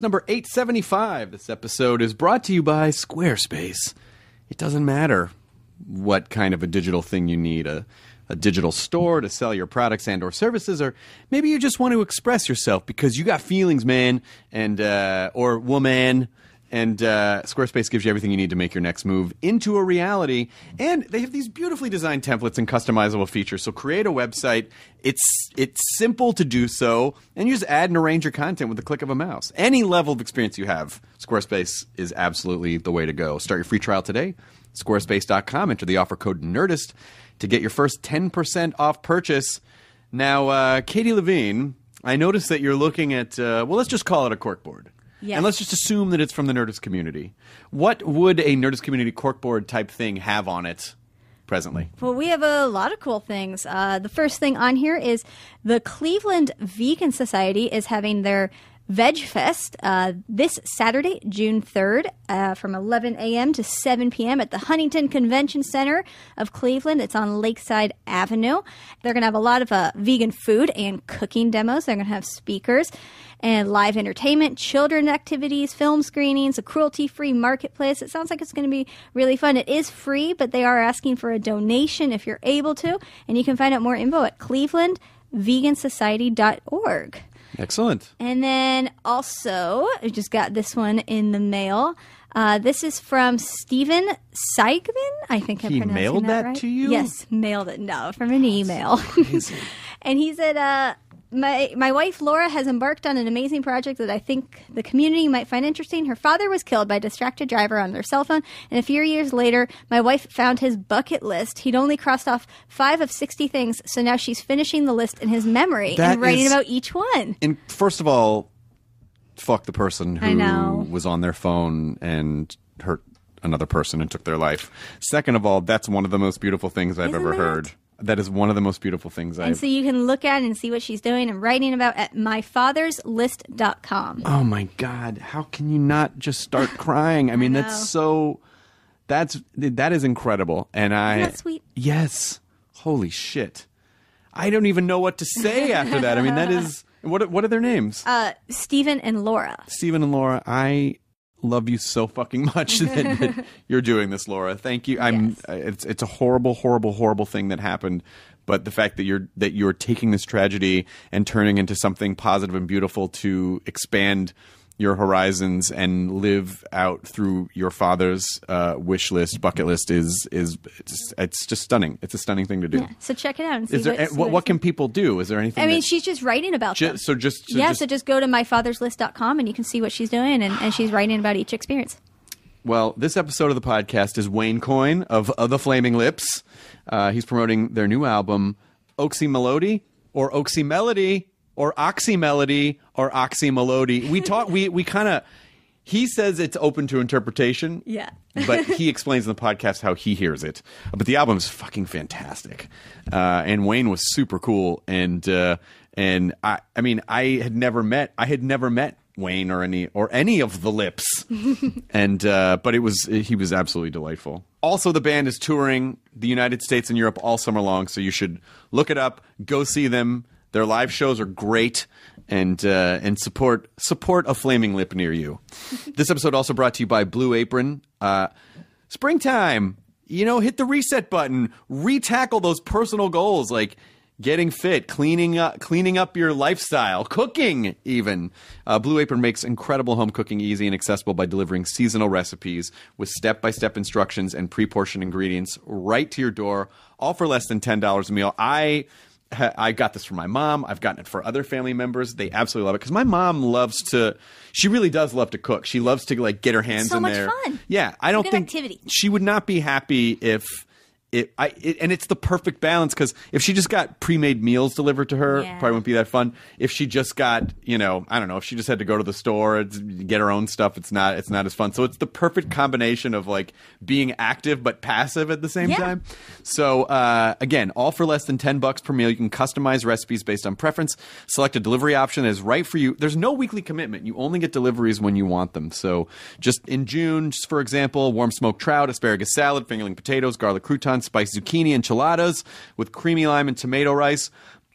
Number 875. This episode is brought to you by Squarespace. It doesn't matter what kind of a digital thing you need, a, a digital store to sell your products and or services, or maybe you just want to express yourself because you got feelings, man, and uh, or woman, and uh, Squarespace gives you everything you need to make your next move into a reality. And they have these beautifully designed templates and customizable features. So create a website. It's it's simple to do so, and you just add and arrange your content with the click of a mouse. Any level of experience you have, Squarespace is absolutely the way to go. Start your free trial today. Squarespace.com. Enter the offer code Nerdist to get your first ten percent off purchase. Now, uh, Katie Levine, I noticed that you're looking at. Uh, well, let's just call it a corkboard. Yes. And let's just assume that it's from the Nerdist community. What would a Nerdist community corkboard type thing have on it presently? Well, we have a lot of cool things. Uh, the first thing on here is the Cleveland Vegan Society is having their Veg Fest uh, this Saturday, June 3rd, uh, from 11 a.m. to 7 p.m. at the Huntington Convention Center of Cleveland. It's on Lakeside Avenue. They're going to have a lot of uh, vegan food and cooking demos. They're going to have speakers and live entertainment, children activities, film screenings, a cruelty free marketplace. It sounds like it's going to be really fun. It is free, but they are asking for a donation if you're able to. And you can find out more info at clevelandvegansociety.org. Excellent. And then also, I just got this one in the mail. Uh, this is from Stephen Seigman. I think I'm He pronouncing mailed that, that right. to you? Yes, mailed it. No, from an email. and he said, uh, my my wife Laura has embarked on an amazing project that I think the community might find interesting. Her father was killed by a distracted driver on their cell phone, and a few years later, my wife found his bucket list. He'd only crossed off five of sixty things, so now she's finishing the list in his memory That and writing is- about each one. And first of all, fuck the person who was on their phone and hurt another person and took their life. Second of all, that's one of the most beautiful things I've Isn't ever it? heard. That is one of the most beautiful things And I've so you can look at and see what she's doing and writing about at myfatherslist.com. Oh my god, how can you not just start crying? I mean, know. that's so that's that is incredible. And I that sweet? Yes. Holy shit. I don't even know what to say after that. I mean, that is what what are their names? Uh, Stephen and Laura. Stephen and Laura, I love you so fucking much that, that you're doing this, Laura. Thank you. I'm. It's it's a horrible, horrible, horrible thing that happened. But the fact that you're that you're taking this tragedy and turning into something positive and beautiful to expand your horizons and live out through your father's uh, wish list, bucket list is is it's, it's just stunning. It's a stunning thing to do. Yeah. So check it out and see Is there what, what, what can people do? Is there anything? I mean, she's just writing about ju- so just so yeah, just- so just go to myfatherslist.com and you can see what she's doing and, and she's writing about each experience. Well, this episode of the podcast is Wayne Coyne of, of the Flaming Lips. Uh, he's promoting their new album, Oczy Mlody or Oczy Mlody or Oczy Mlody or Oczy Mlody. We talk. we we kind of. He says it's open to interpretation. Yeah. but he explains in the podcast how he hears it. But the album is fucking fantastic, uh, and Wayne was super cool. And uh, and I, I mean, I had never met, I had never met Wayne or any or any of the Lips, and uh, but it was he was absolutely delightful. Also, the band is touring the United States and Europe all summer long, so you should look it up, go see them. Their live shows are great, and uh, and support support a flaming lip near you. this episode also brought to you by Blue Apron. Uh, springtime, you know, hit the reset button, retackle those personal goals like getting fit, cleaning up, cleaning up your lifestyle, cooking even. Uh, Blue Apron makes incredible home cooking easy and accessible by delivering seasonal recipes with step-by-step instructions and pre-portioned ingredients right to your door, all for less than ten dollars a meal. I I got this for my mom. I've gotten it for other family members. They absolutely love it because my mom loves to. She really does love to cook. She loves to like get her hands So in much there. fun. Yeah, I don't think activity. she would not be happy if it. I it, and it's the perfect balance because if she just got pre-made meals delivered to her, Yeah. probably wouldn't be that fun. If she just got, you know, I don't know, if she just had to go to the store and get her own stuff, it's not it's not as fun. So it's the perfect combination of like being active but passive at the same Yeah. time. So uh, again, all for less than ten bucks per meal. You can customize recipes based on preference. Select a delivery option that is right for you. There's no weekly commitment. You only get deliveries when you want them. So just in June, just for example, warm smoked trout, asparagus salad, fingerling potatoes, garlic croutons, spiced zucchini enchiladas with creamy lime and tomato rice.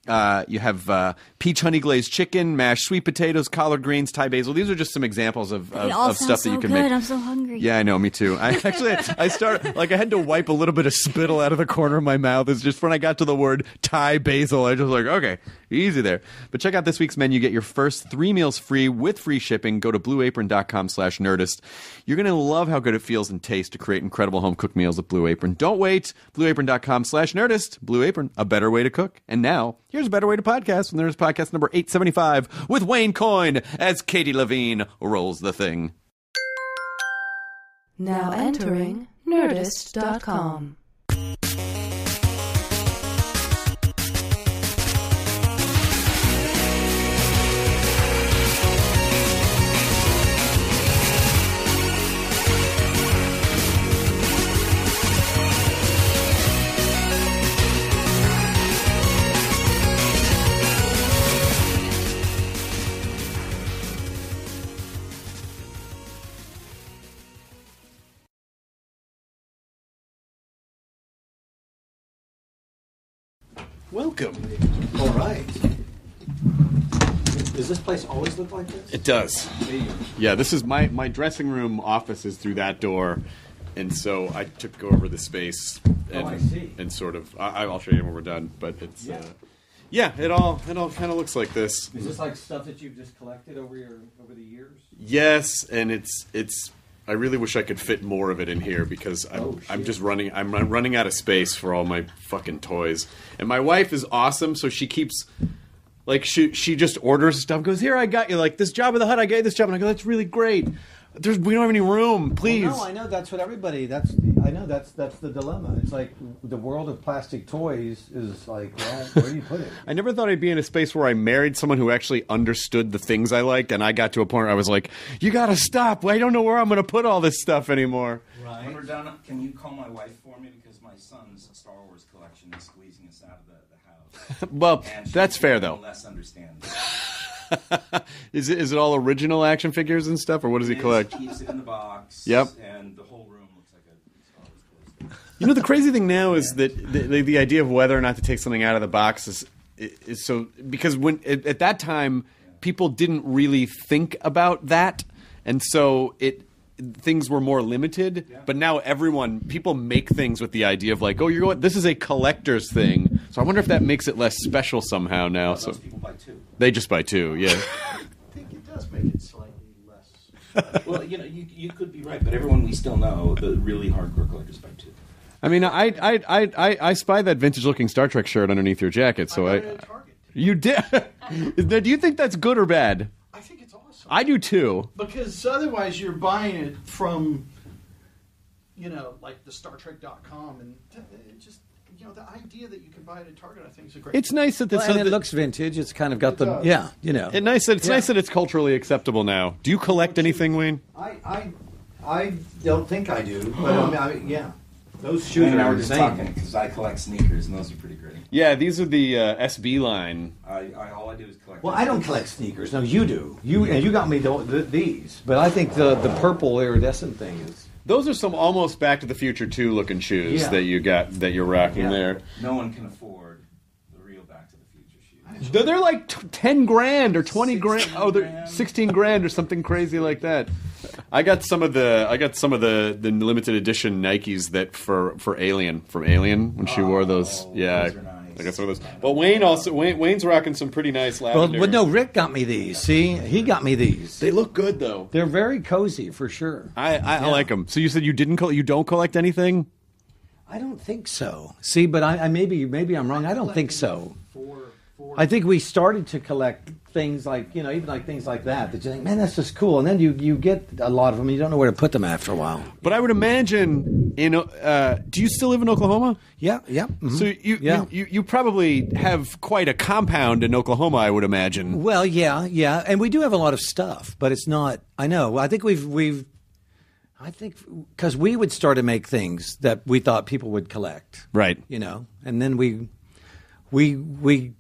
Uh, you have uh, peach honey glazed chicken, mashed sweet potatoes, collard greens, Thai basil. These are just some examples of, of, of stuff so that you can good. make. I'm so hungry. Yeah, I know. Me too. I actually, I start like I had to wipe a little bit of spittle out of the corner of my mouth. It's just when I got to the word Thai basil, I just like okay, easy there. But check out this week's menu. Get your first three meals free with free shipping. Go to blueapron.com/nerdist. You're gonna love how good it feels and tastes to create incredible home cooked meals at Blue Apron. Don't wait. Blueapron.com/nerdist. Blue Apron, a better way to cook. And now here's a better way to podcast. And there's podcast number 875 with Wayne Coyne as Katie Levine rolls the thing. Now entering Nerdist.com. Welcome. All right. Does this place always look like this? It does. Yeah, this is my my dressing room office is through that door, and so I took go over the space and Oh, I see. and sort of I, I'll show you when we're done. But it's Yeah. uh, yeah, it all it all kind of looks like this. Is this like stuff that you've just collected over your over the years? Yes, and it's it's. I really wish I could fit more of it in here because I'm Oh, I'm just running I'm I'm running out of space for all my fucking toys. And my wife is awesome, so she keeps like she she just orders stuff. Goes here, I got you like this Jabba the Hutt. I got you this Jabba, and I go that's really great. There's we don't have any room. Please. No, I know that's what everybody. That's I know that's that's the dilemma. It's like the world of plastic toys is like, well, where do you put it? I never thought I'd be in a space where I married someone who actually understood the things I liked, and I got to a point where I was like, "You got to stop! I don't know where I'm going to put all this stuff anymore." When we're done, can you call my wife for me because my son's Star Wars collection is squeezing us out of the, the house. Well, that's fair though. Less understanding. Is it is it all original action figures and stuff, or what does he Liz collect? Keeps it in the box. Yep. And the whole room looks like a Star Wars toy store. You know, the crazy thing now is that the, the, the idea of whether or not to take something out of the box is, is so because when at, at that time people didn't really think about that, and so it things were more limited. But now everyone people make things with the idea of like, oh, you're going. This is a collector's thing. So I wonder if that makes it less special somehow now. So people buy two. They just buy two. Yeah. I think it does make it slightly less. well, you know, you, you could be right, but everyone we still know, the really hardcore collectors buy two. I mean, I I I I, I spy that vintage looking Star Trek shirt underneath your jacket. So I I, got it at Target. you did. Do you think that's good or bad? I think it's awesome. I do too. because otherwise you're buying it from, you know, like the StarTrek.com, and it just, you know, the idea that you can buy it at Target, I think is a great. It's nice that this. Well, and it that- looks vintage. It's kind of got the does. yeah, you know. It's nice that it's Yeah. nice that it's culturally acceptable now. Do you collect anything, Wayne? I, I I don't think I do, but I mean, I, yeah, those shoes and are now we're just insane. talking because I collect sneakers and those are pretty great. Yeah, these are the uh, SB line. I, I all I do is collect. Well, I don't collect sneakers. No, you do. You and you got me the, the, these, but I think the the purple iridescent thing is. Those are some almost Back to the Future two looking shoes Yeah. that you got that you're rocking Yeah. there. No one can afford the real Back to the Future shoes. They're, they're like t- ten grand or twenty grand. 16 Oh, they're grand. sixteen grand or something crazy like that. I got some of the I got some of the the limited edition Nikes that for for Alien from Alien when she wore those. Oh, Yeah, those are nice. I got some of those. But Wayne also Wayne, Wayne's rocking some pretty nice Well, lavender. but no, Rick got me these. See, he got me these. they look good though. They're very cozy for sure. I, I, I like them. So you said you didn't col- you don't collect anything? I don't think so. See, but I, I maybe maybe I'm wrong. I don't think so. for I think we started to collect things like you know even like things like that that you think man that's just cool and then you you get a lot of them and you don't know where to put them after a while. But I would imagine in uh, do you still live in Oklahoma? Yeah, yeah. mhm. So you, Yeah. you, you you probably have quite a compound in Oklahoma, I would imagine. Well, yeah, yeah, and we do have a lot of stuff, but it's not. I know. I think we've we've. I think because we would start to make things that we thought people would collect, Right. You know, and then we we we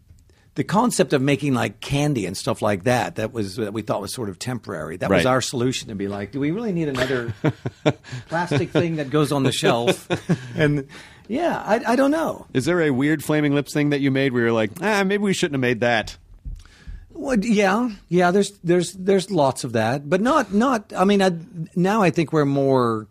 the concept of making like candy and stuff like that that was that we thought was sort of temporary. That Right. was our solution to be like, do we really need another plastic thing that goes on the shelf? and yeah, I, I don't know. Is there a weird flaming lips thing that you made where you're like, ah, maybe we shouldn't have made that? Well, yeah, yeah. There's there's there's lots of that, but not not. I mean, I, now I think we're more.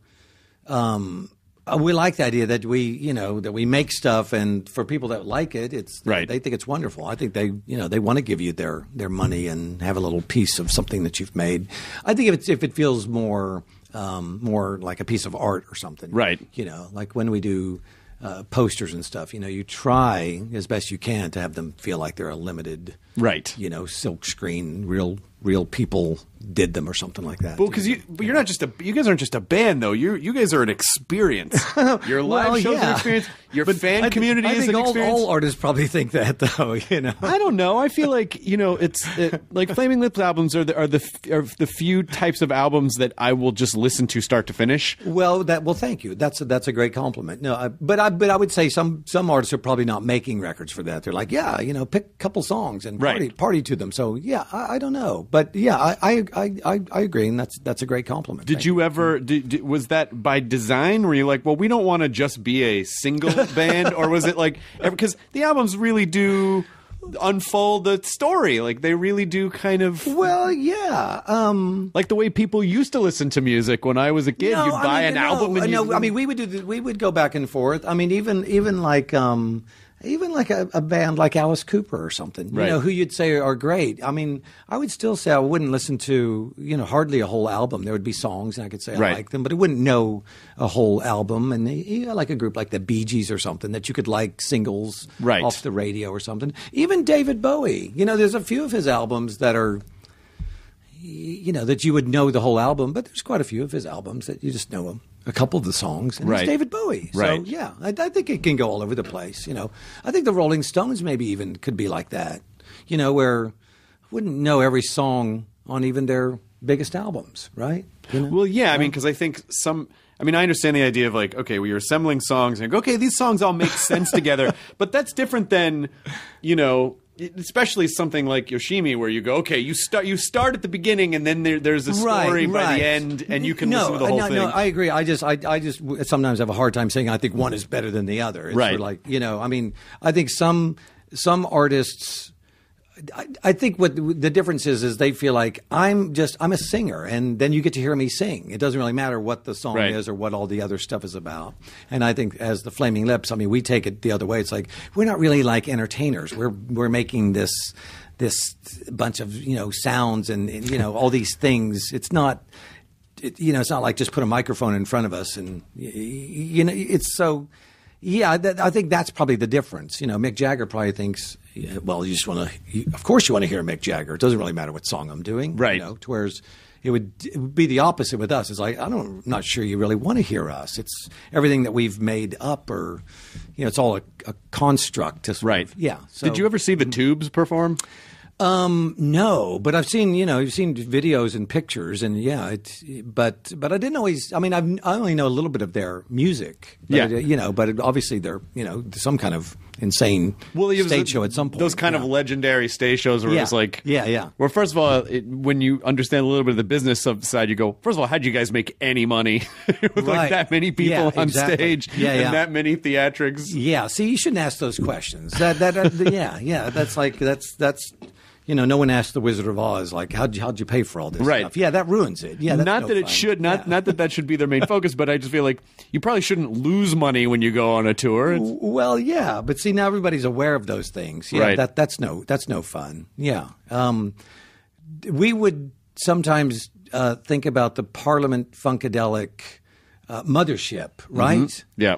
Um, we like the idea that we, you know, that we make stuff, and for people that like it, it's Right. They think it's wonderful. I think they, you know, they want to give you their their money and have a little piece of something that you've made. I think if it's if it feels more um, more like a piece of art or something, Right. You know, like when we do. Uh, posters and stuff, you know, you try as best you can to have them feel like they're a limited, Right. you know, silk screen, real real people did them or something like that. Well, because you, but you're not just a, you guys aren't just a band though. You, you guys are an experience. Your live Well, shows are yeah. an experience. Your But fan I community I is think an all, experience. all artists probably think that, though. You know, I don't know. I feel like you know, it's it, like Flaming Lips albums are the are the are the few types of albums that I will just listen to start to finish. well, that well, thank you. That's a, that's a great compliment. No, I, but I but I would say some some artists are probably not making records for that. They're like, yeah, you know, pick a couple songs and Right. party party to them. So yeah, I, I don't know, but yeah, I I, I I I agree, and that's that's a great compliment. Did Thank you ever? Did, did, was that by design? Were you like, well, we don't want to just be a single band, or was it like because the albums really do unfold the story? Like they really do kind of Well, yeah. Um, like the way people used to listen to music when I was a kid. No, You'd I buy mean, an no, album and no. you I mean, we would do. The, we would go back and forth. I mean, even even like um, even like a, a band like Alice Cooper or something. You Right. know, who you'd say are great. I mean, I would still say I wouldn't listen to you know hardly a whole album. There would be songs, and I could say Right. I like them, but I wouldn't know a whole album. And you know, like a group like the Bee Gees or something that you could like singles Right. off the radio or something. Even David Bowie. You know, there's a few of his albums that are you know that you would know the whole album, but there's quite a few of his albums that you just know a, a couple of the songs. And Right. it's David Bowie. Right. So yeah, I, I think it can go all over the place. You know, I think the Rolling Stones maybe even could be like that. You know, where I wouldn't know every song on even their biggest albums, right? You know? Well, yeah, I mean, because I think some. I mean, I understand the idea of like, okay, we are assembling songs and go, okay, these songs all make sense together, but that's different than, you know, especially something like Yoshimi, where you go, okay, you start you start at the beginning and then there, there's a story by the end, and you can no, listen to the whole no, thing. No, I agree. I just, I, I just sometimes have a hard time saying I think one is better than the other. It's Right. sort of like you know, I mean, I think some some artists. I, I think what the difference is is they feel like I'm just I'm a singer, and then you get to hear me sing. It doesn't really matter what the song Right. is or what all the other stuff is about. And I think as the Flaming Lips, I mean, we take it the other way. It's like we're not really like entertainers. We're we're making this this bunch of you know sounds and, and you know all these things. It's not it, you know, it's not like just put a microphone in front of us and you know, it's so. Yeah, that, I think that's probably the difference. You know, Mick Jagger probably thinks, well, you just want to. Of course, you want to hear Mick Jagger. It doesn't really matter what song I'm doing, Right. You know, whereas it would, it would be the opposite with us. It's like I don't, I'm not sure you really want to hear us. It's everything that we've made up, or you know, it's all a, a construct. To right. of- yeah. So, Did you ever see the mm-hmm. Tubes perform? Um, no, but I've seen you know you've seen videos and pictures and yeah, it's but but I didn't always. I mean, I've, I only know a little bit of their music. Yeah. it- you know, but it, obviously they're you know some kind of insane was stage the- show at some point. Those kind yeah. of legendary stage shows where Yeah. it's like, Yeah, yeah. Well, first of all, it, when you understand a little bit of the business side, you go, first of all, how'd you guys make any money with like that many people Yeah, on exactly. stage Yeah, and that many theatrics? Yeah, see, you shouldn't ask those questions. That that uh, yeah yeah that's like that's that's. You know, no one asked the Wizard of Oz like, "How'd you, how'd you pay for all this Right. stuff?" Yeah, that ruins it. Yeah, not no that it should not Yeah. not that that should be their main focus, but I just feel like you probably shouldn't lose money when you go on a tour. It's- Well, yeah, but see now everybody's aware of those things. Yeah, Right. that that's no that's no fun. Yeah, um, we would sometimes uh, think about the Parliament Funkadelic uh, mothership, right? yeah,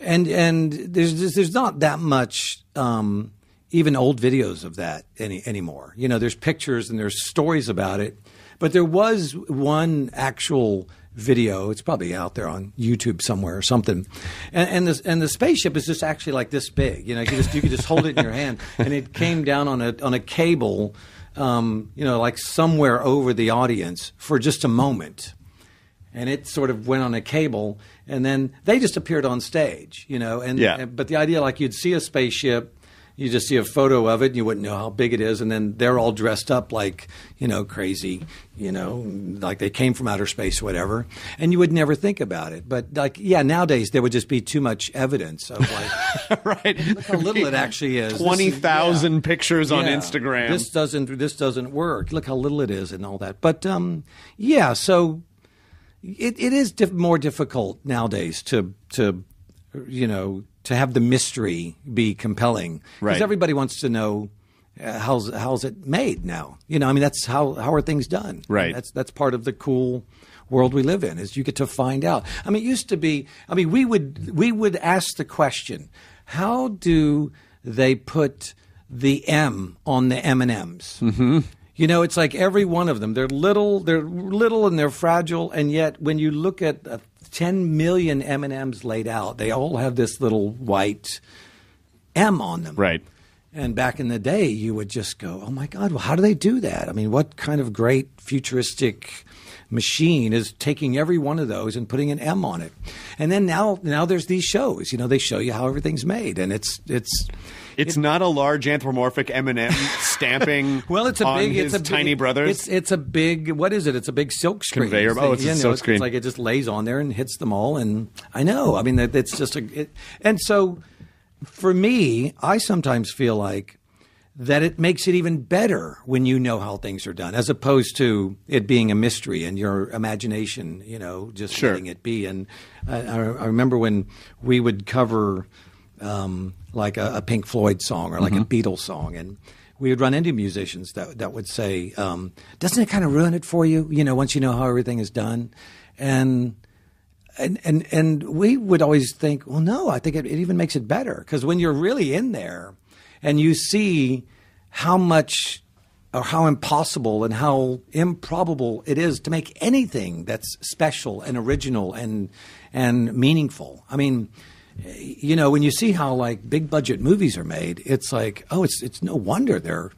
And and there's just, there's not that much um, even old videos of that any anymore. You know, there's pictures and there's stories about it, but there was one actual video. It's probably out there on YouTube somewhere or something. And and the and the spaceship is just actually like this big. You know, you could just you could just hold it in your hand, and it came down on a on a cable. Um, you know, like somewhere over the audience for just a moment and it sort of went on a cable, and then they just appeared on stage, you know. And Yeah. but the idea, like you'd see a spaceship, You just see a photo of it, and you wouldn't know how big it is, and then they're all dressed up like you know crazy, you know, like they came from outer space, whatever, and you would never think about it. But like, yeah, nowadays there would just be too much evidence of like right. look how little it actually is 20,000 yeah. pictures on Yeah. Instagram. This doesn't this doesn't work. Look how little it is and all that. But um, yeah, so it, it is diff- more difficult nowadays to to you know to have the mystery be compelling because right. everybody wants to know uh, how's how's it made now. You know, I mean that's how how are things done. Right. That's that's part of the cool world we live in is you get to find out. I mean, it used to be. I mean, we would we would ask the question, how do they put the M on the M and M's? Mm-hmm. You know, it's like every one of them. They're little, they're little, and they're fragile. And yet, when you look at a 10 million M&Ms laid out. They all have this little white M on them. Right. And back in the day, you would just go, "Oh my God! Well, how do they do that? I mean, what kind of great futuristic machine is taking every one of those and putting an M on it?" And then now, now there's these shows. You know, they show you how everything's made, and it's it's it's not a large anthropomorphic M&M stamping. well, it's a big, it's a tiny big, brothers. It's it's a big. What is it? It's a big silk screen Conveyor- oh, it's a know, silk it's, screen. It's like it just lays on there and hits them all. And I know. I mean, that it's just a. It, and so, for me, I sometimes feel like that it makes it even better when you know how things are done, as opposed to it being a mystery and your imagination, you know, just Sure. letting it be. And I, I I remember when we would cover um, like a, a Pink Floyd song or like a Beatles song, and we would run into musicians that that would say, um, "Doesn't it kind of ruin it for you? You know, once you know how everything is done," and and and and we would always think, well, no, I think it, it even makes it better because when you're really in there and you see how much or how impossible and how improbable it is to make anything that's special and original and and meaningful. I mean, you know, when you see how like big budget movies are made, it's like, oh, it's it's no wonder they're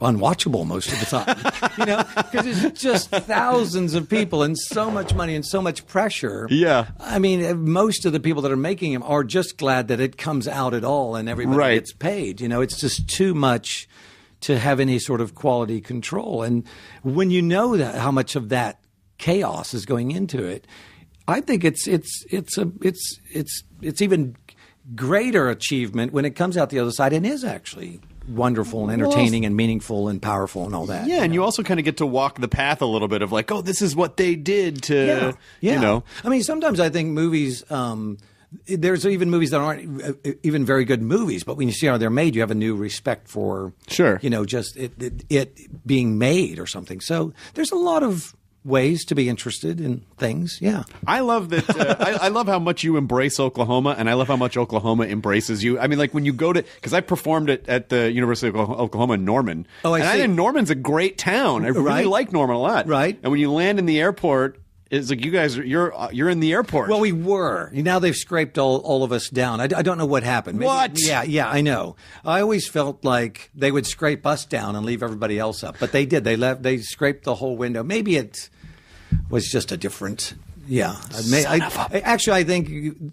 unwatchable most of the time. you know, because it's just thousands of people and so much money and so much pressure. Yeah. I mean, uh, most of the people that are making them are just glad that it comes out at all and everybody Right. gets paid. You know, it's just too much to have any sort of quality control. And when you know that how much of that chaos is going into it, I think it's it's it's a it's it's it's even greater achievement when it comes out the other side and is actually wonderful and entertaining and meaningful and powerful and all that. yeah, and you also kind of get to walk the path a little bit of like, oh, this is what they did to, yeah, yeah. you know. I mean, sometimes I think movies. Um, there's even movies that aren't even very good movies, but when you see how they're made, you have a new respect for, Sure. you know, just it, it, it being made or something. So there's a lot of ways to be interested in things. Yeah. I love that. Uh, I, I love how much you embrace Oklahoma, and I love how much Oklahoma embraces you. I mean, like when you go to because I performed at, at the University of Oklahoma- in Norman. Oh, I and see. think Norman's a great town. I really like Norman a lot. Right. And when you land in the airport, it's like you guys are you're uh, you're in the airport. Well, we were. Now they've scraped all, all of us down. I, I don't know what happened. Maybe- What? Yeah, yeah, I know. I always felt like they would scrape us down and leave everybody else up, but they did. They left. They scraped the whole window. Maybe it was just a different. Yeah, I may, I, actually, I think you-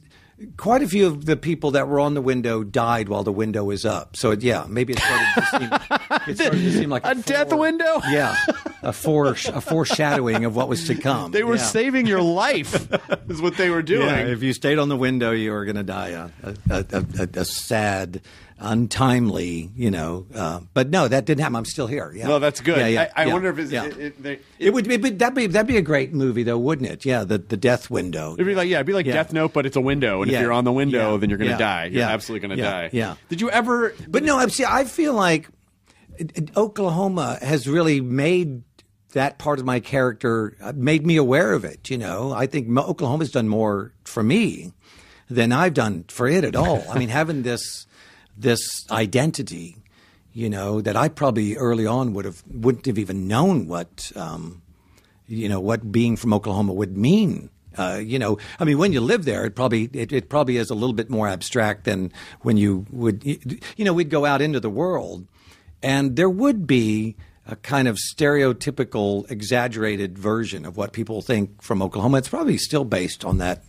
quite a few of the people that were on the window died while the window was up. So yeah, maybe it started to seem, it started to seem like A death fore- window? Yeah, a fore a foreshadowing of what was to come. they were Yeah. saving your life, is what they were doing. Yeah, if you stayed on the window, you were going to die a, a, a, a, a sad, untimely, you know. Uh, but no, that didn't happen. I'm still here. Yeah. Well, that's good. Yeah, yeah, I, I yeah, wonder if it's, yeah. it, it, they, it would be, but that'd be that'd be a great movie, though, wouldn't it? Yeah, the the death window. It'd be like yeah, it'd be like. Death Note, but it's a window, and if you're on the window, then you're going to Yeah. die. You're Yeah. absolutely going to Yeah. die. Yeah. Did you ever? But no, I'm see. I feel like it- it- Oklahoma has really made that part of my character uh, made me aware of it. You know, I think Oklahoma's done more for me than I've done for it at all. I mean, having this this identity, you know, that I probably early on would have wouldn't have even known what. Um, you know what being from Oklahoma would mean. Uh, you know, I mean, when you live there, it probably it, it probably is a little bit more abstract than when you would. You know, we'd go out into the world, and there would be a kind of stereotypical, exaggerated version of what people think from Oklahoma. It's probably still based on that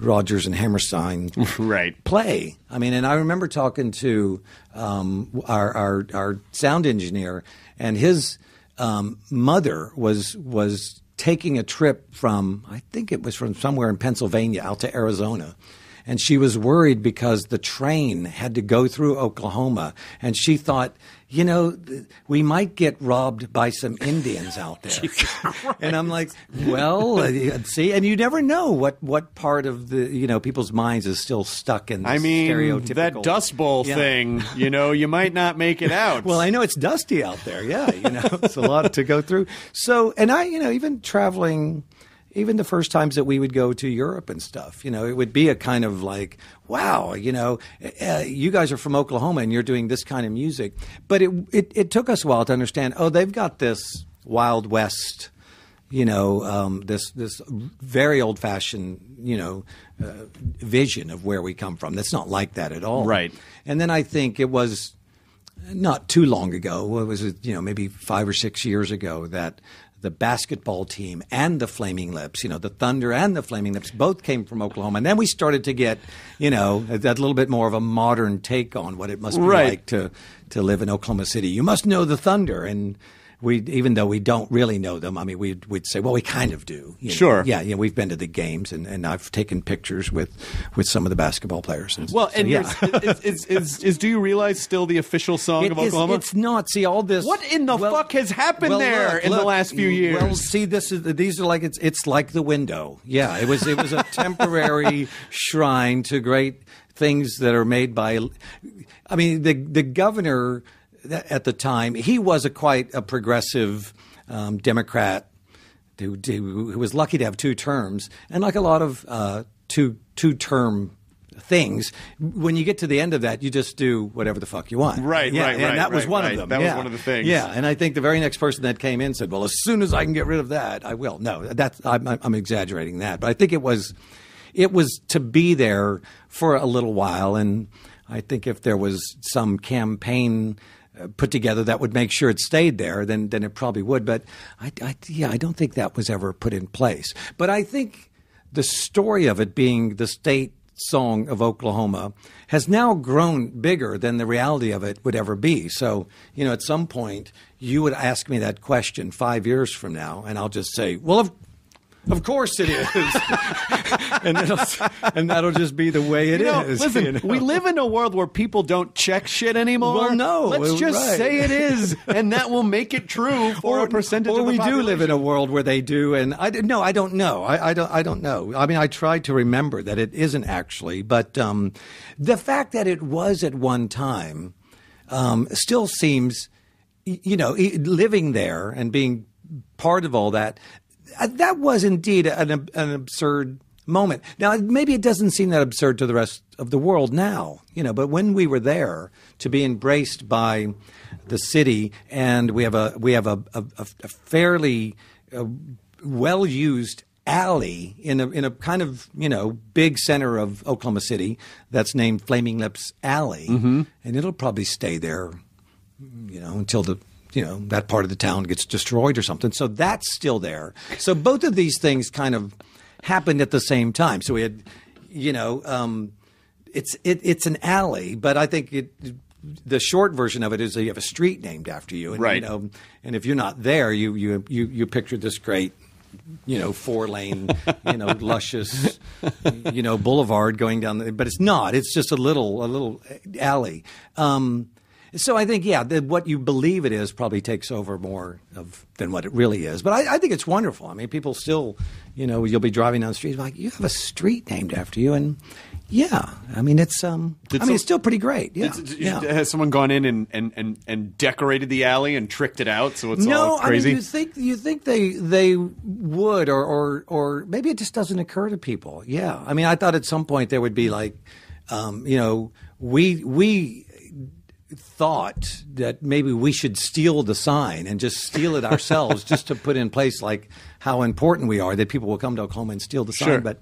Rodgers and Hammerstein Right. play. I mean, and I remember talking to um, our, our our sound engineer, and his um, mother was was taking a trip from I think it was from somewhere in Pennsylvania out to Arizona. And she was worried because the train had to go through Oklahoma. And she thought, you know, th- we might get robbed by some Indians out there. and I'm like, well, uh, see, and you never know what, what part of the, you know, people's minds is still stuck in this I mean, stereotypical. that Dust Bowl Yeah. thing, you know, you might not make it out. Well, I know it's dusty out there. Yeah, you know, it's a lot to go through. So, and I, you know, even traveling, even the first times that we would go to Europe and stuff, you know, it would be a kind of like, wow, you know, uh, you guys are from Oklahoma and you're doing this kind of music. But it, it, it took us a while to understand. Oh, they've got this Wild West you know, um, this this very old fashioned, you know, uh, vision of where we come from. That's not like that at all. Right. And then I think it was not too long ago. What was it? You know, maybe five or six years ago that the basketball team and the Flaming Lips, you know, the Thunder and the Flaming Lips, both came from Oklahoma. And then we started to get, you know, that little bit more of a modern take on what it must be Right. like to to live in Oklahoma City. You must know the Thunder and. We, even though we don't really know them, I mean, we'd, we'd say, well, we kind of do. you know. Sure. Yeah, yeah. We've been to the games, and, and I've taken pictures with, with some of the basketball players. And, well, so, and yeah. is, is, is, is Do You Realize still the official song It of Oklahoma? it's not. See all this. What in the fuck has happened there in the last few years? Well, see, this is these are like it's it's like the window. Yeah, it was it was a temporary shrine to great things that are made by. I mean, the the governor at the time he was a quite a progressive um, Democrat who, who was lucky to have two terms, and like a lot of uh, two two term things, when you get to the end of that, you just do whatever the fuck you want. Right, yeah, right, and right, that was right, one right. of them. That was yeah. one of the things. Yeah, and I think the very next person that came in said, "Well, as soon as I can get rid of that, I will." No, that's I'm, I'm exaggerating that, but I think it was it was to be there for a little while, and I think if there was some campaign put together that would make sure it stayed there, then then it probably would. But I, I yeah, I don't think that was ever put in place. But I think the story of it being the state song of Oklahoma has now grown bigger than the reality of it would ever be. So, you know, at some point you would ask me that question five years from now, and I'll just say, well, of, of course it is. and, that'll, and that'll just be the way it you is. listen, you know? we live in a world where people don't check shit anymore. Well, no, let's just right. say it is, and that will make it true for a percentage. or of the we do live in a world where they do, and I no, I don't know. I, I don't. I don't know. I mean, I try to remember that it isn't actually, but um, the fact that it was at one time um, still seems, you know, living there and being part of all that. Uh, That was indeed an, an absurd moment. Now, maybe it doesn't seem that absurd to the rest of the world now, you know, but when we were there to be embraced by the city, and we have a we have a, a, a fairly uh, well used alley in a in a kind of you know big center of Oklahoma City that's named Flaming Lips Alley, and it'll probably stay there you know, until the you know that part of the town gets destroyed or something. So that's still there. So both of these things kind of happened at the same time. So we had, you know, um, it's it, it's an alley, but I think it. The short version of it is that you have a street named after you, and Right. you know, and if you're not there, you you you you picture this great you know, four lane, you know, luscious, you know, boulevard going down. The, but it's not. It's just a little, a little alley. Um, so I think, yeah, the, what you believe it is probably takes over more of than what it really is. But I, I think it's wonderful. I mean, people still, you know, you'll be driving down the street like you have a street named after you, and yeah, I mean, it's um, Did I mean, some- it's still pretty great. Yeah, it's- yeah. Has someone gone in and, and, and, and decorated the alley and tricked it out so it's no, all crazy? I mean, you think you think they they would, or or or maybe it just doesn't occur to people. Yeah, I mean, I thought at some point there would be like, um, you know, we we thought that maybe we should steal the sign and just steal it ourselves, just to put in place like how important we are that people will come to Oklahoma and steal the sign, Sure. but.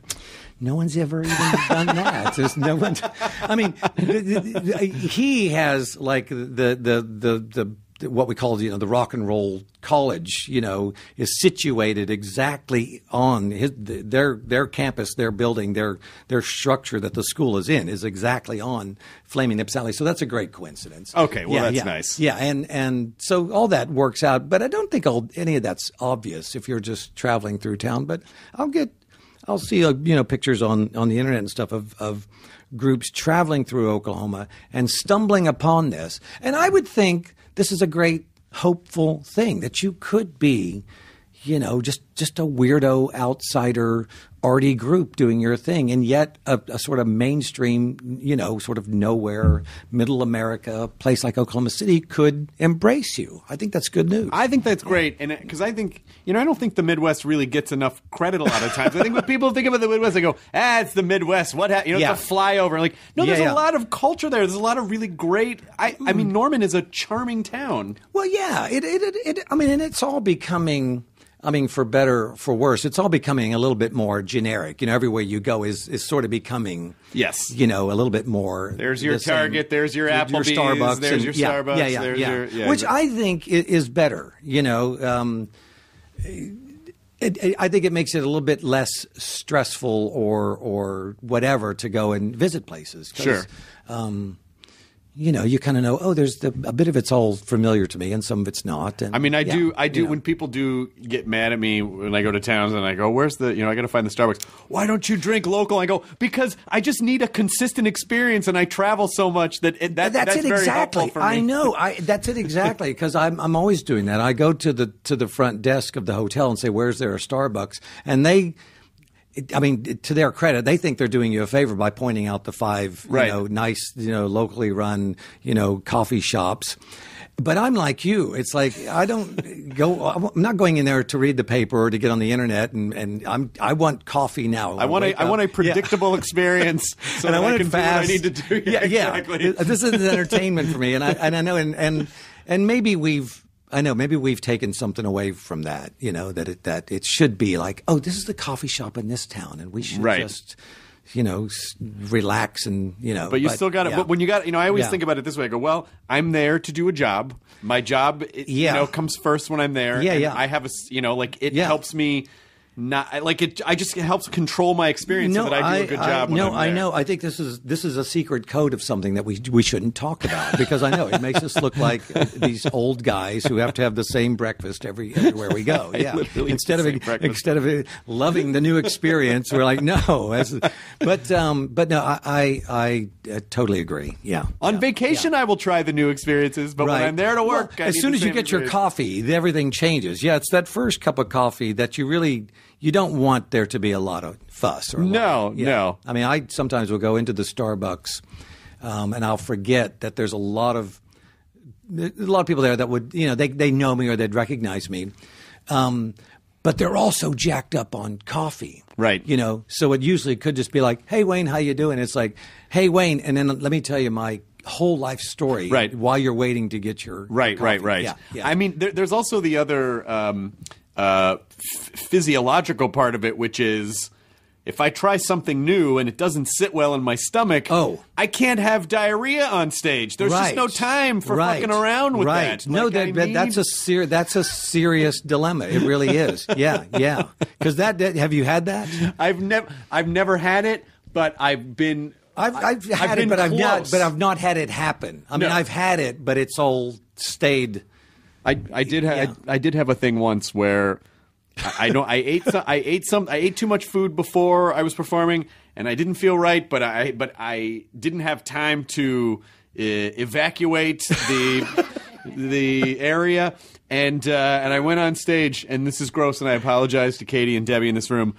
No one's ever even done that. There's no one. I mean, he has like the the the the what we call you know the rock and roll college you know is situated exactly on his, their their campus their building their their structure that the school is in is exactly on Flaming Lips Alley so that's a great coincidence Okay, well, Yeah, that's yeah. nice. yeah and and so all that works out but I don't think all, any of that's obvious if you're just traveling through town but I'll get I'll see uh, you know pictures on on the internet and stuff of of groups traveling through Oklahoma and stumbling upon this. And I would think this is a great hopeful thing that you could be, you know, just just a weirdo outsider arty group doing your thing and yet a, a sort of mainstream, you know, sort of nowhere middle America place like Oklahoma City could embrace you. I think that's good news. I think that's great, and because I think you know, I don't think the Midwest really gets enough credit a lot of times. I think when people think about the Midwest, they go, "Ah, it's the Midwest. What? Ha-? You know, Yeah. it's a flyover." Like, no, Yeah, there's yeah. a lot of culture there. There's a lot of really great. I, I mean, Norman is a charming town. Well, yeah, it, it, it, it, I mean, and it's all becoming. I mean, for better, for worse, it's all becoming a little bit more generic. You know, everywhere you go is is sort of becoming. Yes. You know, a little bit more. There's your the same- Target, there's your Applebee's, Starbucks, there's and- your yeah, Starbucks, Yeah, yeah, there's yeah. your- yeah, Which. I think is better. You know, um, it, it, I think it makes it a little bit less stressful or or whatever to go and visit places. Sure. Um, you know, you kind of know. Oh, there's the, a bit of it's all familiar to me, and some of it's not. And, I mean, I yeah, do, I do. you know. When people do get mad at me when I go to towns and I go, "Where's the?" You know, I got to find the Starbucks. Why don't you drink local? I go because I just need a consistent experience, and I travel so much that it, that, that's, it very exactly. helpful for me. I know. I that's it exactly because I'm I'm always doing that. I go to the to the front desk of the hotel and say, "Where's there a Starbucks?" And they. I mean, to their credit, they think they're doing you a favor by pointing out the five, you know, nice, you know, locally run, you know, coffee shops. But I'm like you. It's like I don't go. I'm not going in there to read the paper or to get on the internet, and, and I'm I want coffee now. I want a, I want a up- Yeah. predictable experience, so and I want can it do what I fast. need to do. Yeah, yeah. exactly. This is entertainment for me, and I and I know, and and and maybe we've. I know maybe we've taken something away from that, you know, that it that it should be like, oh, this is the coffee shop in this town, and we should Right. just, you know, s- relax and you know. But you still got to. yeah. But when you got, you know, I always Yeah. think about it this way. I go, well, I'm there to do a job. My job, it, Yeah. you know, comes first when I'm there. Yeah, and yeah. I have a, you know, like it helps me. Not like it. I just it helps control my experience so that I do a good job. when no, I know. I think this is this is a secret code of something that we we shouldn't talk about because I know it makes us look like these old guys who have to have the same breakfast every everywhere we go. Yeah, instead of instead of uh, loving the new experience, we're like no. That's- but um, but no, I I, I uh, totally agree. Yeah. On Yeah. vacation, I will try the new experiences, but when I'm there to work, Well, I as soon as you get your coffee, everything changes. Yeah, it's that first cup of coffee that you really you don't want there to be a lot of fuss or No, of- yeah. no. I mean, I sometimes will go into the Starbucks, um, and I'll forget that there's a lot of a lot of people there that would you know they they know me or they'd recognize me. Um, but they're also jacked up on coffee, Right. You know, so it usually could just be like, "Hey Wayne, how you doing?" It's like, "Hey Wayne," and then let me tell you my whole life story, Right. While you're waiting to get your Right, coffee. right, right. Yeah, yeah. I mean, there, there's also the other um, uh, f- physiological part of it, which is if I try something new and it doesn't sit well in my stomach, Oh. I can't have diarrhea on stage. There's right. just no time for right. fucking around with right. that. No, Like, that, that that's a need- ser- that's a serious dilemma. It really is. Yeah, yeah. Because that, that have you had that? I've never, I've never had it, but I've been. I've, I've had been it, but I've not. But I've not had it happen. I mean, No. I've had it, but it's all stayed. I, I did have Yeah. I, I did have a thing once where I, don't I ate some, I ate some I ate too much food before I was performing and I didn't feel right but I but I didn't have time to uh, evacuate the the area and uh, and I went on stage and this is gross and I apologize to Katie and Debbie in this room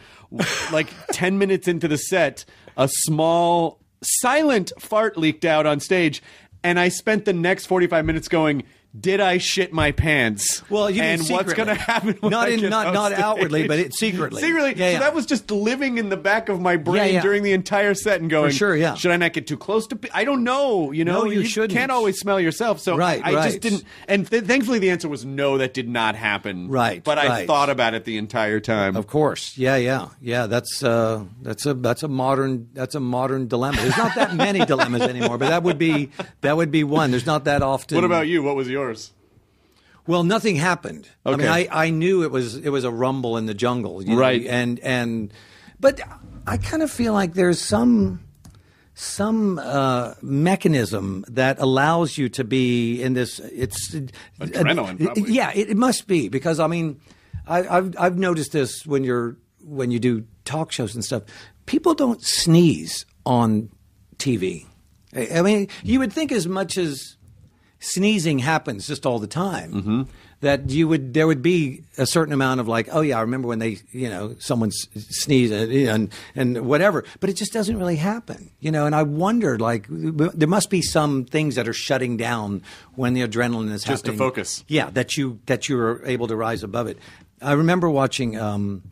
like 10 minutes into the set a small silent fart leaked out on stage and I spent the next 45 minutes going did I shit my pants? Well, you and what's going to happen? Not I in- not- not stage? outwardly, but it- secretly. Secretly, Yeah, so yeah. that was just living in the back of my brain Yeah, during the entire set and going, sure, yeah. Should I not get too close to? I don't know. You know, No, you shouldn't. can't always smell yourself. So Right, I right. just didn't. And th- thankfully, the answer was no. That did not happen. Right, But I thought about it the entire time. Of course, yeah, yeah, yeah. That's uh, that's a that's a modern that's a modern dilemma. There's not that many dilemmas anymore, but that would be that would be one. There's not that often. What about you? What was yours? Well, nothing happened. I mean, I, I knew it was it was a rumble in the jungle, you know, Right. And and but I kind of feel like there's some some uh, mechanism that allows you to be in this. It's Adrenaline, probably. yeah, it, it must be because I mean, I, I've I've noticed this when you're when you do talk shows and stuff. People don't sneeze on TV. I mean, you would think as much as sneezing happens just all the time Mm-hmm. that you would there would be a certain amount of like oh yeah I remember when they you know someone sneezed and and, and whatever but it just doesn't really happen you know and I wondered like there must be some things that are shutting down when the adrenaline is Just to focus. yeah that you that you are able to rise above it I remember watching um,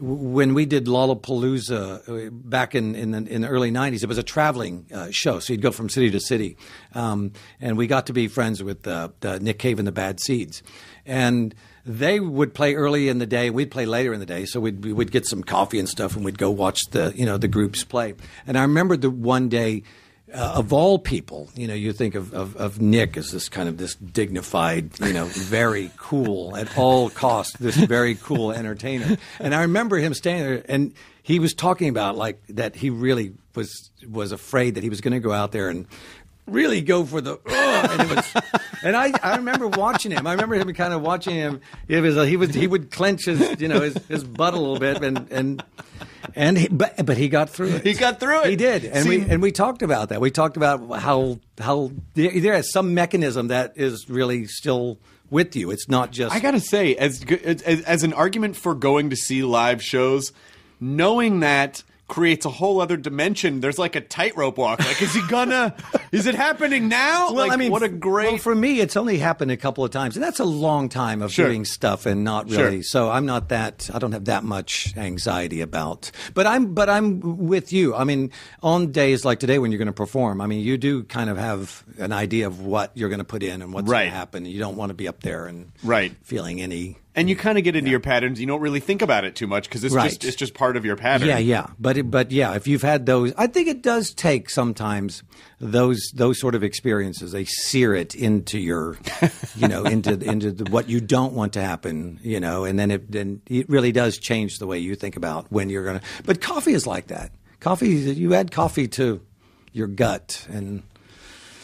when we did Lollapalooza uh, back in in the, in the early '90s, it was a traveling uh, show, so you'd go from city to city, um, and we got to be friends with uh, Nick Cave and the Bad Seeds, and they would play early in the day, we'd play later in the day, so we'd we'd get some coffee and stuff, and we'd go watch the you know the groups play, and I remember the one day. Uh, of all people, you know, you think of, of, of Nick as this kind of this dignified, you know, very cool at all costs, this very cool entertainer. And I remember him standing there, and he was talking about like that he really was was afraid that he was going to go out there and really go for the "Ugh," and it was and I, I remember watching him I remember him kind of watching him it was he was he would clench his you know his, his butt a little bit and and and he, but but he got through it. He got through it. he did. And See- we and we talked about that. We talked about how how there, there is some mechanism that is really still with you. It's not just I gotta say, as, as as an argument for going to see live shows, knowing that creates a whole other dimension. There's like a tightrope walk. Like, is he gonna? is it happening now? Well, like, I mean, what a great. Well, for me, it's only happened a couple of times, and that's a long time of Sure. doing stuff and not Sure. really. So I'm not that. I don't have that much anxiety about. But I'm. But I'm with you. I mean, on days like today when you're going to perform, I mean, you do kind of have an idea of what you're going to put in and what's going to happen. You don't want to be up there and Right. feeling any. And you kind of get into your patterns. You don't really think about it too much because it's Right. just it's just part of your pattern. Yeah, yeah, but it, but yeah, if you've had those, I think it does take sometimes those those sort of experiences. They sear it into your, you know, into into the, what you don't want to happen, you know, and then it then it really does change the way you think about when you're gonna. But coffee is like that. Coffee, you add coffee to your gut, and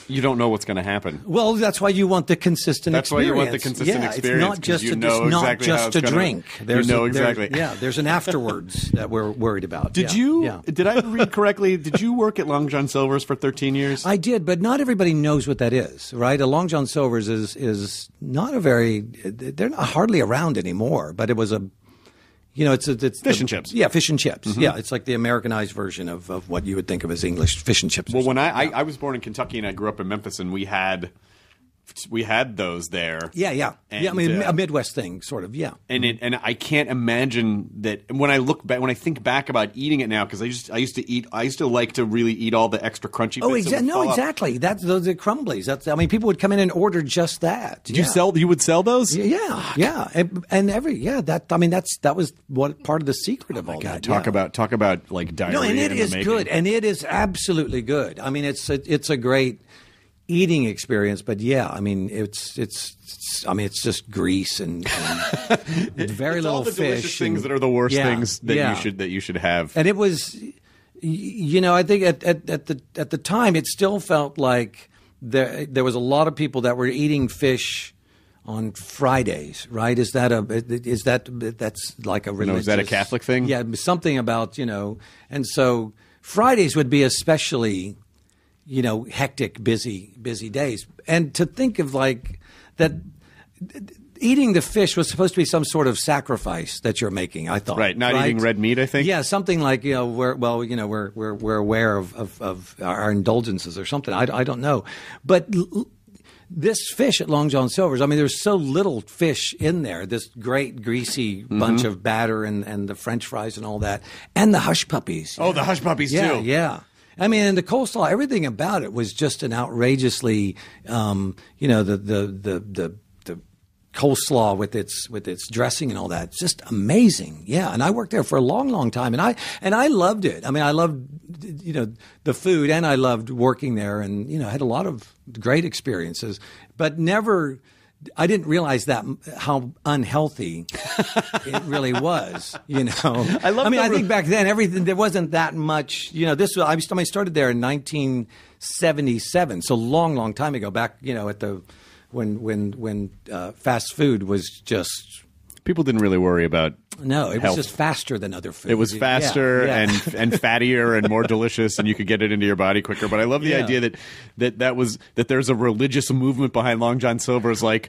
You don't know what's going to happen. well, that's why you want the consistent. That's why you want the experience. consistent yeah, experience, It's not just you a, know not exactly just a gonna- drink. you There's know a, there- exactly. yeah, there's an afterwards that we're worried about. Did Yeah, you? Yeah. Did I read correctly? Did you work at Long John Silver's for 13 years? I did, but not everybody knows what that is, right? A Long John Silver's is is not a very they're not hardly around anymore, but it was a you know, it's a, it's Fish the- and chips. Mm-hmm. Yeah, fish and chips. Yeah, it's like the Americanized version of, of what you would think of as English fish and chips. well, when something. I, I I was born in Kentucky and I grew up in Memphis, and we had we had those there. yeah, yeah, yeah. I mean, uh, a Midwest thing, sort of. Yeah, and it and I can't imagine that when I look back when I think back about eating it now because I just I used to eat I used to like to really eat all the extra crunchy. Oh, exactly. No, exactly. That's those are crumblies. That's. I mean, people would come in and order just that. Did you sell? You would sell those? Yeah, yeah, and, and every yeah. That I mean, that's that was what part of the secret of all Oh God, that. talk yeah. about talk about like diarrhea. No, and it is good, and it is absolutely good. I mean, it's a, it's a great eating experience. But yeah, I mean, it's it's, it's I mean, it's just grease and, and very It's little all the fish. delicious things and- that are the worst Yeah, things that yeah. you should that you should have. And it was, you know, I think at, at, at the at the time, it still felt like there there was a lot of people that were eating fish on Fridays, right? Is that a is that that's like a religious? is that a Catholic thing? Yeah, something about you know, and so Fridays would be especially, you know, hectic, busy, busy days, and to think of like that. Eating the fish was supposed to be some sort of sacrifice that you're making. I thought, Right, not eating red meat, I think? Yeah, something like you know, we're well, you know, we're we're we're aware of of, of our indulgences or something. I, I don't know, but. L- this fish at Long John Silver's, I mean, there's so little fish in there. This great greasy Mm-hmm. bunch of batter and, and the French fries and all that, and the hush puppies. Oh, the hush puppies yeah, too. Yeah. I mean, and the coleslaw, everything about it was just an outrageously, um, you know, the, the, the, the, the coleslaw with its, with its dressing and all that. It's just amazing. Yeah. And I worked there for a long, long time and I, and I loved it. I mean, I loved, you know, the food and I loved working there and, you know, had a lot of great experiences, but never, I didn't realize that how unhealthy it really was. You know, I love I mean, I think back then everything there wasn't that much. You know, this was I, was- I started there in 1977, so long, long time ago. Back, you know, at the when when when uh, fast food was just People didn't really worry about. no, it Health. was just faster than other food. It was faster yeah. and and fattier and more delicious, and you could get it into your body quicker. But I love the Yeah. idea that that that was that there's a religious movement behind Long John Silver's. Like,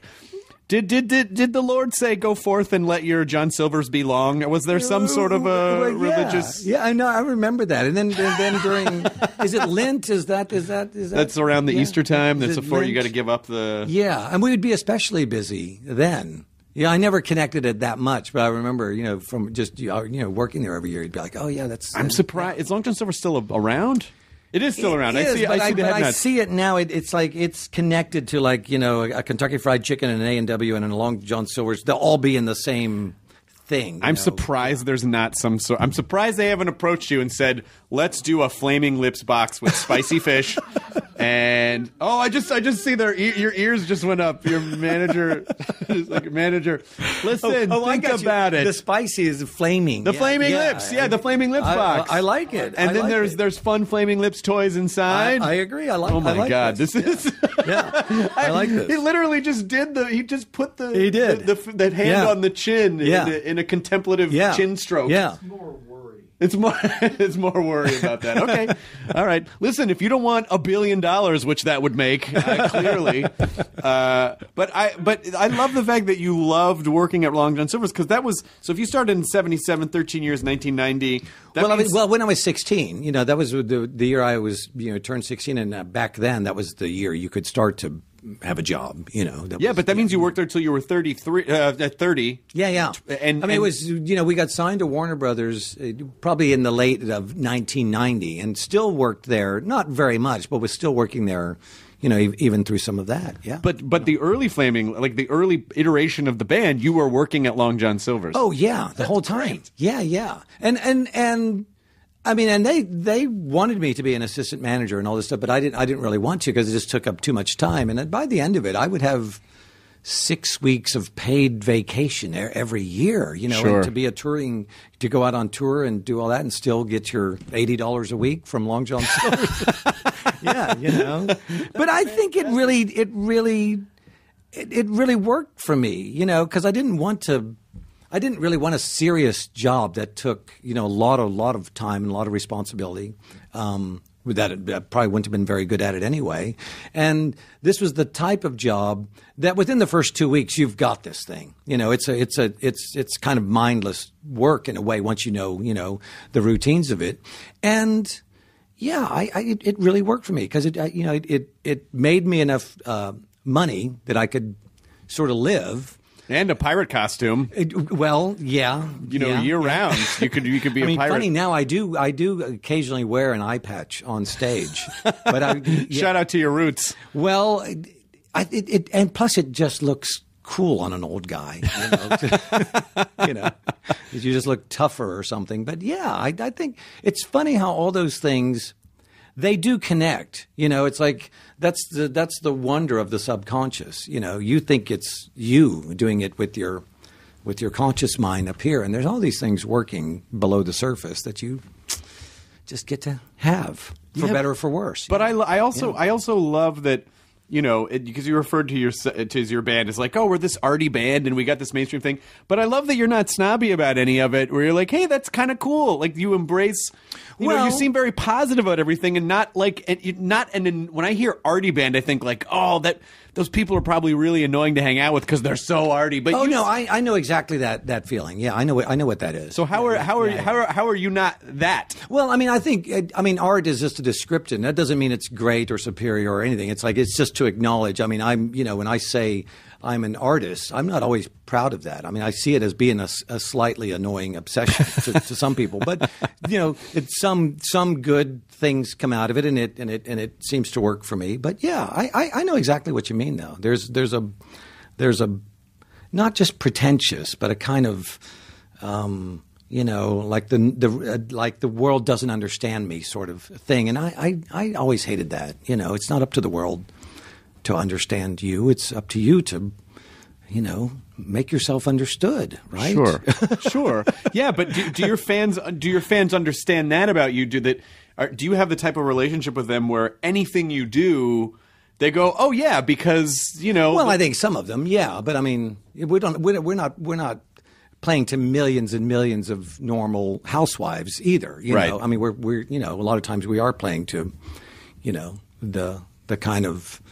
did did did did the Lord say go forth and let your John Silvers be long? Was there some sort of a Well, yeah. religious? Yeah, I know. I remember that. And then, and then during, is it Lent? Is that is that is that? That's around the yeah. Easter time. Is That's before you got to give up the. Yeah, and we would be especially busy then. Yeah, I never connected it that much, but I remember, you know, from just you know working there every year, you'd be like, oh yeah, that's. I'm uh, surprised. Is Long John Silver still a- around? It is still around. It I see. but I see the but head I see it now. It, it's like it's connected to like you know a Kentucky Fried Chicken and an A and W and a Long John Silver's. They'll all be in the same thing. I'm know. surprised there's not some sort. I'm surprised they haven't approached you and said, "Let's do a flaming lips box with spicy fish." And oh, I just I just see their e- your ears just went up. Your manager, is like manager, listen, oh, oh, I think got you. about it. The spicy is flaming. The Yeah, flaming yeah. lips, yeah, the flaming lips I- box. I like it. And I then like there's it. there's fun flaming lips toys inside. I, I agree. I like. oh my I like god, this. this is. yeah, I like this. He literally just did the. He just put the. He did. the, the, that hand Yeah. on the chin Yeah. in, a, in a contemplative yeah. chin stroke. Yeah. More worry. It's more it's more worry about that. Okay. All right. Listen, if you don't want a billion dollars, which that would make, uh, clearly. Uh, but I but I love the fact that you loved working at Long John Silver's because that was so if you started in 77, 13 years, 1990. That well, I mean, well, when I was 16, you know, that was the, the year I was, you know, turned 16, and uh, back then that was the year you could start to have a job. You know. Yeah, was- but that means you worked there till you were 33 uh, at 30. Yeah, yeah. And- I mean, and- it was you know we got signed to Warner Brothers uh, probably in the late of 1990, and still worked there. Not very much, but was still working there. You know, even through some of that. Yeah. But but the early flaming like the early iteration of the band, you were working at Long John Silver's. Oh yeah, the whole time. Yeah, yeah. And and and I mean, and they they wanted me to be an assistant manager and all this stuff, but I didn't I didn't really want to because it just took up too much time. And by the end of it, I would have six weeks of paid vacation every year. You know, Sure. to be a touring to go out on tour and do all that and still get your eighty dollars a week from Long John Silver's. yeah, you know. But I think it really it really it, it really worked for me, you know, because I didn't want to. I didn't really want a serious job that took, you know, a lot, a lot of time and a lot of responsibility. Um, that, I probably wouldn't have been very good at it anyway. And this was the type of job that within the first two weeks you've got this thing. You know, it's a, it's a, it's, it's kind of mindless work in a way once you know, you know, the routines of it. And yeah, I, I it, it really worked for me because it, I, you know, it, it, it made me enough uh, money that I could sort of live. And a pirate costume. It- well, yeah, You know, yeah, year yeah. round. You could you could be I a mean, pirate. funny now. I do. I do occasionally wear an eye patch on stage, but I. yeah. Shout out to your roots. Well, I, it, it and plus it just looks cool on an old guy. You know, you know, you just look tougher or something. But yeah, I, I think it's funny how all those things they do connect. You know, it's like that's the that's the wonder of the subconscious. You know, you think it's you doing it with your with your conscious mind up here, and there's all these things working below the surface that you just get to have for Yeah. better or for worse. But I, I also I also love that you know because you referred to your uh, to your band as like oh we're this arty band and we got this mainstream thing. But I love that you're not snobby about any of it. Where you're like hey that's kind of cool. Like you embrace. You know, you seem very positive about everything, and not like, and not. And then when I hear arty band, I think like, oh, that those people are probably really annoying to hang out with because they're so arty. But Oh you no, I, I know exactly that that feeling. Yeah, I know what I know what that is. So how are how are how are how are you not that? Well, I mean, I think I mean art is just a description. That doesn't mean it's great or superior or anything. It's like it's just to acknowledge. I mean, I'm you know when I say I'm an artist, I'm not always proud of that. I mean, I see it as being a slightly annoying obsession to, to some people, but you know, some some good things come out of it, and it and it and it seems to work for me. But yeah, I I, I know exactly what you mean. Though there's there's a there's a not just pretentious, but a kind of um, you know, like the the uh, like the world doesn't understand me sort of thing. And I, I I always hated that. You know, it's not up to the world to understand you. It's up to you to you know, make yourself understood, right? Sure, sure, yeah. But do, do your fans do your fans understand that about you? Do that? Are, do you have the type of relationship with them where anything you do, they go, "Oh yeah," because you know. Well, I think some of them, yeah, but I mean, we don't. We're we're not. We're not playing to millions and millions of normal housewives either. You Right. know, I mean, we're we're you know a lot of times we are playing to, you know, the the kind of.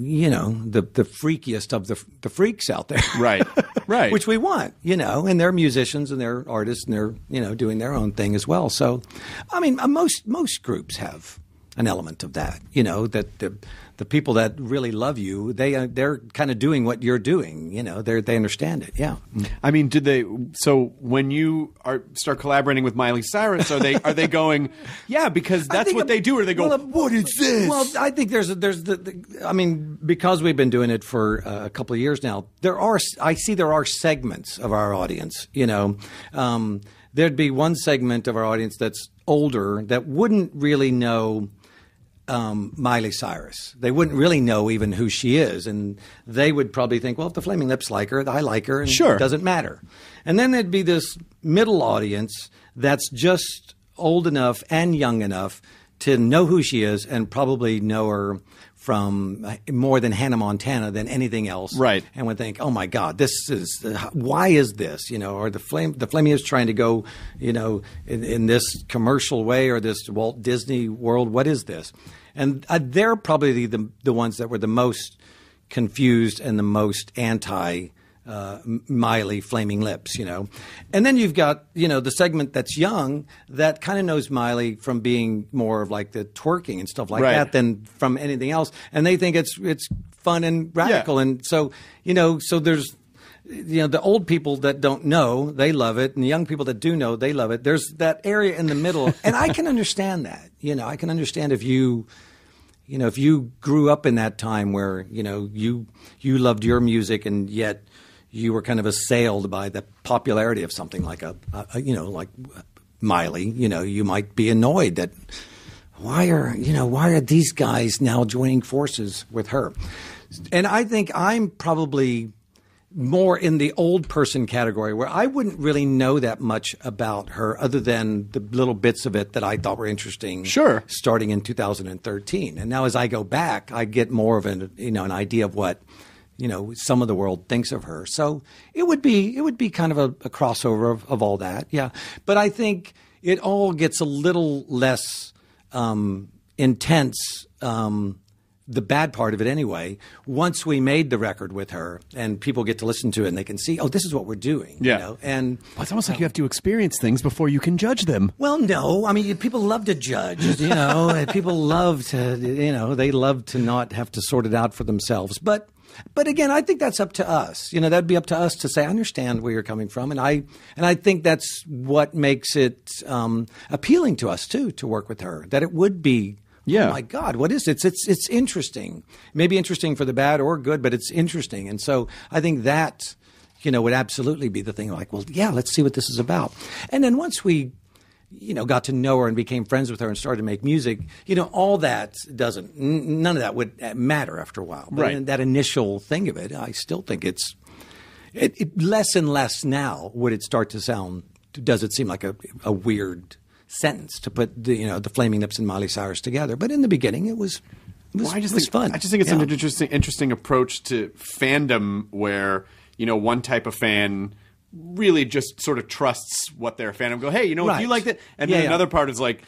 You know the the freakiest of the the freaks out there, Right, right. Which we want, you know, and they're musicians and they're artists and they're you know doing their own thing as well. So, I mean, uh, most most groups have an element of that, you know, that the the people that really love you, they uh, they're kind of doing what you're doing, you know, they they understand it, yeah. I mean, did they? So when you are start collaborating with Miley Cyrus, are they are they going? Yeah, because that's what a- they do. Or they go, well, what is this? Well, I think there's a, there's the, the I mean because we've been doing it for uh, a couple of years now. There are I see there are segments of our audience. You know, um, there'd be one segment of our audience that's older that wouldn't really know. Um, Miley Cyrus. They wouldn't really know even who she is, and they would probably think, "Well, if the Flaming Lips like her, I like her, and Sure. it doesn't matter." And then there'd be this middle audience that's just old enough and young enough to know who she is and probably know her from uh, more than Hannah Montana than anything else. Right. And would think, oh my God, this is, why is this? You know, or the flame, the Flaming is trying to go, you know, in, in this commercial way or this Walt Disney world. What is this? And uh, they're probably the, the ones that were the most confused and the most anti. Uh, Miley Flaming Lips, you know. And then you've got, you know, the segment that's young that kind of knows Miley from being more of like the twerking and stuff like Right. that than from anything else. And they think it's it's fun and radical. And so, you know, so there's you know, the old people that don't know, they love it, and the young people that do know, they love it. There's that area in the middle, and I can understand that. You know, I can understand if you you know, if you grew up in that time where you know you you loved your music and yet you were kind of assailed by the popularity of something like a, a, you know like Miley, you know, you might be annoyed that why are you know why are these guys now joining forces with her? And I think I'm probably more in the old person category where I wouldn't really know that much about her other than the little bits of it that I thought were interesting Sure. starting in 2013. And now as I go back, I get more of an you know an idea of what you know some of the world thinks of her. So it would be it would be kind of a, a crossover of, of all that, yeah. But I think it all gets a little less um, intense. Um, the bad part of it anyway. Once we made the record with her, and people get to listen to it, and they can see, oh, this is what we're doing. you Yeah. know? and Well, it's almost like you have to experience things before you can judge them. well, no. I mean, people love to judge, you know. people love to, you know, they love to not have to sort it out for themselves. But, but again, I think that's up to us. You know, that'd be up to us to say, I understand where you're coming from, and I, and I think that's what makes it um, appealing to us too to work with her. That it would be. Yeah. Oh my God, what is it? It's, it's it's interesting. Maybe interesting for the bad or good, but it's interesting. And so I think that you know would absolutely be the thing. Like, well, yeah, let's see what this is about. And then once we you know, got to know her and became friends with her and started to make music, you know, all that doesn't, n- none of that would matter after a while. But Right. in that initial thing of it, I still think it's it, it, less and less now would it start to sound, does it seem like a, a weird sentence to put the, you know, the Flaming Lips and Miley Cyrus together. But in the beginning, it was, it was, Well, I just think, fun. I just think it's Yeah. an interesting, interesting approach to fandom where you know one type of fan really just sort of trusts what they're a fan of. Go, hey, you know, if Right. you like that, and Yeah, then yeah. another part is like.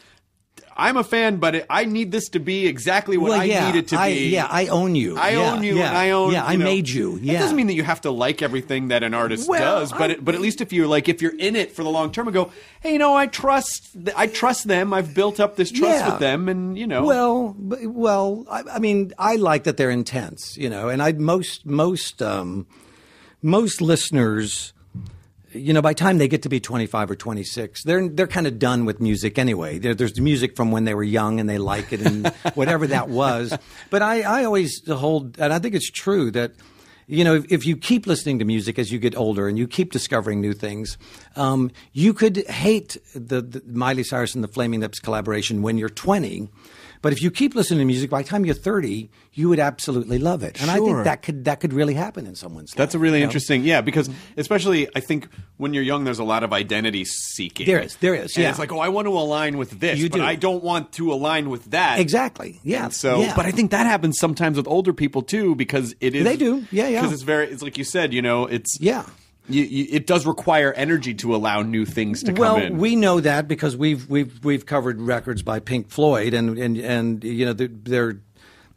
I'm a fan, but it, I need this to be exactly what Well, I yeah, need it to I- be. yeah, I own you. I Yeah, own you, yeah, and I own. yeah, I know. made you, It doesn't mean that you have to like everything that an artist Well, does, but it, but at least if you're like if you're in it for the long term, and go, hey, you know, I trust, th- I trust them. I've built up this trust Yeah. with them, and you know, Well, well, I, I mean, I like that they're intense, you know, and I most most um, most listeners, you know, by the time they get to be twenty five or twenty six, they're they're kind of done with music anyway. There, there's music from when they were young and they like it and whatever that was. But I I always hold, and I think it's true that you know, if, if you keep listening to music as you get older and you keep discovering new things, um, you could hate the, the Miley Cyrus and the Flaming Lips collaboration when you're 20. But if you keep listening to music, by the time you're 30, you would absolutely love it. And I think that could that could really happen in someone's life. That's a really you know? interesting, yeah, because especially I think when you're young, there's a lot of identity seeking. There is, there is, And yeah. it's like, oh, I want to align with this, You but do. I don't want to align with that. Exactly. Yeah. And so, yeah. but I think that happens sometimes with older people too, because it is They do. Yeah, yeah. Because it's very, it's like you said, you know, it's Yeah. You, you, it does require energy to allow new things to come well, in. we know that because we've we've we've covered records by Pink Floyd, and and and you know they're,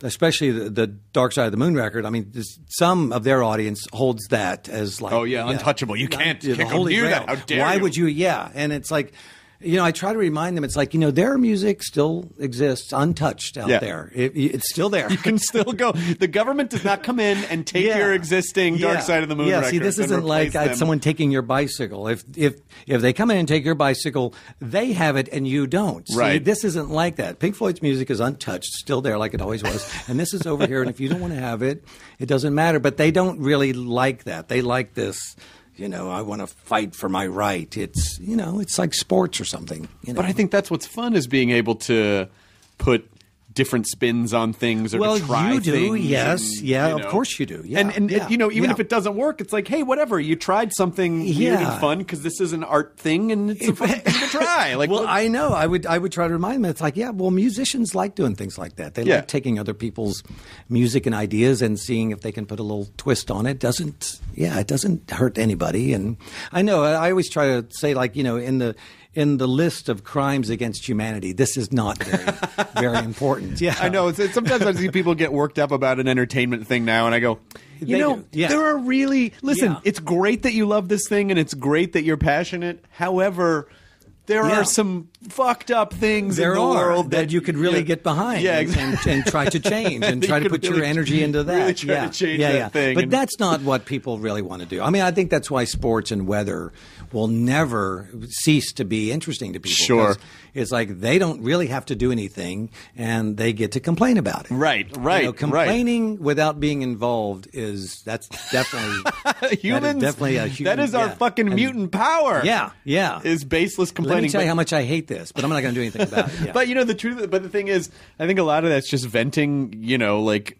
especially the, the Dark Side of the Moon record. I mean, some of their audience holds that as like Oh, yeah, untouchable. You can't the kick near that. How dare Why you? would you? Yeah, and it's like. You know, I try to remind them. It's like you know, their music still exists untouched out Yeah. there. It, it's still there. you can still go. The government does not come in and take Yeah. your existing Dark Yeah. Side of the Moon Yeah, see, this isn't like uh, someone taking your bicycle. If if if they come in and take your bicycle, they have it and you don't. See, Right. this isn't like that. Pink Floyd's music is untouched, still there, like it always was, and this is over here. And if you don't want to have it, it doesn't matter. But they don't really like that. They like this. You know, I want to fight for my right. It's you know, it's like sports or something. You know? But I think that's what's fun is being able to put different spins on things or Well, to try you do, yes. and, Yeah, you of course you do. Yeah, and and yeah, you know, even yeah. if it doesn't work, it's like, hey, whatever. You tried something weird and fun because this is an art thing and it's a fun thing to try. Like, well, I know. I would. I would try to remind them. It's like, yeah. Well, musicians like doing things like that. They like taking other people's music and ideas and seeing if they can put a little twist on it. Doesn't. Yeah, it doesn't hurt anybody. And I know. I always try to say, like, you know, in the in the list of crimes against humanity, this is not very very important. Yeah, I know. It's, it's, sometimes I see people get worked up about an entertainment thing now, and I go, you They know, yeah. there are really listen. Yeah. It's great that you love this thing, and it's great that you're passionate. However. There Yeah. are some fucked up things There in the are world that, you could really get behind, Yeah, and, exactly. and, and try to change and try to put your really- energy into that. really try to yeah, change yeah, that yeah. thing But and- that's not what people really want to do. I mean, I think that's why sports and weather will never cease to be interesting to people. Sure. It's like they don't really have to do anything, and they get to complain about it. Right, right, You know, right. complaining without being involved is that's definitely Humans, definitely a human- that is our yeah. fucking And- mutant power. Yeah, yeah. is baseless complaining. Let me tell you how much I hate this, but I'm not going to do anything about it. Yeah. But you know the truth. But the thing is, I think a lot of that's just venting. You know, like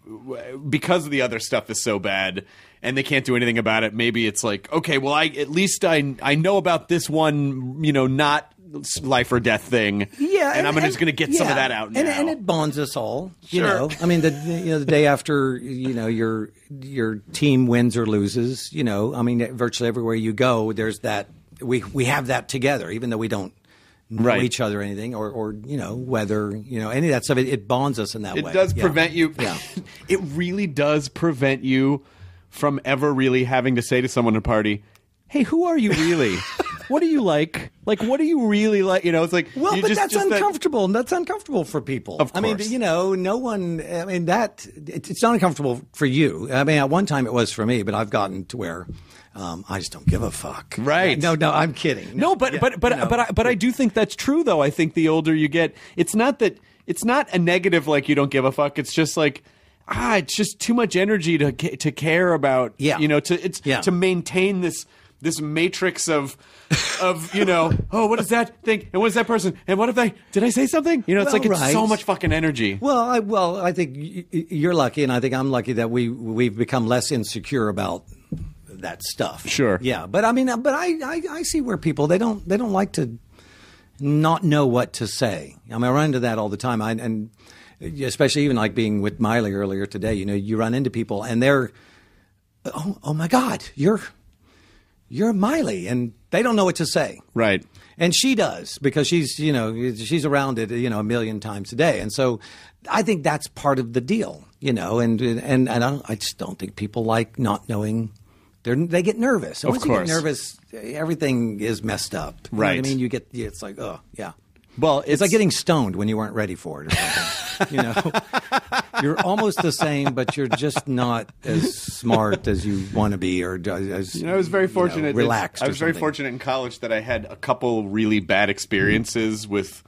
because the other stuff is so bad, and they can't do anything about it. Maybe it's like, okay, well, I at least I I know about this one. You know, not life or death thing. Yeah, and, I'm just going to get some of that out now. and, and it bonds us all. You Sure. know, I mean, the the- you know the day after you know your your team wins or loses. You know, I mean, virtually everywhere you go, there's that we we have that together, even though we don't. Know Right. each other or anything or, or you know whether you know any of that stuff it, it bonds us in that it way It does Yeah. prevent you. yeah it really does prevent you from ever really having to say to someone at a party, "Hey, who are you really? what do you like? Like, what do you really like?" You know, it's like Well, but just- that's just that- uncomfortable. That's uncomfortable for people. Of I mean, course. you know, no one. I mean, that it's not uncomfortable for you. I mean, at one time it was for me, but I've gotten to where um, I just don't give a fuck. Right. No, no, I'm kidding. No, but Yeah, but but you know. but I, but I do think that's true though. I think the older you get, it's not that it's not a negative like you don't give a fuck. It's just like ah, it's just too much energy to to care about. Yeah. you know, to it's Yeah. to maintain this this matrix of of you know oh what does that think and what is that person and what if I did I say something you know it's Well, like it's so much fucking energy Well, I, well, I think you're lucky, and I think I'm lucky that we we've become less insecure about that stuff. Sure. Yeah, but I mean, but I, I, I see where people they don't they don't like to not know what to say. I mean, I run into that all the time. I, and especially even like being with Miley earlier today. You know, you run into people and they're, oh, oh my God, you're you're Miley, and they don't know what to say. right And she does because she's, you know, she's around it, you know, a million times a day. And so I think that's part of the deal, you know, and, and, and I, don't, I just don't think people like not knowing. They're, they get nervous. And Of once you course. get nervous, everything is messed up. You know what Right. I mean, you get, it's like, oh, yeah. Well It's, like getting stoned when you weren't ready for it or something. you know, you're almost the same, but you're just not as smart as you want to be or as, You know, I was very you know, fortunate. relaxed. I was very fortunate in college that I had a couple really bad experiences with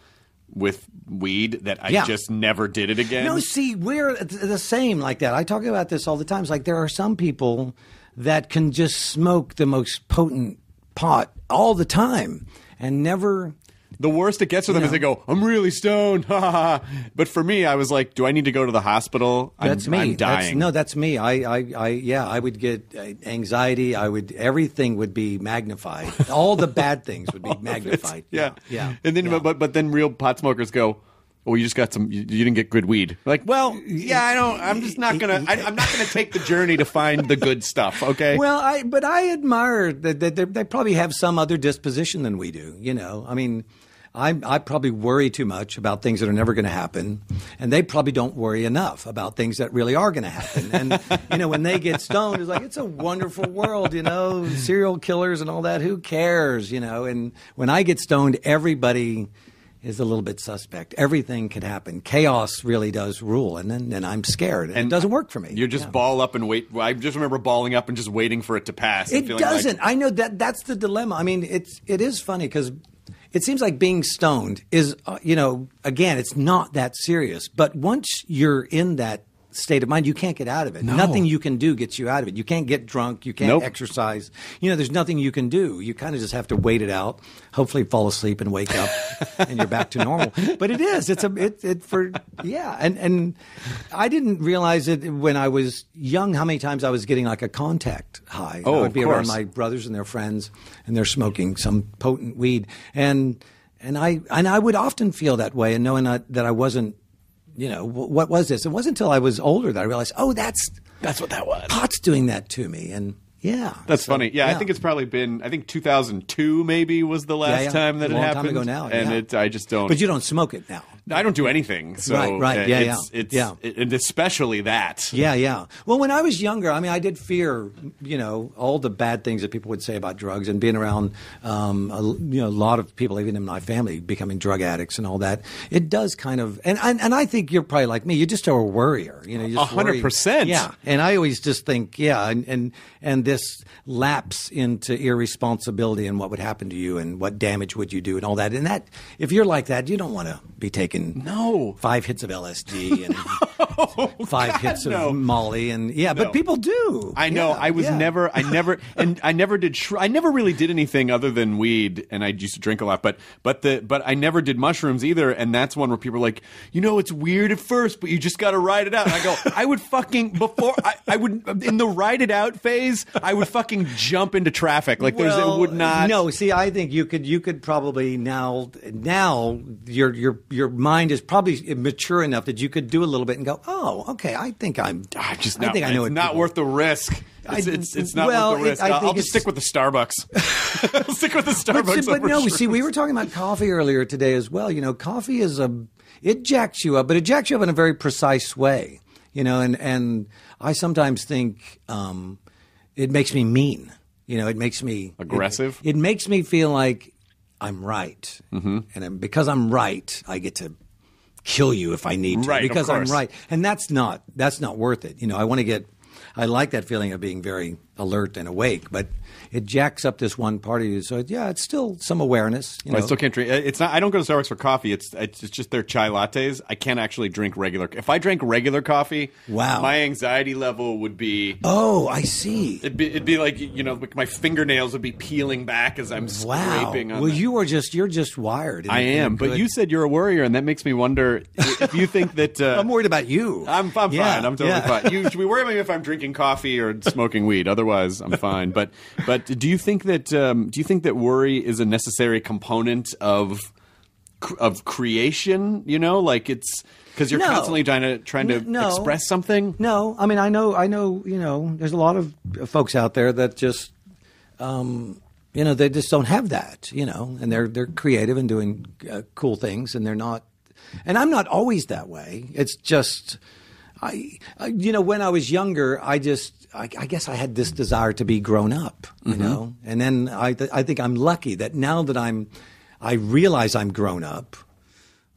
with weed that I Yeah. just never did it again. No, see, we're the same like that. I talk about this all the time. It's like there are some people that can just smoke the most potent pot all the time and never. The worst it gets for them is they go, "I'm really stoned." but for me, I was like, "Do I need to go to the hospital?" I'm, That's me. I'm That's- dying. no, that's me. I, I, I, yeah, I would get uh, anxiety. I would. Everything would be magnified. all the bad things would be magnified. yeah, yeah. And then, yeah. but but then real pot smokers go. Oh, you just got some. You, you didn't get good weed. Like, well, yeah, I don't. I'm just not gonna. I, I'm not gonna take the journey to find the good stuff. Okay. Well, I but I admire that, that they probably have some other disposition than we do. You know, I mean, I I probably worry too much about things that are never going to happen, and they probably don't worry enough about things that really are going to happen. And you know, when they get stoned, it's like it's a wonderful world. You know, serial killers and all that. Who cares? You know, and when I get stoned, everybody. Is a little bit suspect. Everything can happen. Chaos really does rule, and then and I'm scared. And, it doesn't work for me. You're just Yeah. ball up and wait. I just remember balling up and just waiting for it to pass. It doesn't. I know that that's the dilemma. I mean, it's it is funny because it seems like being stoned is uh, you know again it's not that serious, but once you're in that state of mind, you can't get out of it. Nothing you can do gets you out of it. You can't get drunk. You can't Nope. exercise. You know, there's nothing you can do. You kind of just have to wait it out. Hopefully, fall asleep and wake up, and you're back to normal. But it is. It's a. It, it for yeah. And and I didn't realize it when I was young. How many times I was getting like a contact high. Oh, I would be around my brothers and their friends, and they're smoking some potent weed, and and I and I would often feel that way, and knowing that, that I wasn't, you know, what was this? It wasn't until I was older that I realized, oh, that's That's what that was. pot's doing that to me, and yeah, That's So, funny. Yeah, I think it's probably been. I think 2002 maybe was the last Yeah, yeah. time that A it long time happened. ago now, and yeah. it. I just don't. But you don't smoke it now. I don't do anything. So Right, right. Yeah, it's, yeah. It's, Yeah. it- especially that. Yeah, yeah. Well, when I was younger, I mean, I did fear, you know, all the bad things that people would say about drugs and being around, um, a, you know, a lot of people, even in my family, becoming drug addicts and all that. It does kind of, and and, and I think you're probably like me. You just are a worrier. You know, you just A hundred percent. Yeah, and I always just think, yeah, and and and this lapse into irresponsibility and what would happen to you and what damage would you do and all that. And that, if you're like that, you don't want to be taking No. five hits of LSD and oh, five hits of. Molly and yeah, No. but people do. I know. Yeah, I was yeah. never. I never. And I never did. Sh- I never really did anything other than weed, and I used to drink a lot. But but the but I never did mushrooms either. And that's one where people are like, you know, it's weird at first, but you just got to ride it out. And I go, I would fucking before I, I would in the ride it out phase, I would fucking jump into traffic. Like there's it would not. No, see, I think you could you could probably now now your your your mind is probably mature enough that you could do a little bit and go, oh, okay, I think I'm. I just I think I know it's not people- worth the risk. It's, it's, it's not well, worth the risk. I I will just stick with the Starbucks. I'll stick with the Starbucks. but over no, see, we were talking about coffee earlier today as well. You know, coffee is a it jacks you up, but it jacks you up in a very precise way. You know, and and I sometimes think um, it makes me mean. You know, it makes me Aggressive? It, it makes me feel like I'm right, mm-hmm. and I'm- because I'm right, I get to kill you if I need to Right, because I'm right, and that's not that's not worth it. You know, I want to get. I like that feeling of being very alert and awake, but it jacks up this one part of you. So yeah, it's still some awareness. You know? I still can't drink. It's not. I don't go to Starbucks for coffee. It's it's just their chai lattes. I can't actually drink regular. If I drank regular coffee, Wow. my anxiety level would be. oh, I see. It'd be, it'd be like you know, like my fingernails would be peeling back as I'm Wow. scraping on. Well, the- you are just you're just wired. I am, but you said you're a worrier, and that makes me wonder if you think that. Uh, I'm worried about you. I'm, I'm Yeah, fine. I'm totally yeah. fine. You should be worried about me if I'm drinking coffee or smoking weed. Otherwise, I'm fine. But but do you think that um, do you think that worry is a necessary component of of creation? You know, like it's because you're No. constantly trying to trying to no. express something. No, I mean I know I know you know there's a lot of folks out there that just um, you know they just don't have that you know and they're they're creative and doing uh, cool things and they're not and I'm not always that way. It's just I, I you know when I was younger I just I, I guess I had this desire to be grown up you mm-hmm. know and then I th- I think I'm lucky that now that I'm I realize I'm grown up.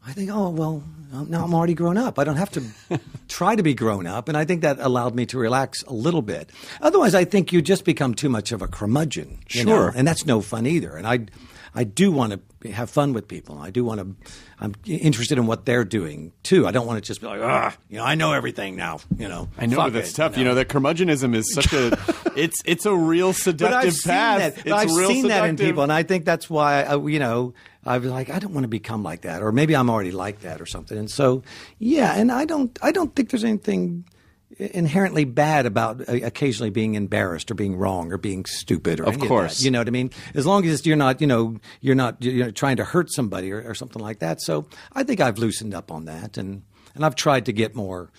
I think, oh well, now I'm already grown up. I don't have to try to be grown up, and I think that allowed me to relax a little bit. Otherwise, I think you just become too much of a curmudgeon, you know, Sure. and that's no fun either. And I, I do want to have fun with people. I do want to. I'm interested in what they're doing too. I don't want to just be like, ah, you know, I know everything now. You know, I know that's it," tough. You know, that curmudgeonism is such a it's it's a real seductive but I've seen path. that. But I've seen that in people, and I think that's why I, you know I was like, I don't want to become like that, or maybe I'm already like that, or something. And so, yeah, and I don't, I don't think there's anything inherently bad about uh, occasionally being embarrassed or being wrong or being stupid or Of course. that. you know what I mean. As long as you're not, you know, you're not you're trying to hurt somebody or, or something like that. So I think I've loosened up on that, and and I've tried to get more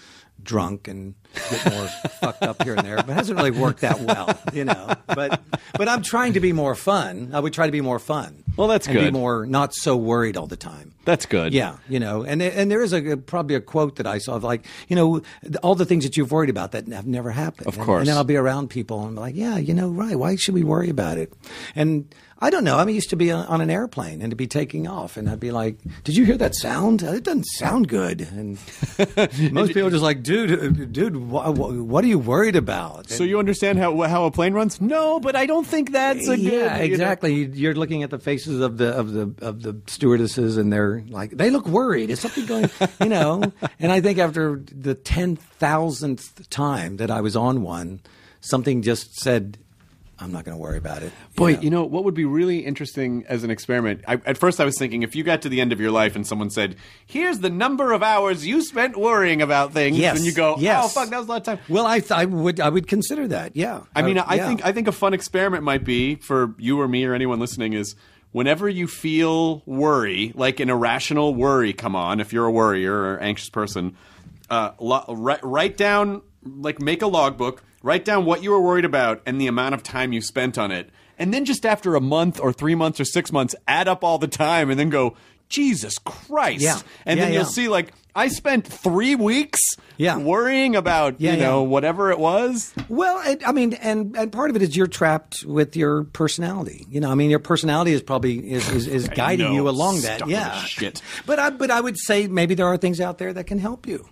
drunk and get more fucked up here and there, but it hasn't really worked that well, you know. But but I'm trying to be more fun. I would try to be more fun. Well, that's and Be good. more not so worried all the time. That's good. Yeah, you know, and and there is a probably a quote that I saw of like, you know, all the things that you've worried about that have never happened. Of And- course. And, then I'll be around people and I'm like, yeah, you know, right. Why should we worry about it? And I don't know. I mean, I used to be on, an airplane and to be taking off, and I'd be like, "Did you hear that sound? It doesn't sound good." And most people are just like, "Dude, uh, dude, wha- wha- what are you worried about?" So you understand how how a plane runs? No, but I don't think that's a good. yeah, you know- exactly. You- You're looking at the faces of the of the of the stewardesses, and they're like, they look worried. Is something going? You know. and I think after the ten thousandth time that I was on one, something just said, "I'm not going to worry about it." Boy, know? you know what would be really interesting as an experiment? I, at first, I was thinking if you got to the end of your life and someone said, "Here's the number of hours you spent worrying about things," Yes. and you go, yes. "Oh fuck, that was a lot of time." Well, I, th- I would I would consider that. Yeah. I mean, Uh, I yeah. think I think a fun experiment might be for you or me or anyone listening is whenever you feel worry, like an irrational worry, come on. If you're a worrier or anxious person, uh, lo- write, write down, like, make a logbook. Write down what you were worried about and the amount of time you spent on it, and then just after a month or three months or six months, add up all the time, and then go, Jesus Christ! Yeah. And Yeah, then you'll yeah. see, like, I spent three weeks Yeah. worrying about you know whatever it was. Well, it, I mean, and and part of it is you're trapped with your personality. You know, I mean, your personality is probably is is, is guiding know. you along that. Yeah, shit. But I but I would say maybe there are things out there that can help you,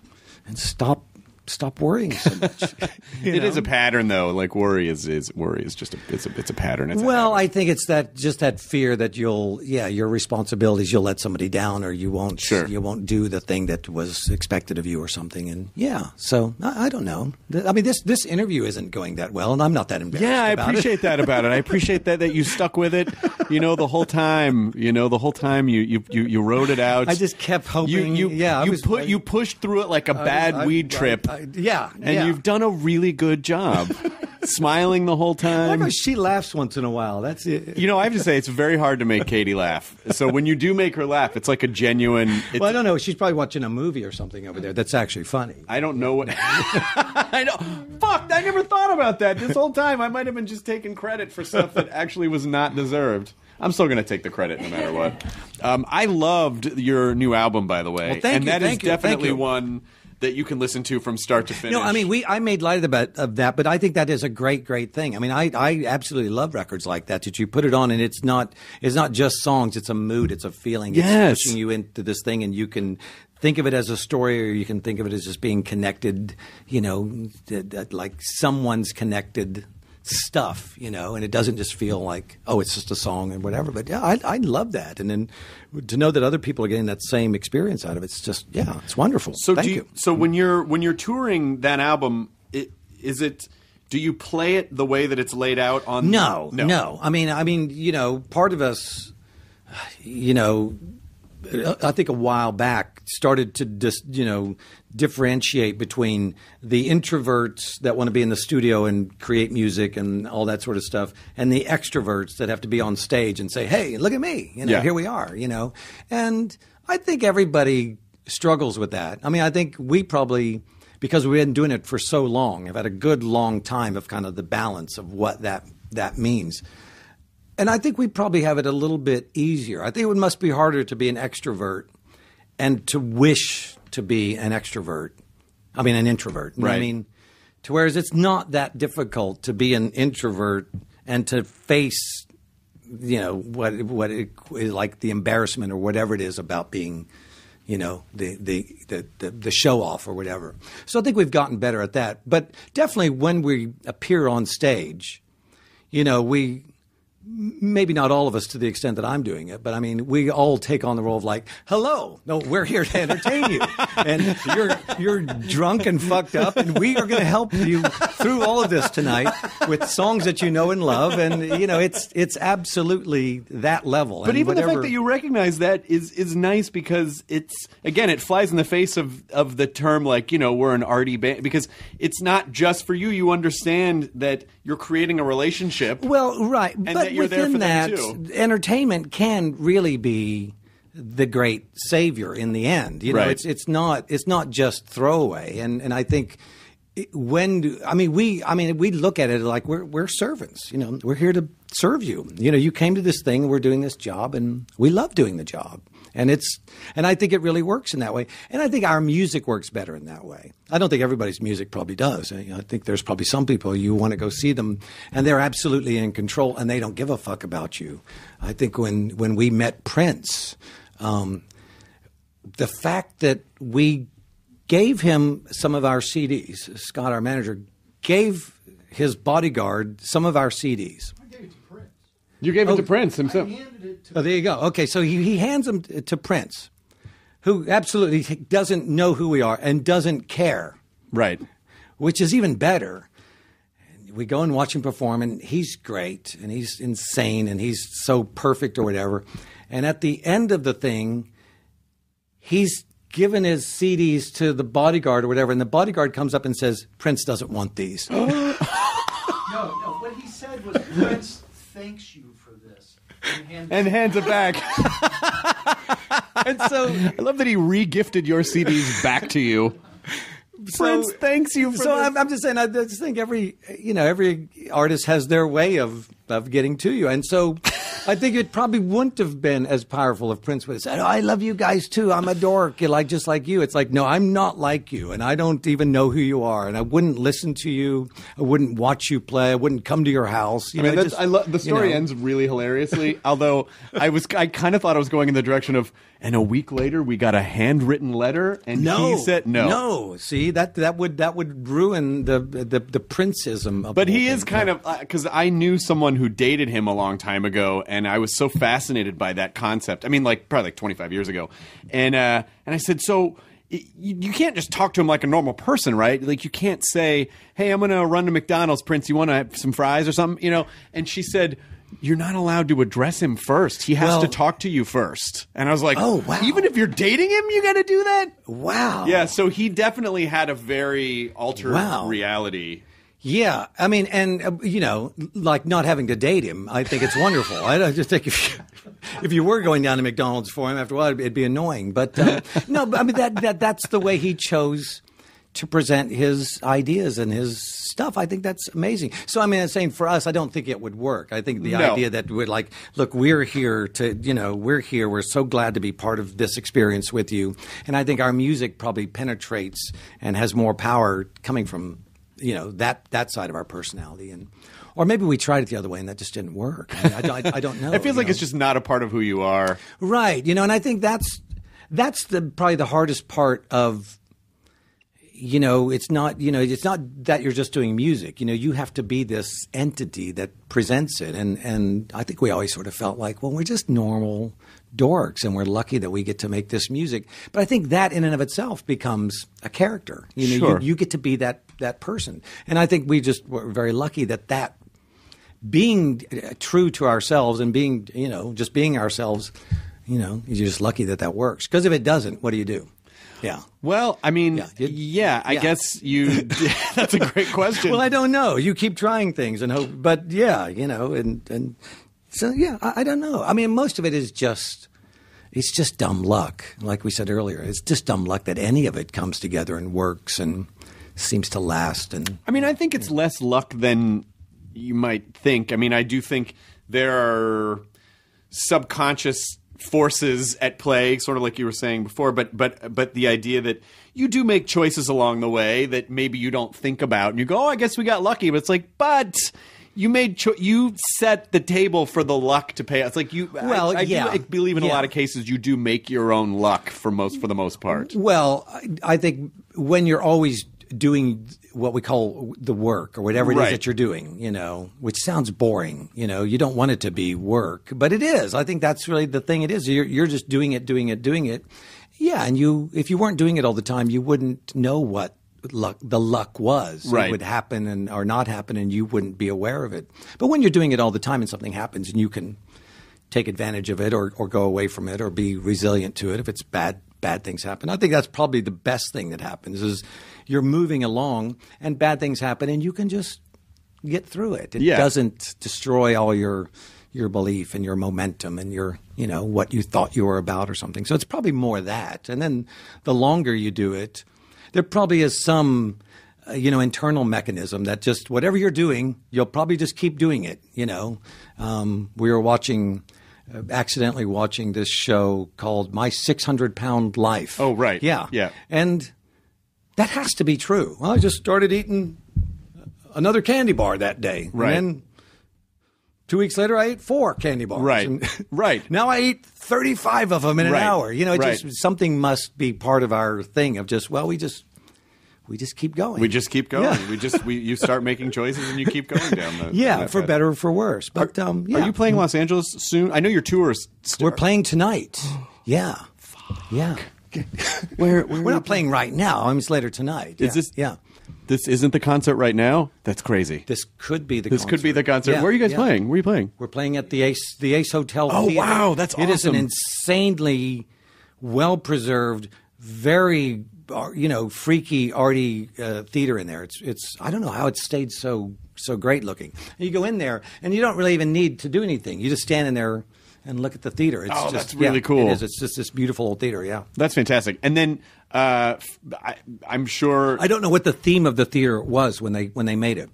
and stop stop worrying so much. It is a pattern, though. Like worry is, is worry is just a it's a it's a pattern. It's Well, habit. I think it's that just that fear that you'll yeah your responsibilities you'll let somebody down or you won't Sure. you won't do the thing that was expected of you or something and yeah so I, I don't know I mean this this interview isn't going that well and I'm not that embarrassed yeah, I about it. appreciate that about it. I appreciate that that you stuck with it. You know, the whole time. You know, the whole time you you you, you wrote it out. I just kept hoping- you yeah, I you was- put I- you pushed through it like a I bad I- weed trip. I- yeah and yeah. you've done a really good job, smiling the whole time. she laughs once in a while that's it You know, I have to say it's very hard to make Katie laugh. So when you do make her laugh, it's like a genuine. Well I don't know she's probably watching a movie or something over there that's actually funny I don't know what. I know. Fuck! I never thought about that this whole time. I might have been just taking credit for stuff that actually was not deserved. I'm still going to take the credit no matter what. Um, I loved your new album, by the way, Well, thank and you, that is you, definitely one that you can listen to from start to finish. No, I mean we. I made light of that, of that, but I think that is a great, great thing. I mean, I, I absolutely love records like that. That you put it on, and it's not, it's not just songs. It's a mood. It's a feeling. Yes. It's pushing you into this thing, and you can think of it as a story, or you can think of it as just being connected. You know, like someone's connected stuff. You know, and it doesn't just feel like oh, it's just a song and whatever. But yeah, I, I love that, and then to know that other people are getting that same experience out of it, it's just yeah, it's wonderful. So Thank do you, so when you're when you're touring that album, it, is it? Do you play it the way that it's laid out on? No, the, No, no, I mean, I mean, you know, part of us, you know, I think a while back started to just, you know, differentiate between the introverts that want to be in the studio and create music and all that sort of stuff, and the extroverts that have to be on stage and say, "Hey, look at me! You know, Yeah. here we are." You know, and I think everybody struggles with that. I mean, I think we probably because we've been doing it for so long, have had a good long time of kind of the balance of what that that means. And I think we probably have it a little bit easier. I think it must be harder to be an extrovert and to wish to be an extrovert. I mean, an introvert. What I mean, to whereas it's not that difficult to be an introvert and to face, you know, what what it is like the embarrassment or whatever it is about being, you know, the the the the, the show off or whatever. So I think we've gotten better at that. But definitely when we appear on stage, you know, we maybe not all of us to the extent that I'm doing it, but I mean, we all take on the role of like, hello, no, we're here to entertain you. and you're, you're drunk and fucked up, and we are going to help you through all of this tonight with songs that you know and love. And, you know, it's, it's absolutely that level. But And even the fact that you recognize that is is nice because it's again it flies in the face of of the term like you know we're an arty band because it's not just for you. You understand that you're creating a relationship. Well, right, but that you're there within for that, them, too. entertainment can really be the great savior in the end. You know, Right. it's it's not it's not just throwaway, and and I think. When do, I mean we I mean we look at it like we're we're servants you know we're here to serve you you know you came to this thing we're doing this job and we love doing the job and it's and I think it really works in that way. And I think our music works better in that way. I don't think everybody's music probably does. I think there's probably some people you want to go see them and they're absolutely in control and they don't give a fuck about you. I think when when we met Prince um, the fact that we gave him some of our CDs, Scott, our manager, gave his bodyguard some of our CDs. I gave it to Prince. You gave it to oh. Prince I himself. handed it to Oh, there you go. Okay, so he, he hands them to Prince, who absolutely doesn't know who we are and doesn't care, Right. which is even better. We go and watch him perform, and he's great, and he's insane, and he's so perfect or whatever. And at the end of the thing, he's given his CDs to the bodyguard or whatever, and the bodyguard comes up and says, Prince doesn't want these. No, no. What he said was, Prince thanks you for this. And hands it back. and so I love that he re-gifted your CDs back to you. Prince thanks you for so this. I'm, I'm just saying I just think every you know every artist has their way of of getting to you and so I think it probably wouldn't have been as powerful if Prince would have said oh, I love you guys too I'm a dork like just like you it's like no I'm not like you and I don't even know who you are and I wouldn't listen to you I wouldn't watch you play I wouldn't come to your house you I mean, know, that's, just, I love the you story know. ends really hilariously. although I was, I kind of thought I was going in the direction of, and a week later we got a handwritten letter, and no, he said no, no. See that that would that would ruin the the the princeism of. But he is thing. kind of uh, because I knew someone who dated him a long time ago, and I was so fascinated by that concept. I mean, like probably like 25 years ago, and uh, and I said, so you, you can't just talk to him like a normal person, right? Like you can't say, hey, I'm going to run to McDonald's, Prince. You want to have some fries or something, you know? And she said. You're not allowed to address him first. He has Well- to talk to you first. And I was like, Oh, wow. Even if you're dating him, you got to do that? wow. Yeah, so he definitely had a very altered Wow. reality. Yeah, I mean, and uh, you know, like not having to date him, I think it's wonderful. I, I just think if you, if you were going down to McDonald's for him after a while, it'd be, it'd be annoying. But um, no, but I mean that that that's the way he chose to present his ideas and his stuff. I think that's amazing. So I mean, I'm saying for us, I don't think it would work. I think the No. idea that we're like, look, we're here to, you know, we're here. We're so glad to be part of this experience with you. And I think our music probably penetrates and has more power coming from, you know, that that side of our personality. And or maybe we tried it the other way and that just didn't work. I, mean, I, don't- I, I don't know. It feels like know? it's just not a part of who you are. Right. You know, and I think that's that's the probably the hardest part of you know, it's not, you know, it's not that you're just doing music. You know, you have to be this entity that presents it. And and I think we always sort of felt like, well, we're just normal dorks and we're lucky that we get to make this music. But I think that in and of itself becomes a character. You know, Sure. you, you get to be that that person. And I think we just were very lucky that that being uh, true to ourselves and being, you know, just being ourselves, you know, you're just lucky that that works. Because if it doesn't, what do you do? Yeah. Well, I mean, Yeah, yeah, I yeah. guess you. that's a great question. Well, I don't know. You keep trying things and hope, but yeah, you know, and and so yeah, I, I don't know. I mean, most of it is just. It's just dumb luck, like we said earlier. It's just dumb luck that any of it comes together and works and seems to last. And I mean, I think it's less luck than you might think. I mean, I do think there are subconscious forces at play, sort of like you were saying before. But but but the idea that you do make choices along the way that maybe you don't think about, and you go, "Oh, I guess we got lucky." But it's like, but. You made cho- you set the table for the luck to pay. It's like you. Well, I, I do- yeah. I believe in a lot of cases you do make your own luck for most for the most part. Well, I, I think when you're always doing what we call the work or whatever it is Right. that you're doing, you know, which sounds boring. You know, you don't want it to be work, but it is. I think that's really the thing. It is. You're, you're just doing it, doing it, doing it. Yeah, and you, if you weren't doing it all the time, you wouldn't know what luck, the luck was. Right. It would happen and or not happen, and you wouldn't be aware of it. But when you're doing it all the time and something happens, and you can take advantage of it or, or go away from it or be resilient to it if it's bad bad things happen. I think that's probably the best thing that happens is you're moving along and bad things happen and you can just get through it. It Yeah. doesn't destroy all your your belief and your momentum and your you know what you thought you were about or something. So it's probably more that. And then the longer you do it, there probably is some uh, you know internal mechanism that just whatever you're doing, you'll probably just keep doing it. You know, um, we were watching. Uh, accidentally watching this show called My 600 Pound Life. Oh, right. Yeah. Yeah. And that has to be true. Well, I just started eating another candy bar that day. Right. And then two weeks later, I ate four candy bars. Right. And Right. now I eat 35 of them in an Right. hour. You know, it Right. just something must be part of our thing of just, well, we just, we just keep going. We just keep going. Yeah. We just we you start making choices and you keep going down the yeah, for path. better or for worse. But um, yeah. Are you playing Los Angeles soon? I know your tour is. We're playing tonight. Yeah. Yeah. Where, We're not playing right now. I mean, it's later tonight. Is yeah. this- Yeah. This isn't the concert right now. That's crazy. This could be the. Concert. This could be the concert. Yeah, Where are you guys yeah. playing? Where are you playing? We're playing at the Ace, the Ace Hotel. Oh, Theater. wow, that's awesome. It is an insanely well preserved, very uh, you know freaky, arty uh, theater in there. It's it's I don't know how it stayed so so great looking. And you go in there and you don't really even need to do anything. You just stand in there and look at the theater. It's Oh, just, that's really yeah, cool. It is. It's just this beautiful old theater. Yeah. That's fantastic. And then uh, I, am sure. I don't know what the theme of the theater was when they when they made it.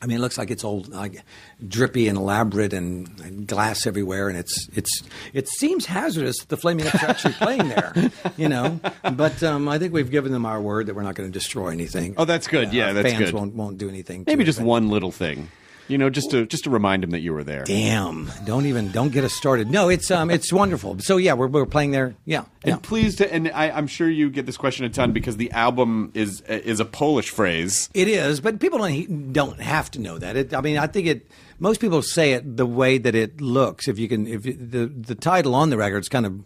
I mean, it looks like it's old, like drippy and elaborate, and, and glass everywhere, and it's it's it seems hazardous. that The Flaming Lips are actually playing there, you know. But um, I think we've given them our word that we're not going to destroy anything. Oh, that's good. Yeah, our that's fans good. Won't won't do anything. maybe it, just but- one little thing, you know, just to just to remind him that you were there. Damn! Don't even don't get us started. No, it's um it's wonderful. So yeah, we're we're playing there. Yeah, And yeah. please, to, and I, I'm sure you get this question a ton because the album is is a Polish phrase. It is, but people don't don't have to know that. It, I mean, I think it. Most people say it the way that it looks. If you can, if the the title on the record is kind of,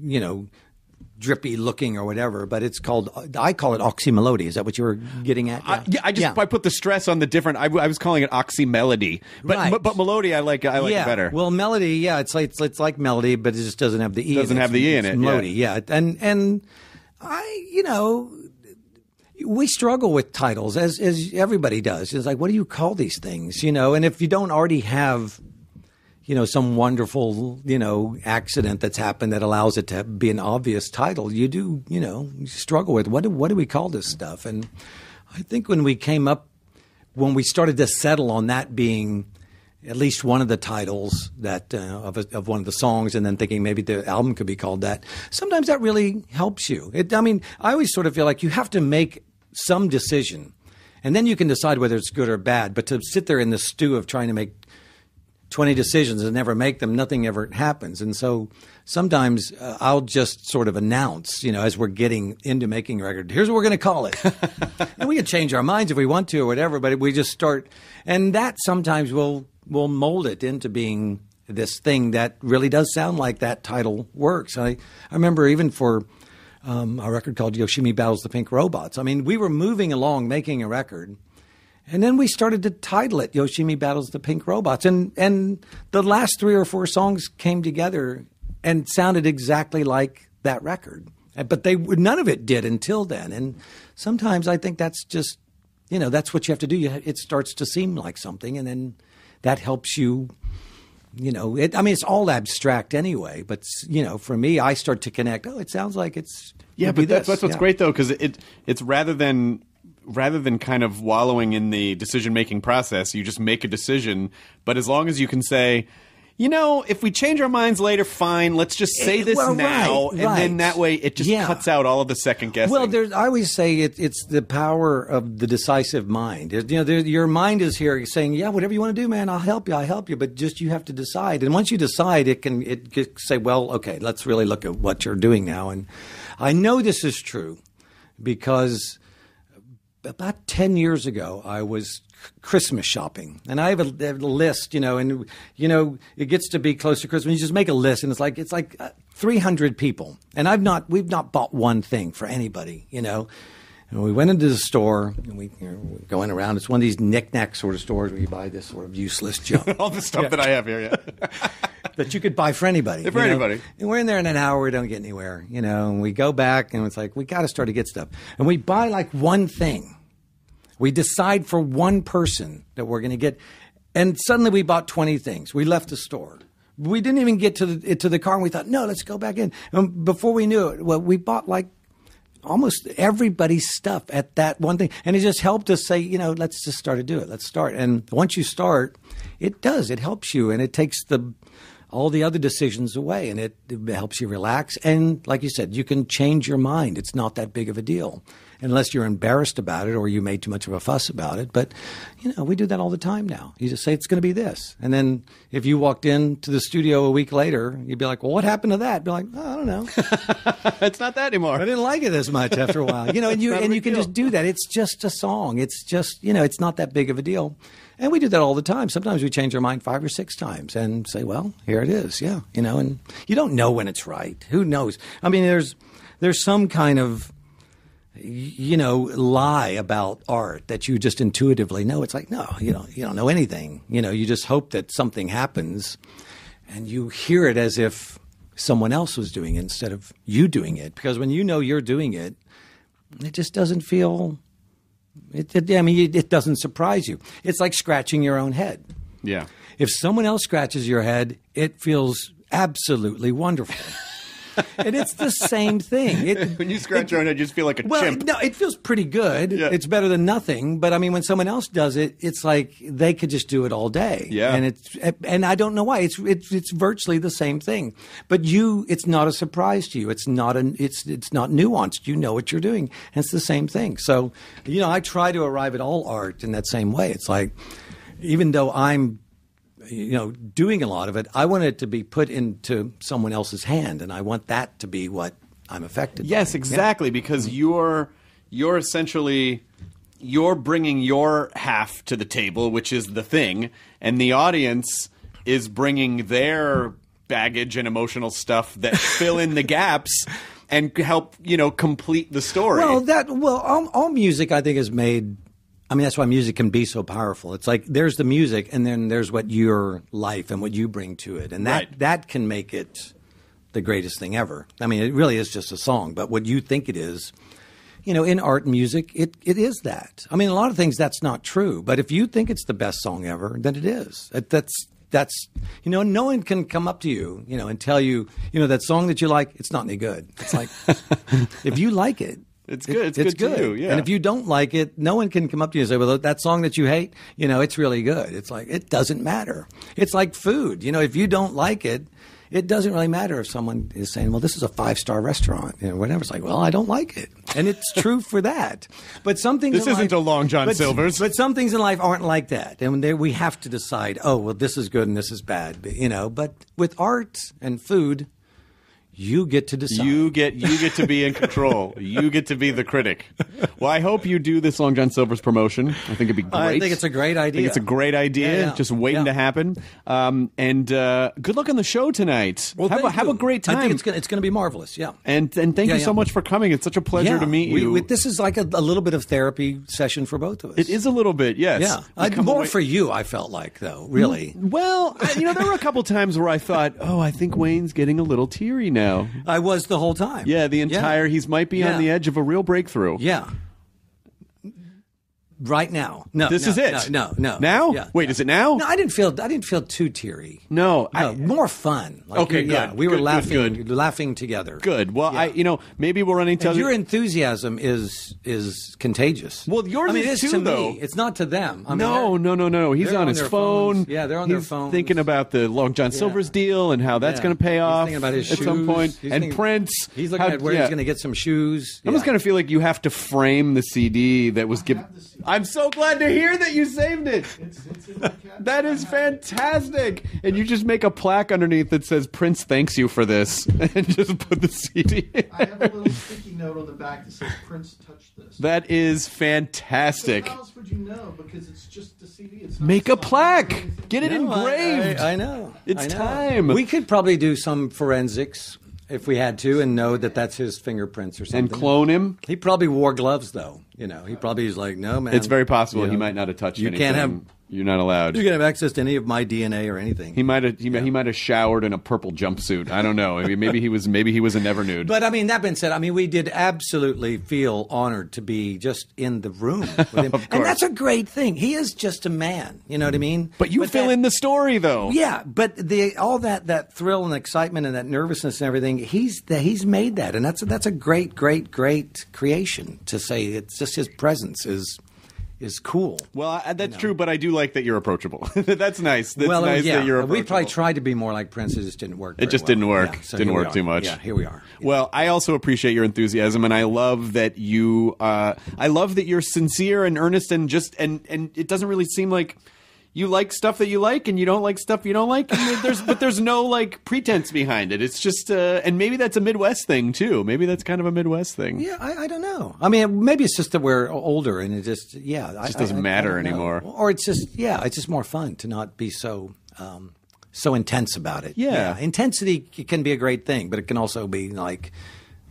you know, drippy looking or whatever, but it's called. I call it oxymelody. Is that what you were getting at? I, yeah, I just I put the stress on the different. I, I was calling it oxy melody, but Right. but, but melody I like I like yeah. it better. Well, melody, yeah, it's like it's, it's like melody, but it just doesn't have the e. Doesn't have the E in it, yeah. Melody, yeah. and and I, you know, we struggle with titles as as everybody does. It's like, what do you call these things? You know, and if you don't already have. You know, some wonderful, you know, accident that's happened that allows it to be an obvious title. You do, you know, struggle with what do, what do we call this stuff? And I think when we came up when we started to settle on that being at least one of the titles that uh, of, a, of one of the songs, and then thinking maybe the album could be called that. Sometimes that really helps you. It, I mean, I always sort of feel like you have to make some decision, and then you can decide whether it's good or bad. But to sit there in the stew of trying to make 20 decisions and never make them, nothing ever happens. And so sometimes uh, I'll just sort of announce, you know, as we're getting into making a record, here's what we're going to call it. and we can change our minds if we want to or whatever, but we just start. And that sometimes will will mold it into being this thing that really does sound like that title works. I, I remember even for um, a record called Yoshimi Battles the Pink Robots. I mean, we were moving along making a record. And then we started to title it Yoshimi Battles the Pink Robots. And, and the last three or four songs came together and sounded exactly like that record. But they none of it did until then. And sometimes I think that's just, you know, that's what you have to do. You, it starts to seem like something, and then that helps you you know, it, I mean, it's all abstract anyway. But you know, for me, I start to connect. Oh, it sounds like it's Yeah, but that's, that's what's Yeah. great though, because it it's rather than rather than kind of wallowing in the decision making process, you just make a decision. But as long as you can say, you know, if we change our minds later, fine. Let's just say Eh, this well, now, right, and then that way it just Yeah. cuts out all of the second guessing. Well, there's, I always say it, it's the power of the decisive mind. There's- You know, there, your mind is here saying, "Yeah, whatever you want to do, man, I'll help you. I'll help you." But just you have to decide. And once you decide, it can it can say, "Well, okay, let's really look at what you're doing now." And I know this is true because about 10 years ago, I was Christmas shopping. And I have a, have a list, you know, and, you know, it gets to be close to Christmas. You just make a list, and it's like, it's like uh, 300 people. And I've not, we've not bought one thing for anybody, you know. And we went into the store, and we, you know, we're going around. It's one of these knick-knack sort of stores where you buy this sort of useless junk All the stuff that I have here, yeah. that you could buy for anybody. Yeah, for you know? anybody. And we're in there in an hour, we don't get anywhere, you know. And we go back, and it's like we got to start to get stuff, and we buy like one thing. We decide for one person that we're going to get, and suddenly we bought twenty things. We left the store. We didn't even get to the to the car, and we thought, no, let's go back in. And before we knew it, well, we bought like almost everybody's stuff at that one thing. And it just helped us say, you know, let's just start to do it. Let's start. And once you start, it does. It helps you and it takes the all the other decisions away and it, it helps you relax. And like you said, you can change your mind. It's not that big of a deal. Unless you're embarrassed about it or you made too much of a fuss about it. But, you know, we do that all the time now. You just say it's going to be this. And then if you walked into the studio a week later, you'd be like, well, what happened to that? Be like, oh, I don't know. it's not that anymore. I didn't like it as much after a while. You know, and you and you can deal. just do that. It's just a song. It's just you know, it's not that big of a deal. And we do that all the time. Sometimes we change our mind five or six times and say, "Well, here it is." Yeah, you know, and you don't know when it's right. Who knows? I mean, there's there's some kind of you know lie about art that you just intuitively know. It's like no, you don't you don't know anything. You know, you just hope that something happens, and you hear it as if someone else was doing it instead of you doing it. Because when you know you're doing it, it just doesn't feel. It, it, I mean, it, it doesn't surprise you. It's like scratching your own head. Yeah. If someone else scratches your head, it feels absolutely wonderful. and it's the same thing. It, When you scratch your own head, you just feel like a well, chimp. no, it feels pretty good. Yeah. It's better than nothing. But I mean, when someone else does it, it's like they could just do it all day. Yeah. and it's and I don't know why. It's it's it's virtually the same thing. But you, it's not a surprise to you. It's not an it's it's not nuanced. You know what you're doing, and it's the same thing. So, you know, I try to arrive at all art in that same way. It's like, even though I'm you know, doing a lot of it, I want it to be put into someone else's hand, and I want that to be what I'm affected. by. Yes, Yeah. exactly. Because you're you're essentially you're bringing your half to the table, which is the thing, and the audience is bringing their baggage and emotional stuff that fill in the gaps and help you know complete the story. Well, that well, all, all music I think is made. I mean, that's why music can be so powerful. It's like there's the music, and then there's what your life and what you bring to it, and that Right. that can make it the greatest thing ever. I mean, it really is just a song, but what you think it is, you know, in art and music, it, it is that. I mean, a lot of things that's not true, but if you think it's the best song ever, then it is. It, that's that's you know, no one can come up to you, you know, and tell you, you know, that song that you like, it's not any good. It's like if you like it. It's good. It's good to you, yeah. And if you don't like it, no one can come up to you and say, "Well, that song that you hate, you know, it's really good." It's like it doesn't matter. It's like food. You know, if you don't like it, it doesn't really matter if someone is saying, "Well, this is a five star restaurant," you know, whatever. It's like, well, I don't like it, and it's true for that. But some things This in isn't life- a Long John but- Silver's. But some things in life aren't like that, and there, we have to decide. Oh, well, this is good and this is bad. But, you know, but with art and food, you get to decide. You get you get to be in control. you get to be the critic. Well, I hope you do this Long John Silver's promotion. I think it'd be great. I think it's a great idea. I think idea. it's a great idea. Yeah, yeah. Just waiting Yeah. to happen. Um, and uh, good luck on the show tonight. Well, have a, have a great time. I think it's gonna, it's going to be marvelous. Yeah. and and thank Yeah, you so much for coming. It's such a pleasure yeah. to meet you. we- this is like a, a little bit of therapy session for both of us. it is a little bit, yes. Yeah. You I, more away- for you, I felt like, though, really. Well, I, you know, there were a couple times where I thought, oh, I think Wayne's getting a little teary now. I was the whole time. Yeah, the entire he's might be on the edge of a real breakthrough. Yeah. Right now. No. This no, is it. No, no, no. Now? Yeah. Wait, is it now? No, I didn't feel. I didn't feel too teary. No, No, I- more fun. Like, Okay, yeah, good. we were Good, good, laughing, good. laughing together. Good. Well, I, you know, maybe we'll run into other. your enthusiasm is is contagious. Well, yours I mean, is it is too, to though. Me. It's not to them. I mean, no, they're- no, no, no. He's on on his phone. phones. Yeah, they're on their phone. Thinking about the Long John Silver's deal and how that's Yeah. going to pay He's off thinking about his at some point. He's and thinking- Prince. He's looking how- at where he's going to get some shoes. I'm just going to feel like you have to frame the CD that was given. I'm so glad to hear that you saved it. It's, it's in my cabinet. That is I have it. fantastic. And you just make a plaque underneath that says Prince thanks you for this and just put the CD. in. I have a little sticky note on the back that says Prince touched this. That is So fantastic. how else would you know? Because it's just a CD. It's not Make a signed plaque. Get it No, I- engraved. I, I know. It's I know. time. We could probably do some forensics if we had to, and know that that's his fingerprints or something. and clone him. He probably wore gloves, though. You know, he probably is like, no, man. It's very possible You he might not have touched You anything. can't have. You're not allowed. You can have access to any of my DNA or anything. He might have. He, he might have showered in a purple jumpsuit. I don't know. I mean, maybe he was. Maybe he was a never nude. But I mean, that being said, I mean, we did absolutely feel honored to be just in the room with him, and that's a great thing. He is just a man. You know what I mean? But you fill that- in the story, though. Yeah, but the all that that thrill and excitement and that nervousness and everything, he's the, he's made that, and that's a, that's a great, great, great creation. To say it's just his presence is is cool. Well, I, that's true, but I do like that you're approachable. that's nice. That's well, nice yeah, that you're we probably tried to be more like Prince. It just didn't work. It just well. didn't work. Yeah, so Didn't work too much. Yeah, here we are. Well, I also appreciate your enthusiasm, and I love that you. Uh, I love that you're sincere and earnest, and just and and it doesn't really seem like you like stuff that you like, and you don't like stuff you don't like. And there's but there's no like pretense behind it. It's just uh, and maybe that's a Midwest thing too. Maybe that's kind of a Midwest thing. Yeah, I, I don't know. I mean, maybe it's just that we're older and it just yeah, it just doesn't matter anymore. Or it's just yeah, it's just more fun to not be so um, so intense about it. Yeah. intensity can be a great thing, but it can also be like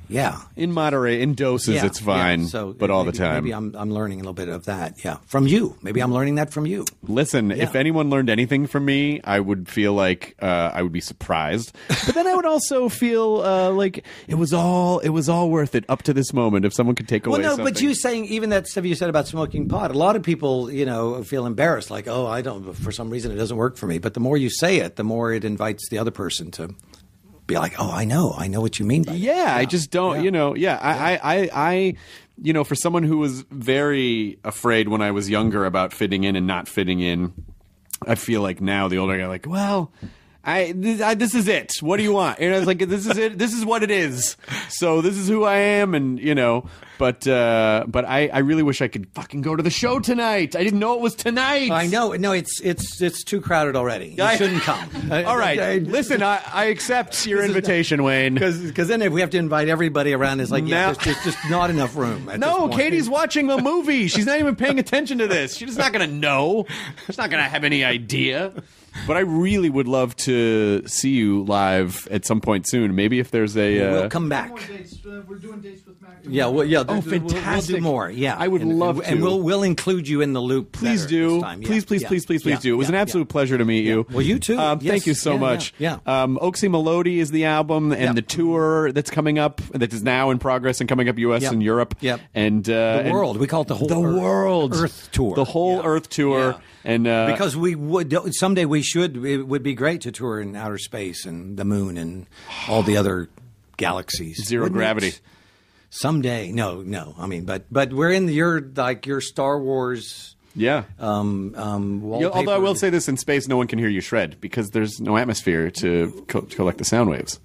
yeah. In moderate, in doses, yeah, it's fine. yeah. So, but all the time. maybe I'm I'm learning a little bit of that. Yeah, from you. Maybe I'm learning that from you. Listen, if anyone learned anything from me, I would feel like uh, I would be surprised. But then I would also feel uh, like it was all it was all worth it up to this moment. If someone could take away, Well, no, but you saying even that stuff you said about smoking pot, a lot of people, you know, feel embarrassed, like, oh, I don't, for some reason it doesn't work for me. But the more you say it, the more it invites the other person to be like, oh, I know, I know what you mean by that. yeah, I just don't. Yeah. You know, yeah, I, I, I, I, you know, for someone who was very afraid when I was younger about fitting in and not fitting in, I feel like now the older I get, like, well. I this, I this is it. What do you want? And I was like, this is it. This is what it is. So this is who I am, and you know. But uh, but I, I really wish I could fucking go to the show tonight. I didn't know it was tonight. I know. No, it's it's it's too crowded already. You I- shouldn't come. All right, listen. I, I accept your invitation, Wayne. Because then if we have to invite everybody around, it's like, yeah, Now- there's, there's just not enough room. No. Katie's watching a movie. She's not even paying attention to this. She's not going to know. She's not going to have any idea. But I really would love to see you live at some point soon. Maybe if there's a. Uh, We'll come back. Dates. Uh, we're doing dates with Mac. Yeah, well, yeah. Oh, we'll- we'll- We'll, fantastic. do more. Yeah, I would and, love and, and we'll we'll include you in the loop. Please do. this time. Yeah, Please, please, yeah, please, please, please yeah, do. It was an absolute pleasure to meet you. Well, you too. Um, Yes. Thank you so much. yeah, Um, Oczy Mlody is the album and the tour that's coming up, that is now in progress and coming up U.S. And Europe. Yep. And uh, The world. We call it the whole the Earth- world Earth tour. The whole. Earth tour. And uh, because we would someday we should it would be great to tour in outer space and the moon and all the other galaxies. Zero Wouldn't it? Someday, no, no. I mean, but but we're in your like your Star Wars. yeah. Um, um, You- although I will say this in space, no one can hear you shred because there's no atmosphere to co- to collect the sound waves.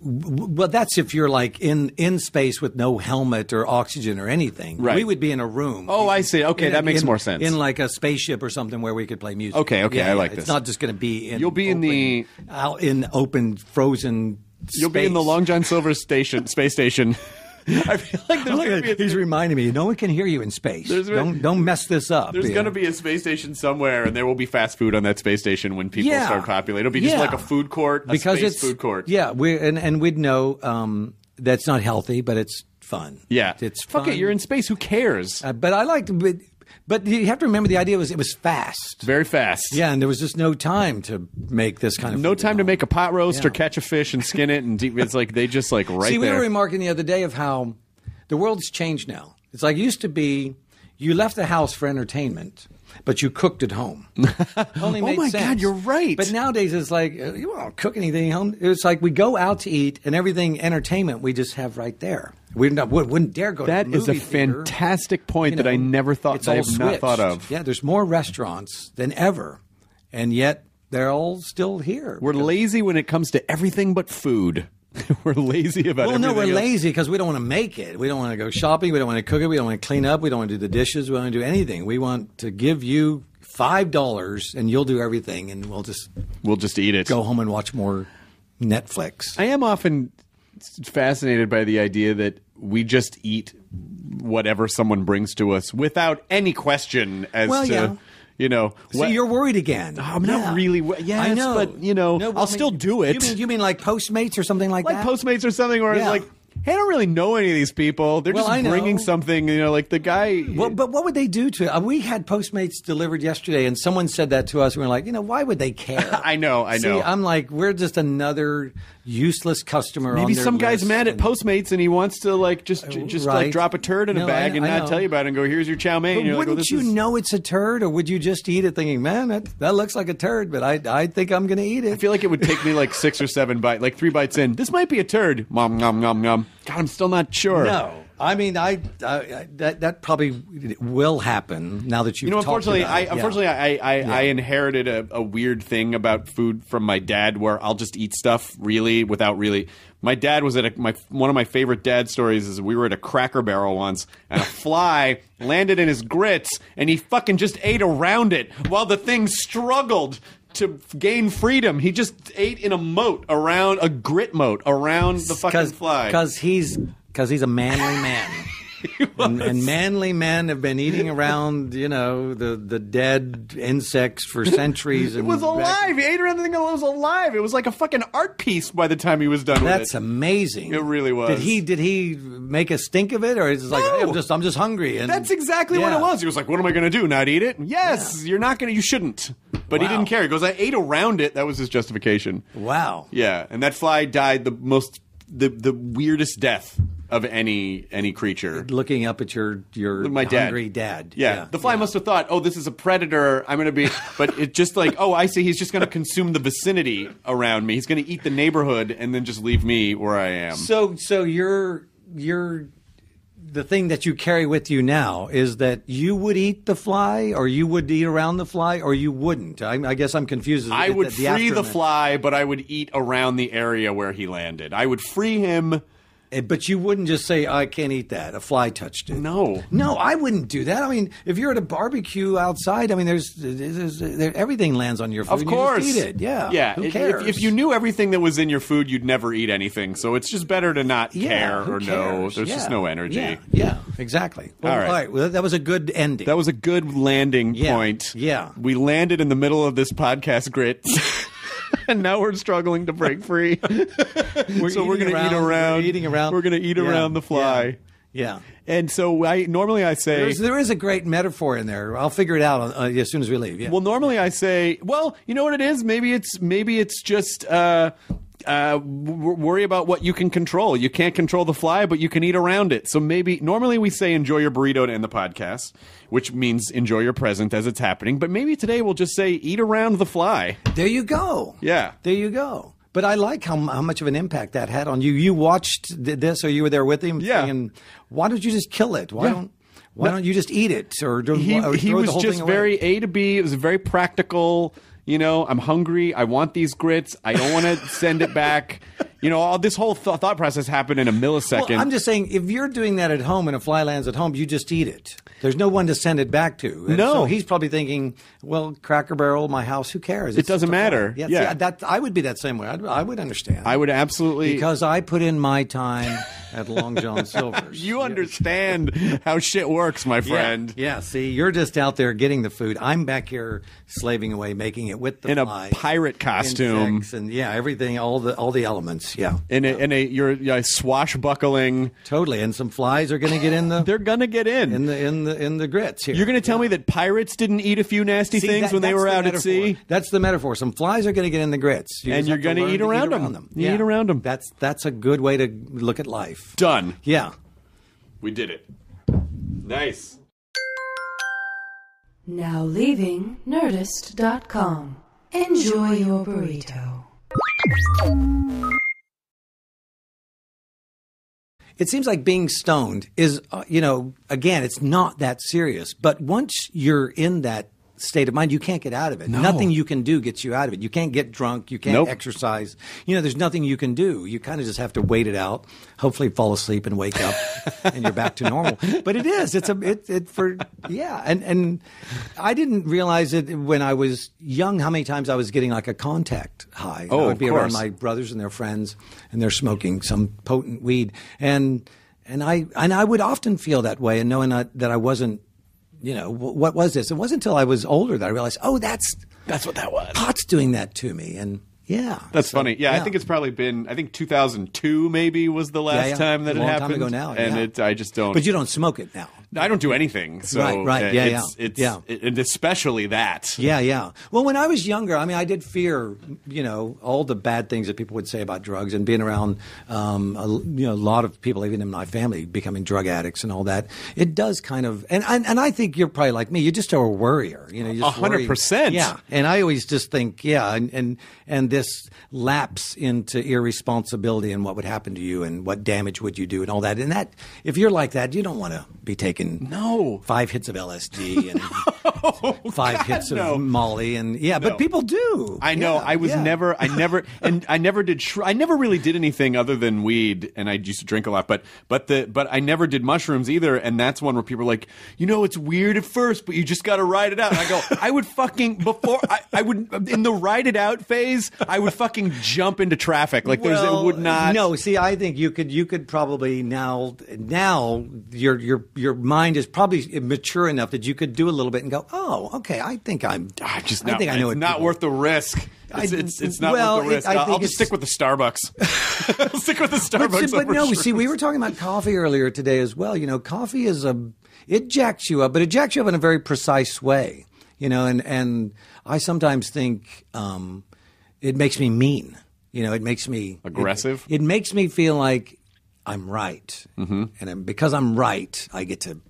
Well, that's if you're like in in space with no helmet or oxygen or anything. Right. We would be in a room. Oh, I see. Okay, In- that makes in- more sense. In like a spaceship or something where we could play music. Okay, okay, I like It's this. not just going to be in. You'll be in the- out in open frozen. You'll be in the. Long John Silver station, space station. I feel like there's Look going at- to be a, he's reminding me. No one can hear you in space. Don't don't mess this up. there's going to be a space station somewhere, and there will be fast food on that space station when people Yeah. start populating. It'll be just Yeah. like a food court, a because space it's food court. Yeah, we and and we'd know um, that's not healthy, but it's fun. yeah. it's fuck it. You're in space. Who cares? Uh, but I like. but, but you have to remember the idea was it was fast. Very fast. Yeah, and there was just no time to make this kind of. No time to make a pot roast or catch a fish and skin it, and deep, it's like they just like right See, we there. were remarking the other day of how the world's changed now. It's like it used to be you left the house for entertainment, but you cooked at home. Only Oh my sense. God, you're right. But nowadays it's like you won't cook anything at home. It's like we go out to eat, and everything entertainment we just have right there. We not, wouldn't wouldn't dare go. That to the is a theater. fantastic point You that I never thought I have not thought of. Yeah, there's more restaurants than ever, and yet they're all still here. We're lazy when it comes to everything but food. we're lazy about. Well, no, we're else. lazy because we don't want to make it. We don't want to go shopping. We don't want to cook it. We don't want to clean up. We don't want to do the dishes. We don't want to do anything. We want to give you five dollars and you'll do everything, and we'll just We'll just eat it. go home and watch more Netflix. I am often fascinated by the idea that we just eat whatever someone brings to us without any question as Well, to yeah. you know. See, what- you're worried again. I'm not really yes, I know, but, you know, No, I'll still do it. You mean, you mean like Postmates or something like, like that? Postmates or something, or Yeah. like, hey, I don't really know any of these people. They're Well, just bringing something. You know, like the guy. Well, but what would they do to? Uh, we had Postmates delivered yesterday, and someone said that to us. We were like, you know, why would they care? I know, I See, know. I'm like, we're just another useless customer. on Maybe some guy's mad at Postmates and he wants to like just just like drop a turd in a bag I- and I not tell you about it and go, here's your chow mein. But And you're like, wouldn't oh, this you is- know it's a turd, or would you just eat it thinking, man, that, that looks like a turd, but I, I think I'm going to eat it? I feel like it would take me like six or seven bites, like three bites in. This might be a turd. Mom, nom, nom, nom. God, I'm still not sure. no. I mean, I, I, I that that probably will happen now that you've You know, talked unfortunately, about I it. Yeah. unfortunately I I, I inherited a, a weird thing about food from my dad, where I'll just eat stuff really without really. My dad was at a, my one of my favorite dad stories is we were at a Cracker Barrel once, and a fly landed in his grits, and he fucking just ate around it while the thing struggled to gain freedom. He just ate in a moat around a grit moat around the fucking fly. because he's because he's a manly man. and, and manly men have been eating around, you know, the, the dead insects for centuries. it was alive. He ate around the thing. It was alive. It was like a fucking art piece by the time he was done with it. That's amazing. It really was. Did he did he make a stink of it, or is it like No. "Hey, I'm just I'm just hungry? And That's exactly what it was. He was like, "What am I going to do? Not eat it?" Yes, you're not going to. You shouldn't. But he didn't care. He goes, "I ate around it." That was his justification. Wow. Yeah, and that fly died the most, the the weirdest death of any any creature. Looking up at your your My dad. hungry dad. Yeah, the fly must have thought, "Oh, this is a predator. I'm going to be," but it just like, "Oh, I see. He's just going to consume the vicinity around me. He's going to eat the neighborhood and then just leave me where I am." So so you're you're the thing that you carry with you now is that you would eat the fly, or you would eat around the fly, or you wouldn't. I, I guess I'm confused. I would the free the aftermath. fly, but I would eat around the area where he landed. I would free him. Eh, But you wouldn't just say, "I can't eat that." A fly touched it. No. no, I wouldn't do that. I mean, if you're at a barbecue outside, I mean, there's, there's, there, everything lands on your food. Of course, eat it. Yeah, yeah. Who If- cares? If, if you knew everything that was in your food, you'd never eat anything. So it's just better to not yeah, care or know. There's just no energy. Yeah, yeah exactly. Well, All right. Well, that was a good ending. That was a good landing Yeah, point. yeah. we landed in the middle of this podcast grit. And now we're struggling to break free. We're so we're going to eat around- we're eating around. We're going to eat Yeah, around the fly. Yeah. And so I normally I say There's, there is a great metaphor in there. I'll figure it out uh, as soon as we leave. Yeah. Well, normally I say, well, you know what it is? Maybe it's maybe it's just uh, uh, w- worry about what you can control. You can't control the fly, but you can eat around it. So maybe normally we say enjoy your burrito to end the podcast, which means enjoy your present as it's happening. But maybe today we'll just say eat around the fly. there you go. Yeah. There you go. But I like how, how much of an impact that had on you. You watched th- this, or you were there with him. Yeah. Thinking, why don't you just kill it? Why Yeah. don't Why don't you just eat it or, do, He or he was the whole just thing away? very A to B. It was very practical. You know, I'm hungry. I want these grits. I don't want to send it back. You know, all this whole th- thought process happened in a millisecond. Well, I'm just saying, if you're doing that at home and a fly lands at home, you just eat it. There's no one to send it back to. And No. So he's probably thinking, well, Cracker Barrel, my house, who cares? It doesn't matter. Yeah, Yeah. see, that, I would be that same way. I'd, I would understand. I would absolutely because I put in my time at Long John Silver's. You understand how shit works, my friend. Yeah, yeah, see, you're just out there getting the food. I'm back here slaving away, making it with the In a pirate costume. and yeah, everything, all the all the elements. Yeah, In a, in a you're, you're swashbuckling. totally. And some flies are going to get in the They're gonna get in. in the in the in the grits here. you're gonna tell me that pirates didn't eat a few nasty See, things that- when they were the out at sea. That's the metaphor. Some flies are going to get in the grits, You And you're have to gonna learn eat to them. You eat around 'em. That's that's a good way to look at life. Done. Yeah. We did it. Nice. Now leaving Nerdist.com. Enjoy your burrito. It seems like being stoned is, uh, you know, again, it's not that serious. But once you're in that state of mind, you can't get out of it. Nothing you can do gets you out of it. You can't get drunk. You can't Nope. exercise. You know, there's nothing you can do. You kind of just have to wait it out. Hopefully, fall asleep and wake up, and you're back to normal. But it is. It's a. It, it for yeah. And and I didn't realize it when I was young. How many times I was getting like a contact high. Oh, I'd of be around my brothers and their friends, and they're smoking some potent weed, and and I and I would often feel that way, and knowing that, that I wasn't, you know, what was this? It wasn't until I was older that I realized, oh, that's That's what that was. pot's doing that to me, and yeah, That's So, funny. Yeah, I think it's probably been. I think 2002 maybe was the last yeah. time that it long time ago now, and yeah. it. I just don't. But you don't smoke it now. I don't do anything. So Right, right. uh, Yeah, it's, yeah. It's, Yeah. it- and especially that. Yeah, yeah. Well, when I was younger, I mean, I did fear, you know, all the bad things that people would say about drugs, and being around, um, a, you know, a lot of people, even in my family, becoming drug addicts and all that. It does kind of, and and, and I think you're probably like me. You just are a worrier. You know, you just A hundred percent. Yeah, and I always just think, yeah, and and and this lapse into irresponsibility and what would happen to you and what damage would you do and all that. And that, if you're like that, you don't want to be taking No. five hits of LSD and oh, five God, hits of. Molly and yeah, No. but people do. I know. Yeah, I was yeah. never. I never. And I never did. I never really did anything other than weed, and I used to drink a lot. But but the but I never did mushrooms either. And that's one where people are like, you know, it's weird at first, but you just got to ride it out. And I go, I would fucking before I, I would in the ride it out phase, I would fucking jump into traffic. Like there's it would not. No, see, I think you could you could probably now now your your your mind is probably mature enough that you could do a little bit and go, oh, okay, I think I'm. I just I not, think I know it's not people- worth the risk. It's, it's, it's not well, worth the it- risk. I I'll, just stick with the Starbucks. I'll stick with the Starbucks. but over no, see, we were talking about coffee earlier today as well. You know, coffee is a it jacks you up, but it jacks you up in a very precise way. You know, and and I sometimes think um, it makes me mean. You know, it makes me Aggressive? It, it makes me feel like I'm right, mm-hmm. and I'm, because I'm right, I get to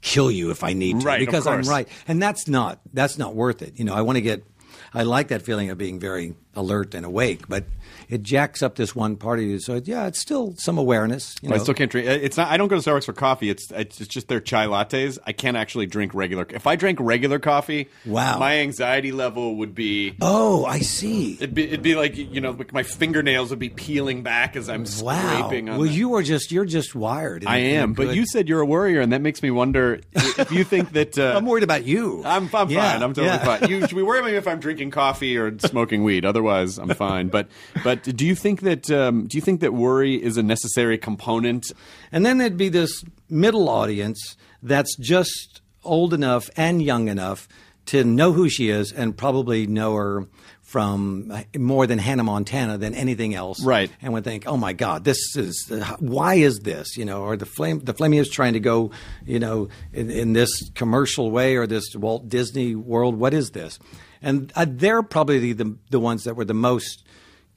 kill you if I need to Right, because I'm right, and that's not that's not worth it. You know, I want to get. I like that feeling of being very alert and awake, but it jacks up this one part of you. So yeah, it's still some awareness. You know, I still can't drink. It's not. I don't go to Starbucks for coffee. It's it's just their chai lattes. I can't actually drink regular. If I drank regular coffee, Wow. my anxiety level would be. Oh, I see. It'd be, it'd be like you know, like my fingernails would be peeling back as I'm Wow. scraping on. Well, the- you are just you're just wired. I am, but you said you're a worrier, and that makes me wonder if you think that. Uh, I'm worried about you. I'm, I'm Yeah, fine. I'm totally yeah. fine. You should be worried about me if I'm drinking coffee or smoking weed. Otherwise, I'm fine. But but do you think that um, do you think that worry is a necessary component? And then there'd be this middle audience that's just old enough and young enough to know who she is and probably know her from more than Hannah Montana than anything else. Right. And would think, oh my God, this is, why is this? You know, or the flame, the Flame is trying to go, you know, in, in this commercial way or this Walt Disney world. What is this? And uh, they're probably the, the ones that were the most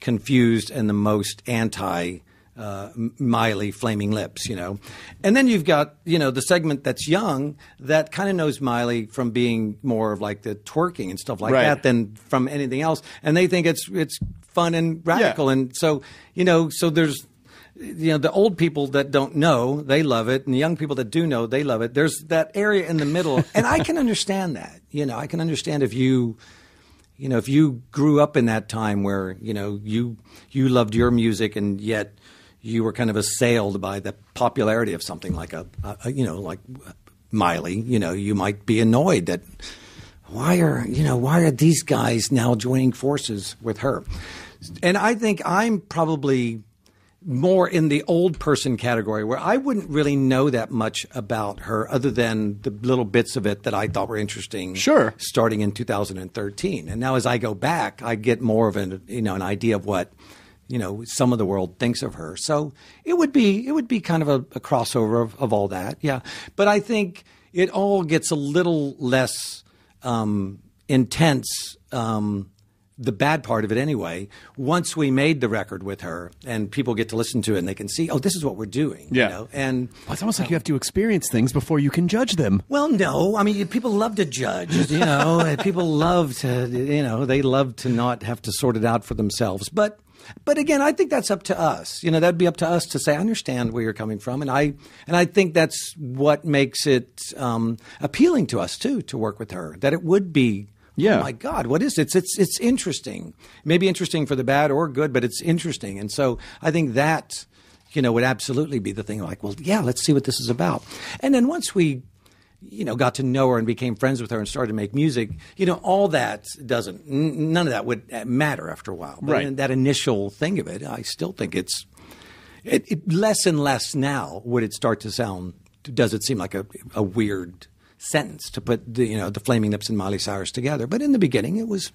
confused and the most anti uh, Miley Flaming Lips, you know. And then you've got, you know, the segment that's young that kind of knows Miley from being more of like the twerking and stuff like Right. that than from anything else. And they think it's it's fun and radical. Yeah. And so, you know, so there's you know, the old people that don't know, they love it, and the young people that do know, they love it. There's that area in the middle, and I can understand that. You know, I can understand if you you know, if you grew up in that time where you know you you loved your music and yet you were kind of assailed by the popularity of something like a, a, you know like Miley, you know, you might be annoyed that why are you know why are these guys now joining forces with her? And I think I'm probably more in the old person category where I wouldn't really know that much about her other than the little bits of it that I thought were interesting Sure. starting in 2013. And now as I go back, I get more of an you know an idea of what you know some of the world thinks of her. So it would be it would be kind of a, a crossover of, of all that, yeah. But I think it all gets a little less um, intense. Um, the bad part of it anyway. Once we made the record with her, and people get to listen to it, and they can see, oh, this is what we're doing. Yeah. You know? And It's almost like you have to experience things before you can judge them. well, no, I mean, people love to judge, you know, people love to, you know, they love to not have to sort it out for themselves. But But again, I think that's up to us. You know, that'd be up to us to say, I understand where you're coming from, and I and I think that's what makes it um, appealing to us too to work with her. That it would be. Yeah. Oh my God, what is it? It's it's it's interesting. Maybe interesting for the bad or good, but it's interesting. And so I think that you know would absolutely be the thing. Like, well, yeah, let's see what this is about. And then once we you know, got to know her and became friends with her and started to make music, you know, all that doesn't, n- none of that would uh, matter after a while. But Right. that initial thing of it, I still think it's, it, it, less and less now would it start to sound, does it seem like a, a weird sentence to put, the, you know, the Flaming Lips and Miley Cyrus together. But in the beginning, it was,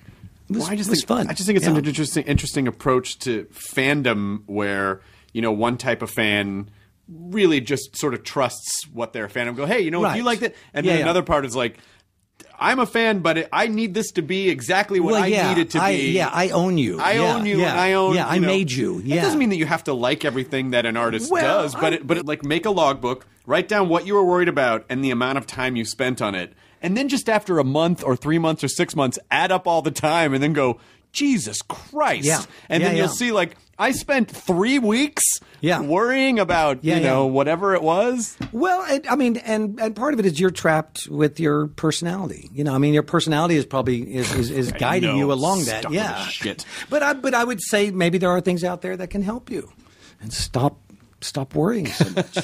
it was, Well, I just think, fun. I just think it's Yeah. an interesting, interesting approach to fandom where you know one type of fan really just sort of trusts what their fan of go, hey, you know, if you like that, and Yeah, then yeah. another part is like. I'm a fan, but it, I need this to be exactly what Well, I yeah, need it to I- be. yeah, I own you. I Yeah, own you, yeah, and I own. yeah, I know. made you, It doesn't mean that you have to like everything that an artist Well, does, but it, but it, like make a logbook, write down what you were worried about and the amount of time you spent on it, and then just after a month or three months or six months, add up all the time, and then go, Jesus Christ! Yeah. and Yeah, then you'll yeah. see like I spent three weeks Yeah. worrying about you know whatever it was. Well, it, I mean, and, and part of it is you're trapped with your personality. You know, I mean, your personality is probably is, is, is guiding know, you along that. Yeah, shit. But I but I would say maybe there are things out there that can help you, and stop stop worrying so much.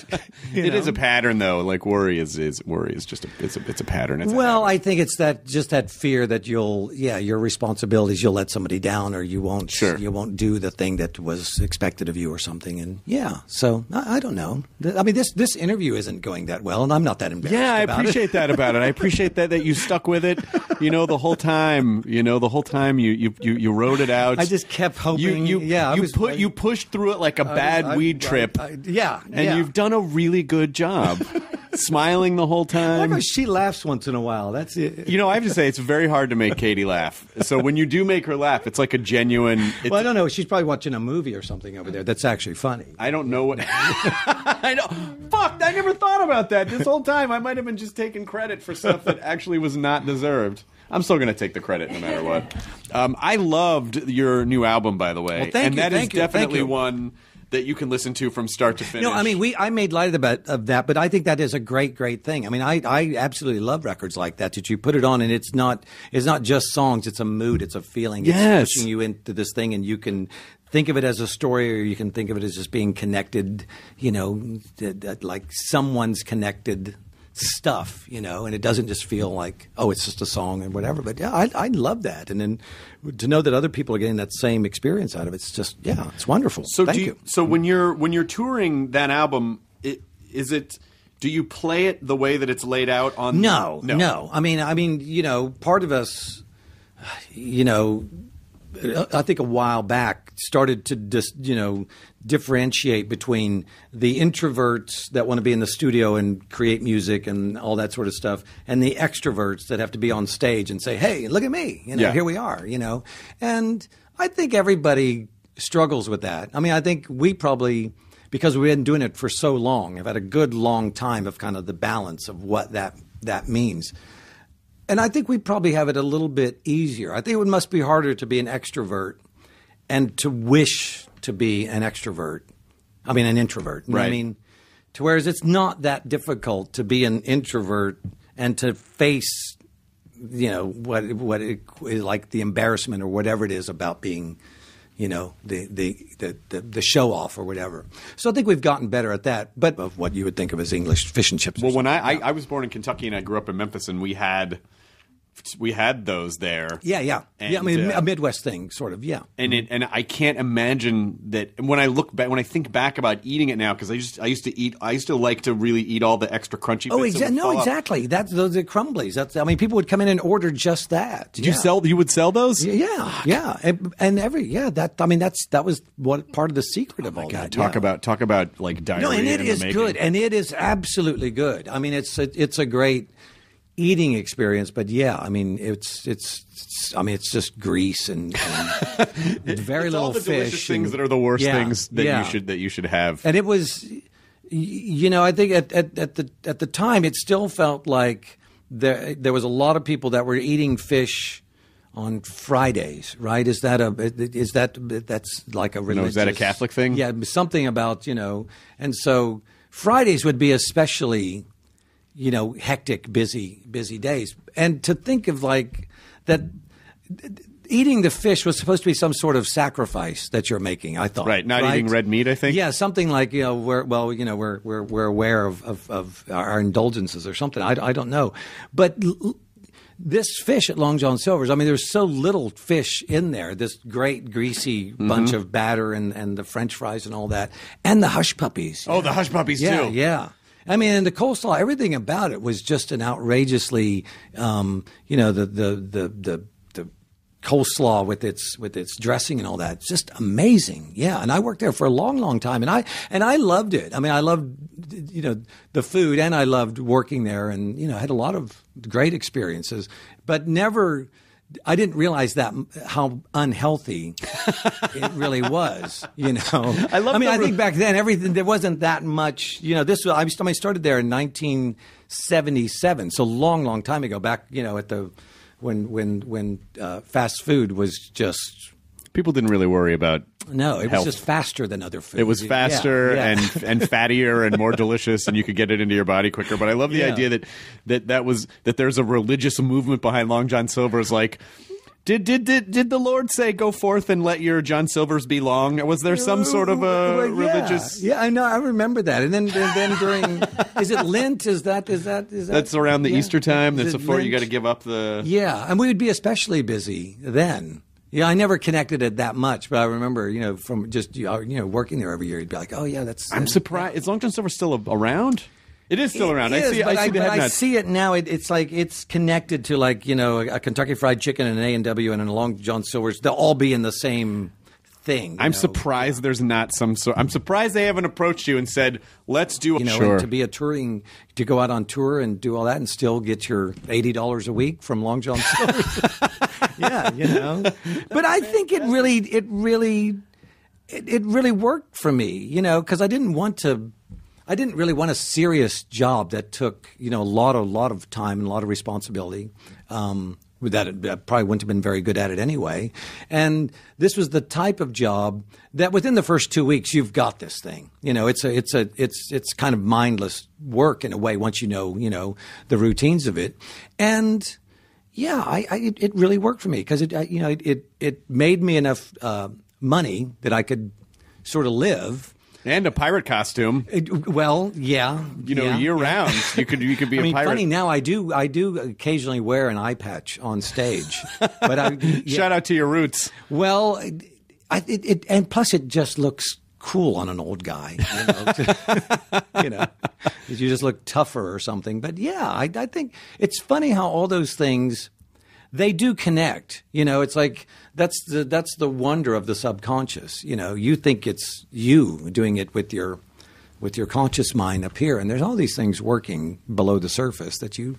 It is a pattern though. Like worry is is worry is just a it's a it's a pattern. It's Well, habit. I think it's that just that fear that you'll yeah your responsibilities you'll let somebody down or you won't Sure. you won't do the thing that was expected of you or something and yeah so I, I don't know I mean this this interview isn't going that well and I'm not that embarrassed Yeah, I appreciate that about it. I appreciate that that you stuck with it. You know, the whole time. You know, the whole time you you you, you wrote it out. I just kept hoping- You you yeah, I you was- put I- you pushed through it like a bad I- weed trip, I- yeah and yeah. you've done a really good job, smiling the whole I time. she laughs once in a while. That's it. You know, I have to say it's very hard to make Katie laugh. So when you do make her laugh, it's like a genuine. It's, Well, I don't know. She's probably watching a movie or something over there. That's actually funny. I don't know what. I know. Fuck! I never thought about that this whole time. I might have been just taking credit for stuff that actually was not deserved. I'm still going to take the credit no matter what. Um, I loved your new album, by the way, Well, thank and you, that is thank you, thank definitely one that you can listen to from start to finish. No, I mean, we I made light of that, of that, but I think that is a great, great thing. I mean, I, I absolutely love records like that. That you put it on, and it's not it's not just songs; it's a mood, it's a feeling. Yes. it's pushing you into this thing, and you can think of it as a story, or you can think of it as just being connected. You know, like someone's connected stuff. You know, and it doesn't just feel like oh, it's just a song and whatever. But yeah, I, I love that, and then to know that other people are getting that same experience out of it, it's just yeah, it's wonderful. So Thank do you, so when you're when you're touring that album, it, is it? Do you play it the way that it's laid out on? No, No, no, I mean, I mean, you know, part of us, you know, I think a while back started to just, you know, differentiate between the introverts that want to be in the studio and create music and all that sort of stuff, and the extroverts that have to be on stage and say, "Hey, look at me! You know, Yeah. here we are." You know, and I think everybody struggles with that. I mean, I think we probably because we've been doing it for so long, have had a good long time of kind of the balance of what that that means. And I think we probably have it a little bit easier. I think it must be harder to be an extrovert and to wish to be an extrovert. I mean, an introvert. You know what I mean, to whereas it's not that difficult to be an introvert and to face, you know, what what it is like the embarrassment or whatever it is about being, you know, the the the, the, the show off or whatever. So I think we've gotten better at that. But of what you would think of as English fish and chips. Well, when I, something. I I was born in Kentucky and I grew up in Memphis, and we had we had those there. yeah, yeah, yeah. I mean, uh, a Midwest thing, sort of. Yeah. and it and I can't imagine that when I look back when I think back about eating it now because I just I used to eat I used to like to really eat all the extra crunchy. Oh, exactly. No, exactly. That's those are crumblies. That's. I mean, people would come in and order just that. Did you sell? You would sell those? Yeah, yeah, and, and every yeah. That I mean, that's that was what part of the secret of all Oh God, that. talk yeah. about talk about like diarrhea. no, and it is good, and it is absolutely good. I mean, it's a, it's a great eating experience. But yeah, I mean, it's it's, it's I mean, it's just grease and, and very It's little all the fish. delicious things that are the worst yeah, things that yeah. you should that you should have. And it was, you know, I think at, at, at the at the time, it still felt like there there was a lot of people that were eating fish on Fridays, right? Is that a is that that's like a religious? is that a Catholic thing? Yeah, something about you know, and so Fridays would be especially, you know, hectic, busy, busy days, and to think of like that. Eating the fish was supposed to be some sort of sacrifice that you're making. I thought, Right, not eating red meat, I think? Yeah, something like you know, we're, well, you know, we're we're we're aware of of, of our indulgences or something. I, I don't know, but l- l- this fish at Long John Silver's, I mean, there's so little fish in there. This great greasy Mm-hmm. bunch of batter and and the French fries and all that, and the hush puppies. Oh, the hush puppies yeah, too. yeah. I mean, and the coleslaw, everything about it was just an outrageously, um, you know, the the the the the coleslaw with its with its dressing and all that. It's just amazing. Yeah, and I worked there for a long, long time, and I and I loved it. I mean, I loved you know the food, and I loved working there, and you know, had a lot of great experiences, but never. I didn't realize that how unhealthy it really was. You know, I love I mean, the I think back then everything there wasn't that much. You know, this was I I started there in 1977, so long, long time ago. Back, you know, at the when when when uh, fast food was just People didn't really worry about. No, it was just faster than other food. It was faster yeah. and and fattier and more delicious, and you could get it into your body quicker. But I love the Yeah. idea that that that was that there's a religious movement behind Long John Silver's. Like, did did did did the Lord say go forth and let your John Silver's be long? Was there some sort of a yeah. religious? Yeah, I know. I remember that. And then, and then during, is it Lent? Is that is that is that? That's around the yeah. Easter time. Is That's before you got to give up the. Yeah, and we would be especially busy then. Yeah, I never connected it that much, but I remember, you know, from just you know working there every year, you'd be like, "Oh yeah, that's." I'm uh, surprised. Is Long John Silver still around? It is still around. It I see. I see the but head I see it now. It, it's like it's connected to like you know a Kentucky Fried Chicken and an A and W and a Long John Silver's. They'll all be in the same thing. I'm know? surprised there's not some sort. I'm surprised they haven't approached you and said, "Let's do." You know, sure. to be a touring, to go out on tour and do all that, and still get your eighty dollars a week from Long John Silver's. yeah, you know. But I think it really, it really, it, it really worked for me. You know, because I didn't want to. I didn't really want a serious job that took you know a lot, a lot of time and a lot of responsibility. Um, that, probably wouldn't have been very good at it anyway. And this was the type of job that within the first two weeks you've got this thing. You know, it's a, it's a, it's, it's kind of mindless work in a way once you know, you know, the routines of it. And yeah, I, I it, it really worked for me because it, I, you know, it, it, it made me enough uh, money that I could sort of live. And a pirate costume. It, well, yeah, You know, yeah, year yeah. round, you could you could be I a mean, pirate. funny now. I do. I do occasionally wear an eye patch on stage, but I. yeah. Shout out to your roots. Well, I, it, it and plus it just looks cool on an old guy. You know, you know, you just look tougher or something. But yeah, I, I think it's funny how all those things they do connect. You know, it's like that's the that's the wonder of the subconscious. You know, you think it's you doing it with your with your conscious mind up here, and there's all these things working below the surface that you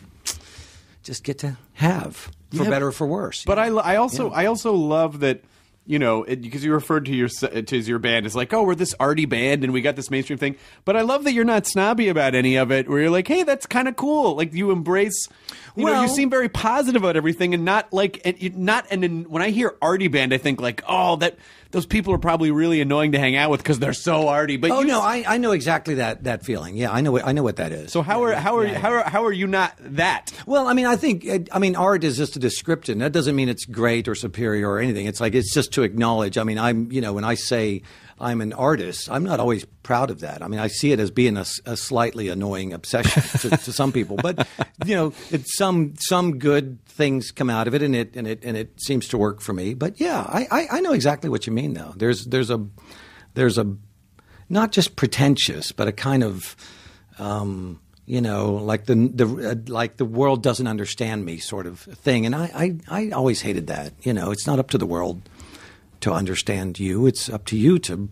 just get to have for Yeah, better or for worse. But I, I also I also love that you know because you referred to your to your band as like oh we're this arty band and we got this mainstream thing. But I love that you're not snobby about any of it. Where you're like hey that's kind of cool. Like you embrace. You know, you seem very positive about everything, and not like and not. And then when I hear arty band, I think like, oh, that those people are probably really annoying to hang out with because they're so arty. But Oh you, no, I, I know exactly that that feeling. Yeah, I know what I know what that is. So how are how are Yeah, yeah. how are how are you not that? Well, I mean, I think I mean art is just a description. That doesn't mean it's great or superior or anything. It's like it's just to acknowledge. I mean, I'm you know when I say I'm an artist, I'm not always proud of that. I mean, I see it as being a slightly annoying obsession to, to some people, but you know, some some good things come out of it, and it and it and it seems to work for me. But yeah, I I, I know exactly what you mean. Though there's there's a there's a not just pretentious, but a kind of um, you know, like the the uh, like the world doesn't understand me sort of thing. And I, I I always hated that. You know, it's not up to the world to understand you. It's up to you to,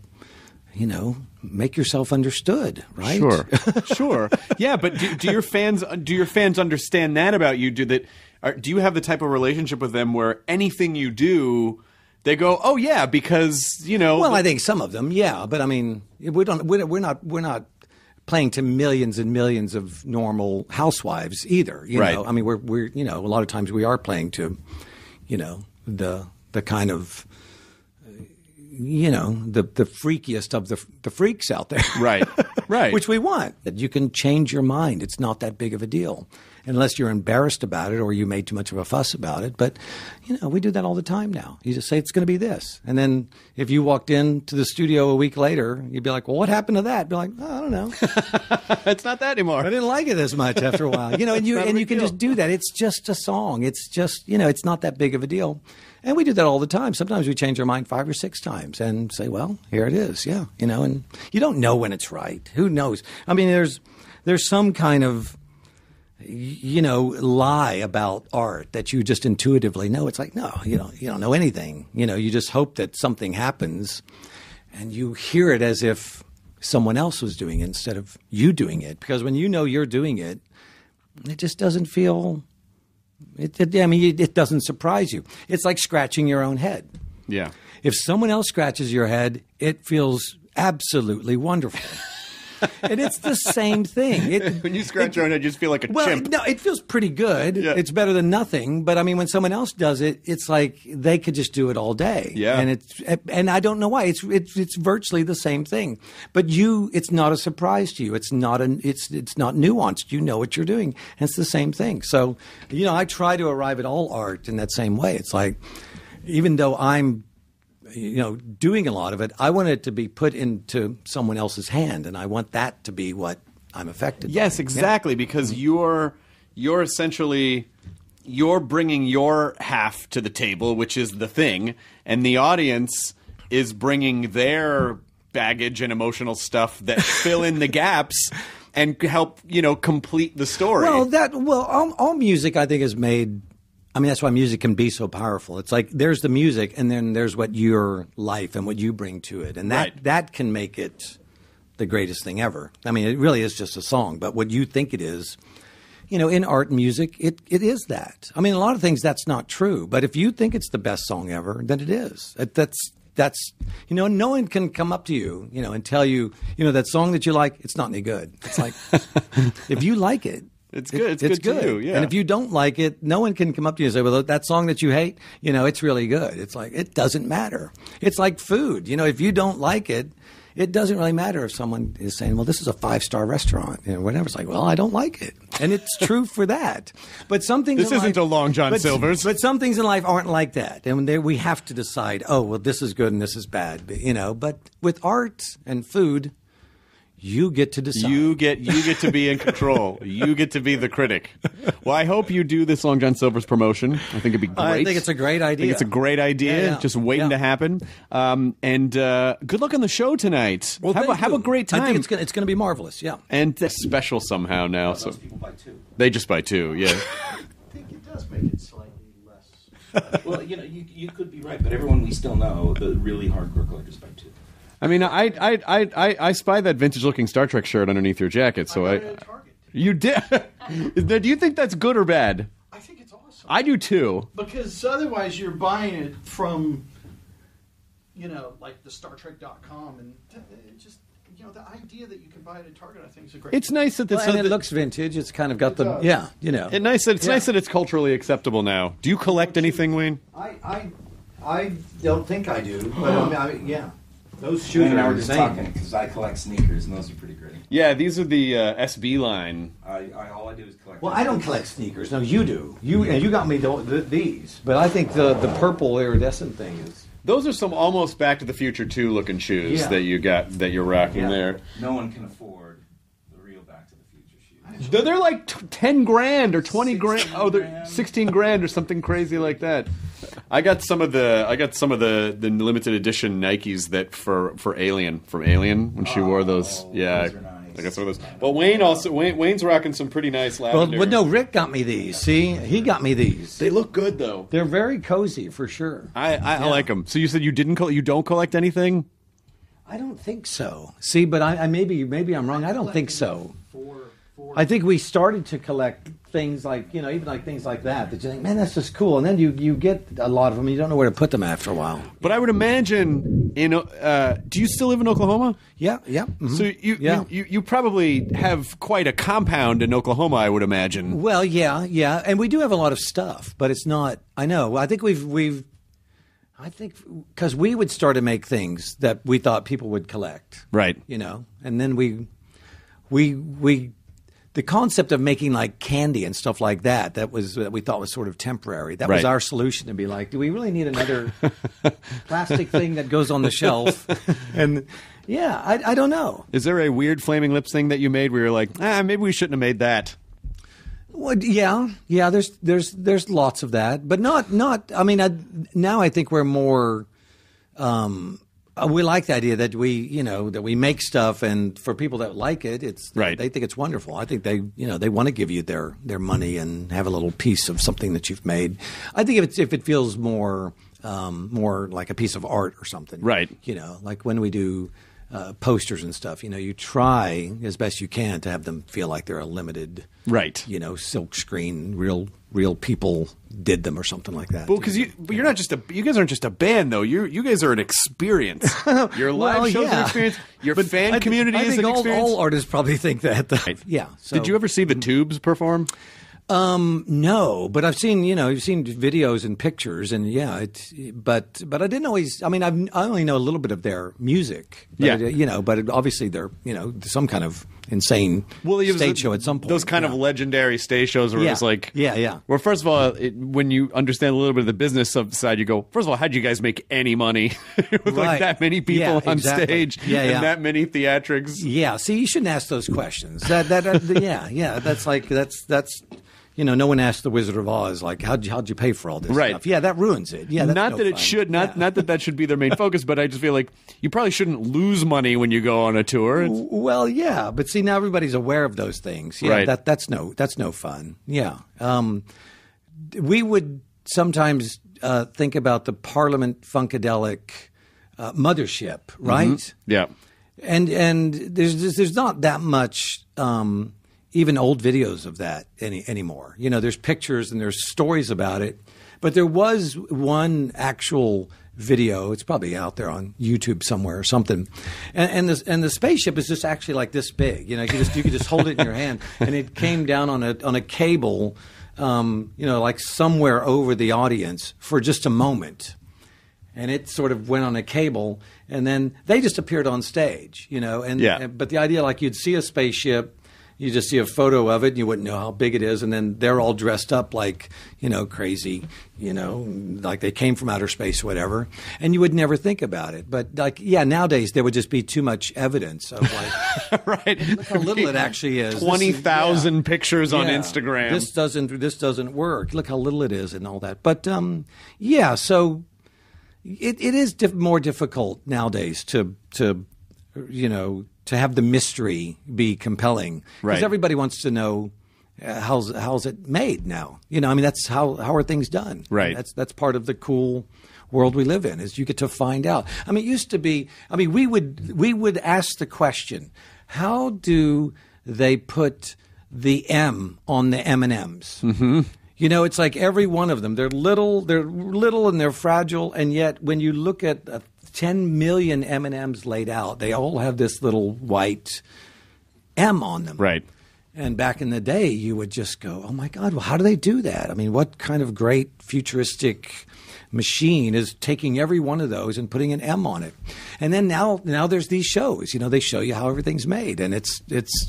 you know, make yourself understood. Right? Sure, sure, yeah. But do, do your fans do your fans understand that about you? Do that? Are, do you have the type of relationship with them where anything you do, they go, "Oh yeah," because you know. Well, I think some of them, yeah. But I mean, we don't. We're, we're not. We're not playing to millions and millions of normal housewives either. You Right. know, I mean, we're we're you know a lot of times we are playing to, you know, the the kind of you know the the freakiest of the the freaks out there, Right. Right. Which we want. That you can change your mind. It's not that big of a deal, unless you're embarrassed about it or you made too much of a fuss about it. But you know, we do that all the time now. You just say it's going to be this, and then if you walked into the studio a week later, you'd be like, "Well, what happened to that?" Be like, oh, "I don't know." it's not that anymore. I didn't like it as much after a while. You know, and you and you can deal. just do that. It's just a song. It's just you know, it's not that big of a deal. And we do that all the time. Sometimes we change our mind five or six times and say, "Well, here it is." Yeah, you know, and you don't know when it's right. Who knows? I mean, there's there's some kind of you know lie about art that you just intuitively know. It's like no, you don't you don't know anything. You know, you just hope that something happens, and you hear it as if someone else was doing it instead of you doing it. Because when you know you're doing it, it just doesn't feel. It, it, I mean, it, it doesn't surprise you. It's like scratching your own head. yeah. If someone else scratches your head, it feels absolutely wonderful. and it's the same thing. It, When you scratch your own head, you just feel like a well, chimp. no, it feels pretty good. Yeah. It's better than nothing. But I mean, when someone else does it, it's like they could just do it all day. Yeah. and it's and I don't know why. It's it's it's virtually the same thing. But you, it's not a surprise to you. It's not an it's it's not nuanced. You know what you're doing, and it's the same thing. So, you know, I try to arrive at all art in that same way. It's like, even though I'm you know, doing a lot of it, I want it to be put into someone else's hand, and I want that to be what I'm affected. by. Yes, exactly. Because mm-hmm. you're you're essentially you're bringing your half to the table, which is the thing, and the audience is bringing their baggage and emotional stuff that fill in the gaps and help you know complete the story. Well, that well, all, all music I think is made. I mean, that's why music can be so powerful. It's like there's the music, and then there's what your life and what you bring to it, and that Right. that can make it the greatest thing ever. I mean, it really is just a song, but what you think it is, you know, in art and music, it, it is that. I mean, a lot of things that's not true, but if you think it's the best song ever, then it is. It, that's that's you know, no one can come up to you, you know, and tell you, you know, that song that you like, it's not any good. It's like if you like it. It's good. It's good to you, yeah. And if you don't like it, no one can come up to you and say, "Well, that song that you hate, you know, it's really good." It's like it doesn't matter. It's like food. You know, if you don't like it, it doesn't really matter if someone is saying, "Well, this is a five star restaurant," you know, whatever. It's like, well, I don't like it, and it's true for that. But some things This in isn't life- a Long John but- Silver's. But some things in life aren't like that, and there, we have to decide. Oh, well, this is good and this is bad. But, you know, but with art and food, you get to decide. You get you get to be in control. you get to be the critic. Well, I hope you do this Long John Silver's promotion. I think it'd be great. I think it's a great idea. I think it's a great idea. Yeah, yeah. Just waiting Yeah. to happen. Um, and uh, good luck on the show tonight. Well, have a, have a great time. I think it's gonna, it's going to be marvelous. Yeah. and it's special somehow now. So Most people buy two. they just buy two. Yeah. I think it does make it slightly less. well, you know, you, you could be right, but everyone we still know, the really hardcore collectors buy two. I mean, I I I I, I spy that vintage looking Star Trek shirt underneath your jacket. So I I, got it at Target. you did. do you think that's good or bad? I think it's awesome. I do too. because otherwise you're buying it from, you know, like the StarTrek.com, and t- it just, you know, the idea that you can buy it at Target, I think, is a great. It's nice that this. Well, and so it that- looks vintage. It's kind of got the does. yeah, you know. It nice that it's Yeah. nice that it's culturally acceptable now. Do you collect anything, Wayne? I, I I don't think I do, but I mean, I mean, yeah, those shoes Shane and I are were just insane. talking because I collect sneakers and those are pretty great. Yeah, these are the uh, SB line. I, I all I do is collect. Well, I don't collect sneakers. No, you do. You and you got me the, the, these, but I think the the purple iridescent thing is. Those are some almost Back to the Future 2 looking shoes Yeah. that you got that you're rocking Yeah. there. No one can afford the real Back to the Future shoes. They're, they're like t- 10 grand or 20 grand. Oh, they're grand. 16 grand or something crazy like that. I got some of the I got some of the the limited edition Nikes that for for Alien from Alien when she wore those. Oh, Yeah. those are nice. I got some of those. But Wayne also Wayne, Wayne's rocking some pretty nice Well, lavender. but no, Rick got me these. See, he got me these. they look good though. They're very cozy for sure. I I, I like them. So you said you didn't col- you don't collect anything? I don't think so. See, but I, I maybe maybe I'm wrong. I don't think so. for, for I think we started to collect things like you know even like things like that that you think man that's just cool and then you you get a lot of them and you don't know where to put them after a while. But I would imagine in uh, do you still live in Oklahoma? Yeah, yeah. mhm. So you, Yeah. you, you you probably have quite a compound in Oklahoma, I would imagine. Well, yeah, yeah, and we do have a lot of stuff, but it's not. I know. I think we've we've I think because we would start to make things that we thought people would collect, Right. You know, and then we, we, we, the concept of making like candy and stuff like that that was that we thought was sort of temporary. That was our solution to be like, do we really need another plastic thing that goes on the shelf? and yeah, I, I don't know. Is there a weird flaming lips thing that you made where you're like, ah, maybe we shouldn't have made that? Well, yeah, yeah. There's there's there's lots of that, but not not. I mean, I, now I think we're more. Um, uh, we like the idea that we you know that we make stuff, and for people that like it, it's Right. They think it's wonderful. I think they you know they want to give you their their money and have a little piece of something that you've made. I think if it's if it feels more um, more like a piece of art or something, Right. You know, like when we do. Uh, posters and stuff, you know, you try as best you can to have them feel like they're a limited, Right. you know, silk screen, real real people did them or something like that. Well, because you, but you're not just a, you guys aren't just a band though. You, you guys are an experience. Your live Well, shows yeah. an experience. Your But fan I community I is an all, experience. all artists probably think that. though. Yeah. So. Did you ever see the Tubes perform? Um, no, but I've seen you know you've seen videos and pictures and yeah, it, but but I didn't always. I mean, I've, I only know a little bit of their music. But, Yeah. you know, but obviously they're you know some kind of insane it was stage the- show at some point. Those kind of legendary stage shows where Yeah. it's like, Yeah, yeah. Well, first of all, it, when you understand a little bit of the business side, you go, first of all, how'd you guys make any money with like that many people Yeah, on exactly. stage Yeah, and that many theatrics? Yeah, see, you shouldn't ask those questions. That that uh, yeah, yeah, that's like that's that's you know, no one asked the Wizard of Oz like how'd you, how'd you pay for all this Right. stuff? Yeah, that ruins it. Yeah, that's not no that it should, not Yeah. not that that should be their main focus, but I just feel like you probably shouldn't lose money when you go on a tour. It's- Well, yeah, but see now everybody's aware of those things. Yeah, Right. that that's no that's no fun. Yeah, um, we would sometimes uh, think about the Parliament Funkadelic uh, mothership, right? yeah, and and there's there's not that much um, even old videos of that any anymore. You know, there's pictures and there's stories about it, but there was one actual video. It's probably out there on YouTube somewhere or something, and and the and the spaceship is just actually like this big. You know, you could just you could just hold it in your hand, and it came down on a on a cable. Um, you know, like somewhere over the audience for just a moment and it sort of went on a cable, and then they just appeared on stage, you know. And, Yeah. and- but the idea, like you'd see a spaceship, you just see a photo of it, and you wouldn't know how big it is, and then they're all dressed up like you know crazy, you know, like they came from outer space, whatever, and you would never think about it. But like, yeah, nowadays there would just be too much evidence of like right. look how little it actually is. Twenty thousand yeah. pictures on Instagram. This doesn't this doesn't work. Look how little it is and all that. But um, yeah, so it, it is diff- more difficult nowadays to to you know to have the mystery be compelling because right. everybody wants to know uh, how's how's it made now. You know, I mean that's how how are things done. Right. That's that's part of the cool world we live in is you get to find out. I mean, it used to be. I mean, we would we would ask the question, how do they put the M on the M and M's? Mm-hmm. You know, it's like every one of them. They're little, they're little, and they're fragile. And yet, when you look at a 10 million M&Ms laid out. They all have this little white M on them. Right. And back in the day, you would just go, "Oh my God! Well, how do they do that? I mean, what kind of great futuristic machine is taking every one of those and putting an M on it?" And then now, now there's these shows. You know, they show you how everything's made, and it's it's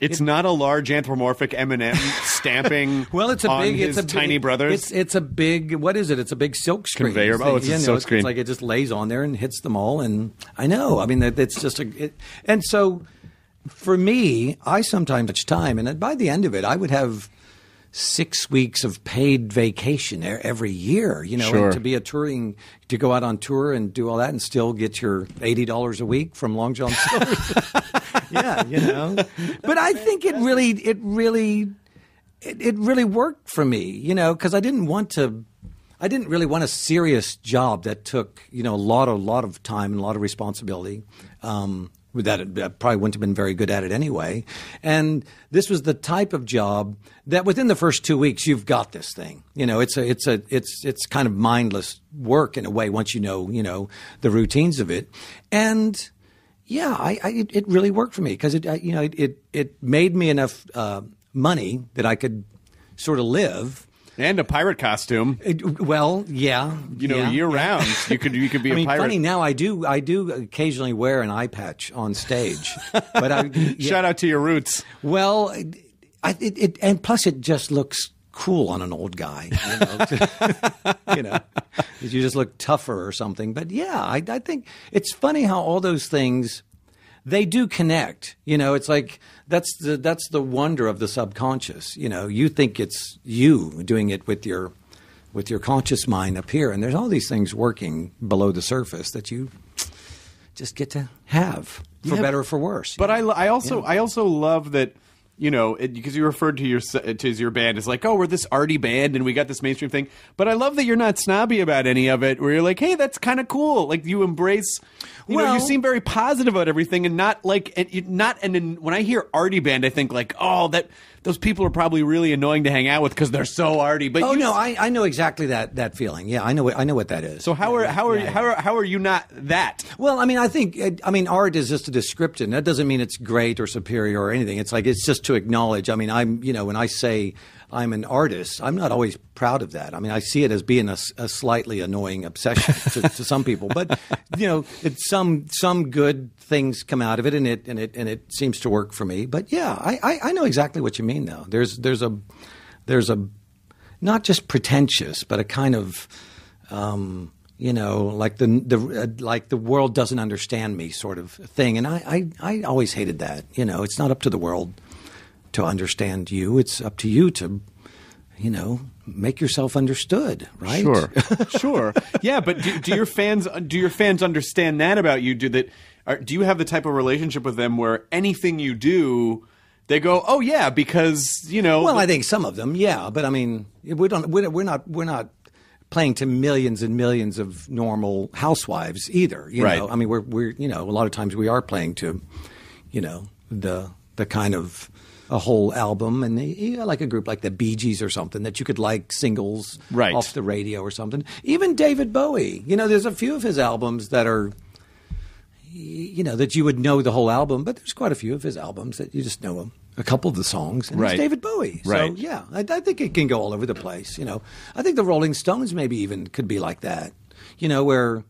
it's not a large anthropomorphic M&M stamping. well, it's a big, it's a tiny big, brothers. It's it's a big. What is it? It's a big silk screen Conveyor- oh, it's a know, silk screen. It's like it just lays on there and hits them all. And I know. I mean, that it's just a. It, and so, for me, I sometimes much time, and by the end of it, I would have six weeks of paid vacation every year. You know, Sure. and to be a touring, to go out on tour and do all that, and still get your eighty dollars a week from Long John Silver's. yeah, you know. But I think it really, it really it, it really worked for me, you know, because I didn't want to. I didn't really want a serious job that took, you know, a lot, of lot of time and a lot of responsibility. Um, that probably wouldn't have been very good at it anyway. And this was the type of job that within the first two weeks you've got this thing. You know, it's a, it's a, it's, it's kind of mindless work in a way once you know, you know, the routines of it. And yeah, I, I it, it really worked for me because it, I, you know, it, it, it made me enough uh, money that I could sort of live. And a pirate costume. It- well, yeah, You know, yeah, year yeah. round, you could you could be I a mean, pirate. funny now. I do. I do occasionally wear an eye patch on stage, but I. yeah. Shout out to your roots. Well, I, it, it and plus it just looks cool on an old guy. You know, you know, you just look tougher or something. But yeah, I, I think it's funny how all those things they do connect. You know, it's like that's the that's the wonder of the subconscious. You know, you think it's you doing it with your with your conscious mind up here, and there's all these things working below the surface that you just get to have for Yeah. better or for worse. But I, I also I also love that you know because you referred to your to your band as like oh we're this arty band and we got this mainstream thing. But I love that you're not snobby about any of it. Where you're like hey that's kind of cool. Like you embrace. You know, you seem very positive about everything, and not like, and not. And then when I hear arty band, I think like, oh, that those people are probably really annoying to hang out with because they're so arty. But Oh you no, I, I know exactly that that feeling. Yeah, I know what I know what that is. So how are how are how are how are you not that? well, I mean, I think I mean art is just a description. That doesn't mean it's great or superior or anything. It's like it's just to acknowledge. I mean, I'm you know when I say I'm an artist, I'm not always proud of that. I mean, I see it as being a slightly annoying obsession to, to some people, but you know, some some good things come out of it, and it and it and it seems to work for me. But yeah, I I, I know exactly what you mean. Though there's there's a there's a not just pretentious, but a kind of, um, you know, like the the uh, like the world doesn't understand me sort of thing. And I, I I always hated that. You know, it's not up to the world to understand you. It's up to you to, you know, make yourself understood. Right? Sure, sure, yeah. But do, do your fans do your fans understand that about you? Do that? Are, do you have the type of relationship with them where anything you do, they go, "Oh yeah," because you know. Well, I think some of them, yeah, but I mean, we don't. We're we're not. We're not playing to millions and millions of normal housewives either. You Right. know, I mean, we're we're you know a lot of times we are playing to, you know, the the kind of a whole album and you know, like a group like the Bee Gees or something that you could like singles Right. off the radio or something. Even David Bowie, you know, there's a few of his albums that are you know that you would know the whole album, but there's quite a few of his albums that you just know a, a couple of the songs, and Right. it's David Bowie. Right. So yeah, I, I think it can go all over the place. You know, I think the Rolling Stones maybe even could be like that. You know, where I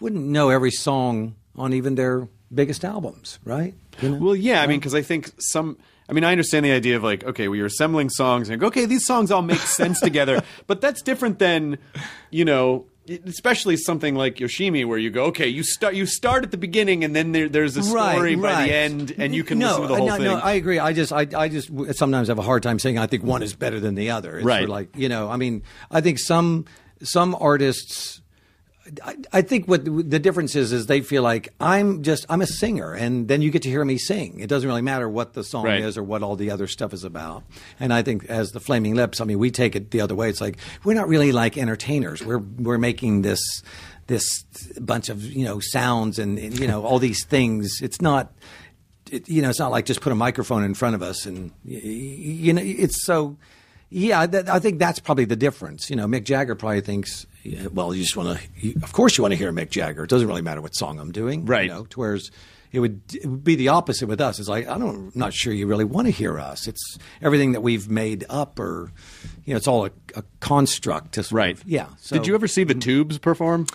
wouldn't know every song on even their biggest albums, right? You know? Well, yeah, I mean, because I think some. I mean, I understand the idea of like, okay, we are assembling songs and go, okay, these songs all make sense together, but that's different than, you know, especially something like Yoshimi, where you go, okay, you start you start at the beginning and then there, there's a story by the end, and you can no, listen to the uh, whole no, thing. No, I agree. I just, I, I just sometimes have a hard time saying I think one is better than the other. It's Right. like you know, I mean, I think some some artists. I, I think what the, the difference is is they feel like I'm just I'm a singer, and then you get to hear me sing. It doesn't really matter what the song Right. is or what all the other stuff is about. And I think as the Flaming Lips, I mean, we take it the other way. It's like we're not really like entertainers. We're we're making this this bunch of you know sounds and, and you know all these things. It's not it, you know, it's not like just put a microphone in front of us and you know, it's so. Yeah, I think that's probably the difference. You know, Mick Jagger probably thinks, yeah, well, you just want to. Of course, you want to hear Mick Jagger. It doesn't really matter what song I'm doing, Right. You know, whereas it would, it would be the opposite with us. It's like I don't, I'm not sure you really want to hear us. It's everything that we've made up, or you know, it's all a, a construct. To sort right? of- yeah. So, Did you ever see the Tubes perform?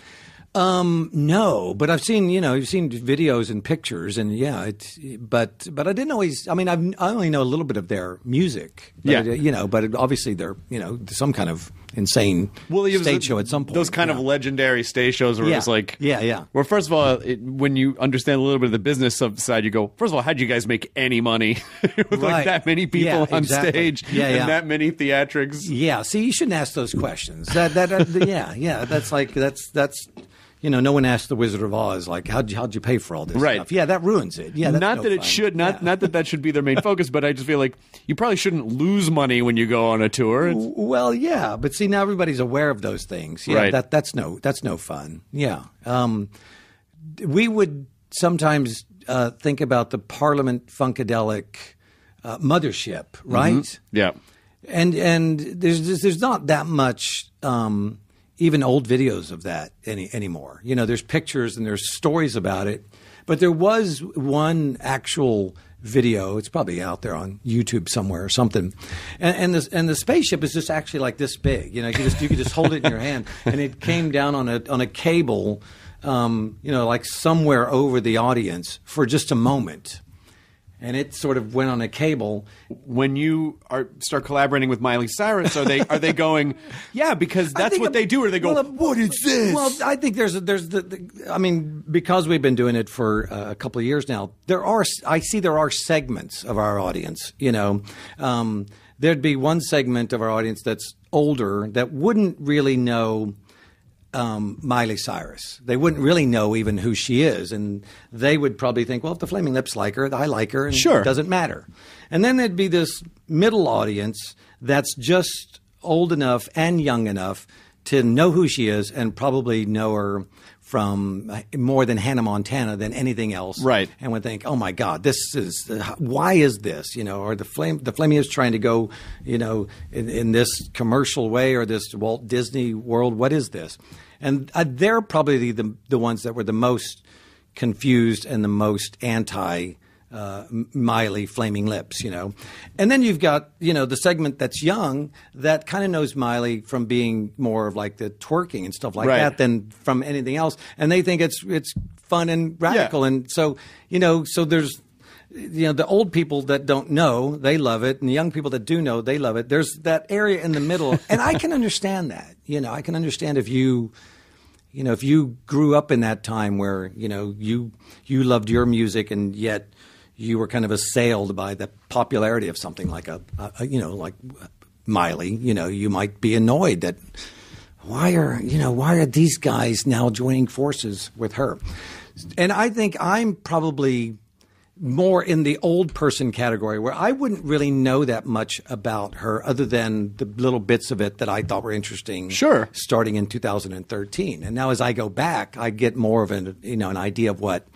No, but I've seen you know you've seen videos and pictures and yeah, it's but but I didn't always. I mean, I've, I only know a little bit of their music. But Yeah. it- you know, but it, obviously they're you know some kind of insane Well, stage a- show at some point. Those kind of legendary stage shows where Yeah. it's like, Yeah, yeah. Well, first of all, it, when you understand a little bit of the business side, you go, first of all, how'd you guys make any money with like that many people Yeah, on exactly. stage Yeah, and yeah. that many theatrics? Yeah, see, you shouldn't ask those questions. That that uh, yeah yeah that's like that's that's. You know, no one asked the Wizard of Oz like, "How'd you, how'd you pay for all this Right. stuff?" Yeah, that ruins it. Yeah, that's not no that it should, not Yeah. not that that should be their main focus, but I just feel like you probably shouldn't lose money when you go on a tour. It's- Well, yeah, but see now everybody's aware of those things. Yeah, Right. that that's no that's no fun. Yeah, um, we would sometimes uh, think about the Parliament Funkadelic uh, mothership, right? yeah, And and there's there's not that much um, even old videos of that any anymore. You know, there's pictures and there's stories about it, but there was one actual video. It's probably out there on YouTube somewhere or something. And, and the and the spaceship is just actually like this big. You know, you just you could just hold it in your hand, and it came down on a on a cable. Um, you know, like somewhere over the audience for just a moment, and it sort of went on a cable. When you are start collaborating with Miley Cyrus, are they are they going? Yeah, because that's what they do. Or they go, well, what is this? Well, I think there's a, there's the, the I mean because we've been doing it for uh, a couple of years now. There are I see there are segments of our audience. You know, um, there'd be one segment of our audience that's older that wouldn't really know um, Miley Cyrus. They wouldn't really know even who she is, and they would probably think, well, if the Flaming Lips like her, I like her, and Sure. it doesn't matter. And then there'd be this middle audience that's just old enough and young enough to know who she is and probably know her from uh, more than Hannah Montana than anything else, Right. And would think, oh my God, this is why is this? You know, or the flame the Flaming is trying to go, you know, in, in this commercial way or this Walt Disney world. What is this? And uh, they're probably the the ones that were the most confused and the most anti uh, Miley Flaming Lips, you know. And then you've got, you know, the segment that's young that kind of knows Miley from being more of like the twerking and stuff like Right. that than from anything else. And they think it's it's fun and radical. Yeah. And so, you know, so there's you know the old people that don't know they love it and the young people that do know they love it there's that area in the middle and i can understand that you know i can understand if you you know if you grew up in that time where you know you you loved your music and yet you were kind of assailed by the popularity of something like a, a, you know like Miley you know you might be annoyed that why are you know why are these guys now joining forces with her and i think i'm probably more in the old person category where I wouldn't really know that much about her other than the little bits of it that I thought were interesting. Sure. Starting in 2013. And now as I go back, I get more of an, you know, an idea of what,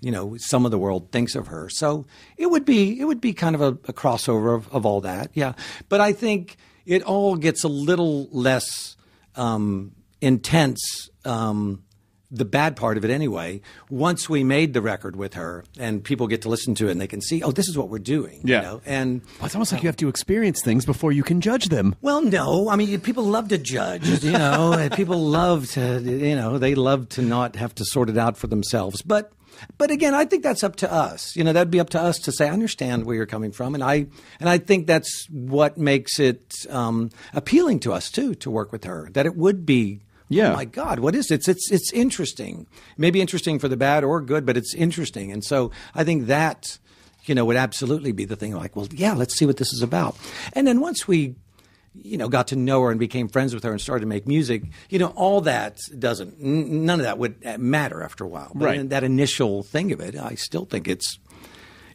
you know, some of the world thinks of her. So it would be, it would be kind of a, a crossover of, of all that. Yeah. But I think it all gets a little less, um, intense, um, the bad part of it anyway, once we made the record with her and people get to listen to it and they can see, oh, this is what we're doing. Yeah. You know? And it's almost like you have to experience things before you can judge them. well, no. I mean, people love to judge, you know, people love to, you know, they love to not have to sort it out for themselves. But, but again, I think that's up to us. You know, that'd be up to us to say, I understand where you're coming from. And I, and I think that's what makes it um, appealing to us, too, to work with her, that it would be. Yeah. Oh my God, what is it? It's, it's it's interesting. Maybe interesting for the bad or good, but it's interesting. And so I think that, you know, would absolutely be the thing. Like, well, yeah, let's see what this is about. And then once we you know, got to know her and became friends with her and started to make music, you know, all that doesn't, n- none of that would uh, matter after a while. But Right. in that initial thing of it, I still think it's,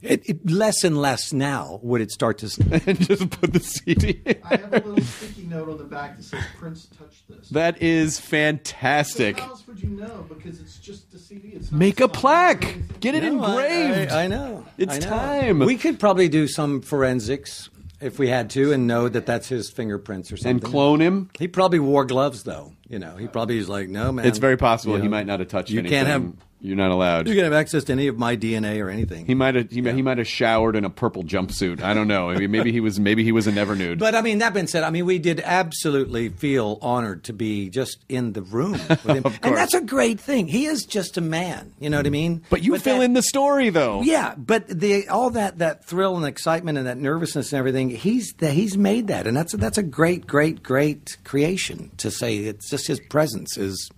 it, it, less and less now would it start to. and just put the CD. I have a little sticky note on the back that says Prince touched this. That is So fantastic. How else would you know? Because it's just a CD. It's not Make a signed plaque. Get it No, I- engraved. I, I know. It's I know. time. We could probably do some forensics if we had to and know that that's his fingerprints or something. and clone him. He probably wore gloves, though. You know, he probably is like, no, man. It's very possible You he might not have touched You anything. can't have. You're not allowed. You can have access to any of my DNA or anything. He might have. He, he might have showered in a purple jumpsuit. I don't know. I mean, maybe he was. Maybe he was a never nude. But I mean, that being said, I mean, we did absolutely feel honored to be just in the room with him, and that's a great thing. He is just a man. You know what I mm. mean? But you fill that- in the story, though. Yeah, but the all that that thrill and excitement and that nervousness and everything, he's that he's made that, and that's that's a great, great, great creation. To say it's just his presence is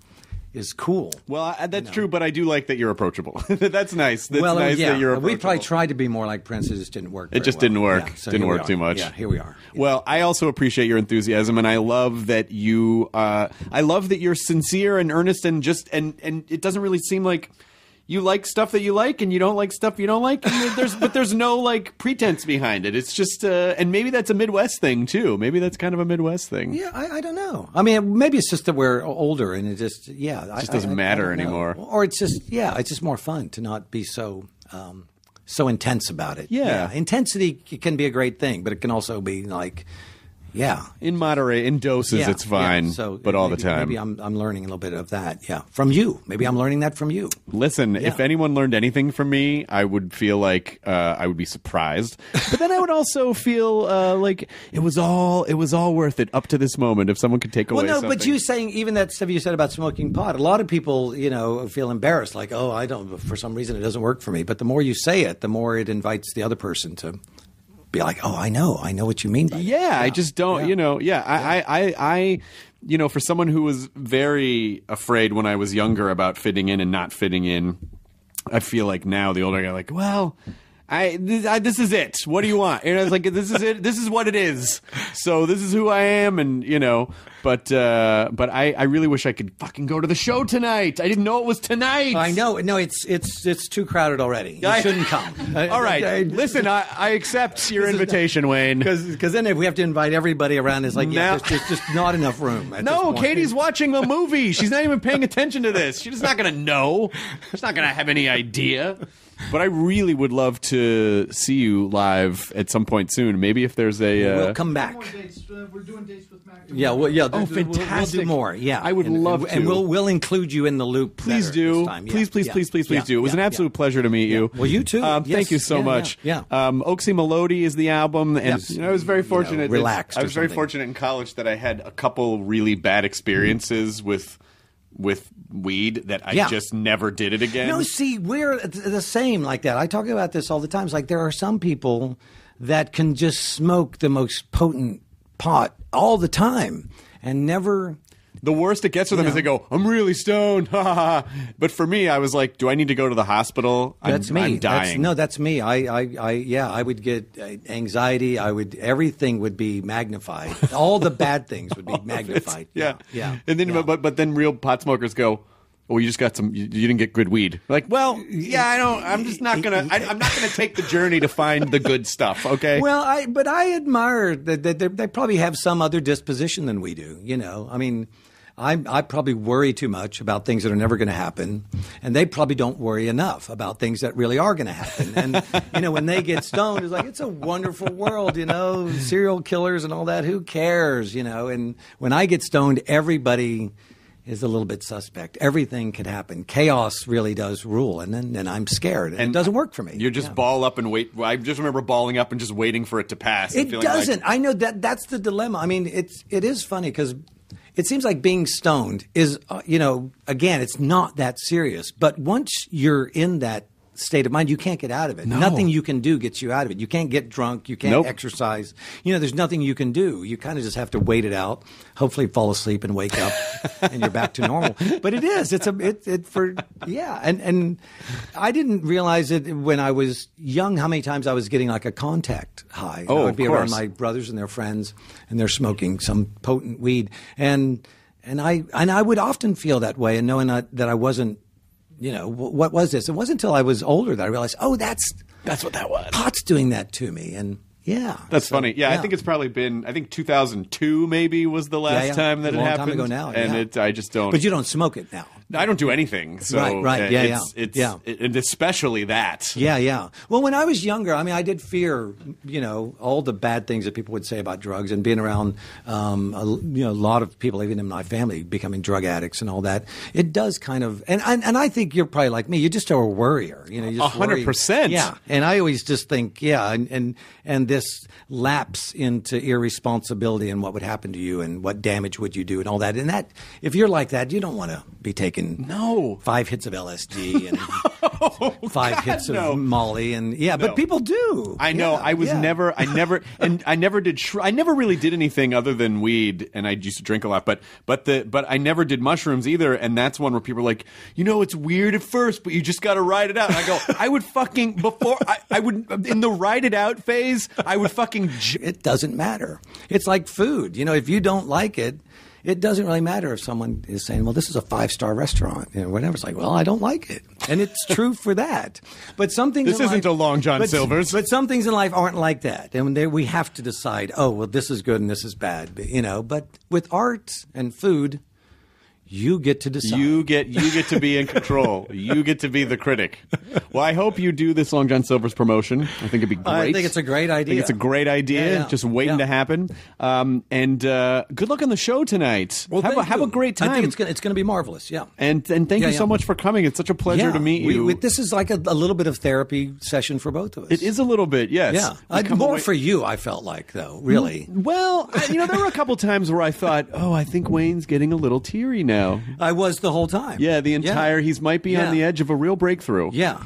is cool. Well, I, that's true, but I do like that you're approachable. that's nice. That's well, nice yeah, that you're approachable. we probably tried to be more like Prince. It just didn't work. It just well. didn't work. Yeah, so Didn't work too much. Yeah, here we are. Well, I also appreciate your enthusiasm, and I love that you. Uh, I love that you're sincere and earnest, and just and and it doesn't really seem like you like stuff that you like, and you don't like stuff you don't like. And there's but there's no like pretense behind it. It's just uh, and maybe that's a Midwest thing too. Maybe that's kind of a Midwest thing. Yeah, I, I don't know. I mean, maybe it's just that we're older and it just yeah, it just doesn't matter anymore. Or it's just yeah, it's just more fun to not be so um, so intense about it. Yeah. intensity can be a great thing, but it can also be like Yeah. in moderate, in doses, Yeah, it's fine. yeah. So, but all the time. Maybe I'm I'm learning a little bit of that. Yeah, from you. Maybe I'm learning that from you. Listen, if anyone learned anything from me, I would feel like uh, I would be surprised. But then I would also feel uh, like it was all it was all worth it up to this moment. If someone could take away, Well, no, something. but you saying even that stuff you said about smoking pot, a lot of people, you know, feel embarrassed, like, oh, I don't, for some reason it doesn't work for me. But the more you say it, the more it invites the other person to be like, oh, I know, I know what you mean by that. yeah, I just don't. Yeah. You know, yeah, I, I, I, I, you know, for someone who was very afraid when I was younger about fitting in and not fitting in, I feel like now the older I get, like, well. I this, I this is it. What do you want? And I was like, this is it. This is what it is. So this is who I am, and you know. But uh, but I, I really wish I could fucking go to the show tonight. I didn't know it was tonight. I know. No, it's it's it's too crowded already. You I- shouldn't come. All right, listen. I, I accept your invitation, Wayne. Because then if we have to invite everybody around, it's like, yeah, Now- there's, there's just not enough room. No. Katie's watching a movie. She's not even paying attention to this. She's not going to know. She's not going to have any idea. But I really would love to see you live at some point soon. Maybe if there's a. Uh, We'll come back. Dates. Uh, we're doing dates with Mac. Yeah, well, yeah. Oh, th- th- we'll- We'll, fantastic. do more. Yeah, I would and, love and, and we'll we'll include you in the loop. Please do. this time. Yeah, Please, please, yeah, please, please, please yeah, do. It was an absolute yeah. pleasure to meet you. Well, you too. Um, Yes. Thank you so Yeah, much. yeah, Um, Oczy Mlody is the album, and Yes. you know, I was very You know, fortunate. that- relaxed I or was very fortunate in college that I had a couple really bad experiences with with weed that I Yeah. just never did it again. No, see, we're the same like that. I talk about this all the time. It's like there are some people that can just smoke the most potent pot all the time and never. The worst it gets for them is they go, "I'm really stoned." But for me, I was like, "Do I need to go to the hospital?" I'm, That's me. I'm That's- dying. no, that's me. I, I, I, yeah, I would get uh, anxiety. I would. Everything would be magnified. all the bad things would be magnified. yeah, yeah. And then, yeah. but but then real pot smokers go. Oh, you just got some. You, you didn't get good weed. Like, well, yeah, I don't. I'm just not gonna. I, I'm not gonna take the journey to find the good stuff. Okay. Well, I but I admire that, they probably have some other disposition than we do. You know, I mean, I I probably worry too much about things that are never going to happen, and they probably don't worry enough about things that really are going to happen. And you know, when they get stoned, it's like it's a wonderful world. You know, serial killers and all that. Who cares? You know, and when I get stoned, everybody. Is a little bit suspect. Everything could happen. Chaos really does rule, and then and I'm scared. And, it doesn't work for me. You're just Yeah. ball up and wait. I just remember balling up and just waiting for it to pass. It feeling doesn't. I know that that's the dilemma. I mean, it's it is funny because it seems like being stoned is uh, you know again it's not that serious, but once you're in that state of mind, you can't get out of it. Nothing you can do gets you out of it. You can't get drunk. You can't Nope. exercise. You know, there's nothing you can do. You kind of just have to wait it out. Hopefully, fall asleep and wake up, and you're back to normal. But it is. It's a. It, it for yeah. And and I didn't realize it when I was young. How many times I was getting like a contact high. Oh, I would be around my brothers and their friends, and they're smoking some potent weed, and and I and I would often feel that way, and knowing that, that I wasn't, you know, what was this? It wasn't until I was older that I realized, oh, that's That's what that was. pot's doing that to me, and yeah, That's So, funny. Yeah, I think it's probably been. I think 2002 maybe was the last yeah. time that it long time ago now, and yeah. it. I just don't. But you don't smoke it now. I don't do anything. So Right, right. uh, Yeah, it's, yeah. It's, Yeah. it- and especially that. Yeah, yeah. Well, when I was younger, I mean, I did fear, you know, all the bad things that people would say about drugs, and being around, um, a, you know, a lot of people, even in my family, becoming drug addicts and all that. It does kind of, and and, and I think you're probably like me. You just are a worrier. You know, you A hundred percent. Yeah, and I always just think, yeah, and and and this lapse into irresponsibility and what would happen to you and what damage would you do and all that. And that, if you're like that, you don't want to be taking No. five hits of LSD and oh, five God, hits no. of Molly and yeah, No. but people do. I know. Yeah, I was yeah. never. I never. And I never did. I never really did anything other than weed, and I used to drink a lot. But but the but I never did mushrooms either. And that's one where people are like, you know, it's weird at first, but you just got to ride it out. And I go, I would fucking before I, I would in the ride it out phase, I would fucking. J- It doesn't matter. It's like food. You know, if you don't like it, it doesn't really matter if someone is saying, "Well, this is a five star restaurant," you know, whatever. It's like, well, I don't like it, and it's true for that. But some things This isn't life- a Long John but, Silver's. But some things in life aren't like that, and they, we have to decide. Oh, well, this is good and this is bad. You know, but with art and food. You get to decide. You get you get to be in control. you get to be the critic. Well, I hope you do this Long John Silver's promotion. I think it'd be great. I think it's a great idea. I think idea. it's a great idea. Yeah, yeah. Just waiting Yeah. to happen. Um, and uh, good luck on the show tonight. Well, have a, thank have a great time. I think it's gonna, it's going to be marvelous. Yeah. and and thank Yeah, you so yeah. much for coming. It's such a pleasure yeah. to meet you. we- this is like a, a little bit of therapy session for both of us. it is a little bit, yes. Yeah. I, more away- for you, I felt like, though, really. Well, I, you know, there were a couple times where I thought, "Oh, I think Wayne's getting a little teary now." I was the whole time. Yeah, the entire he's might be Yeah. on the edge of a real breakthrough. Yeah.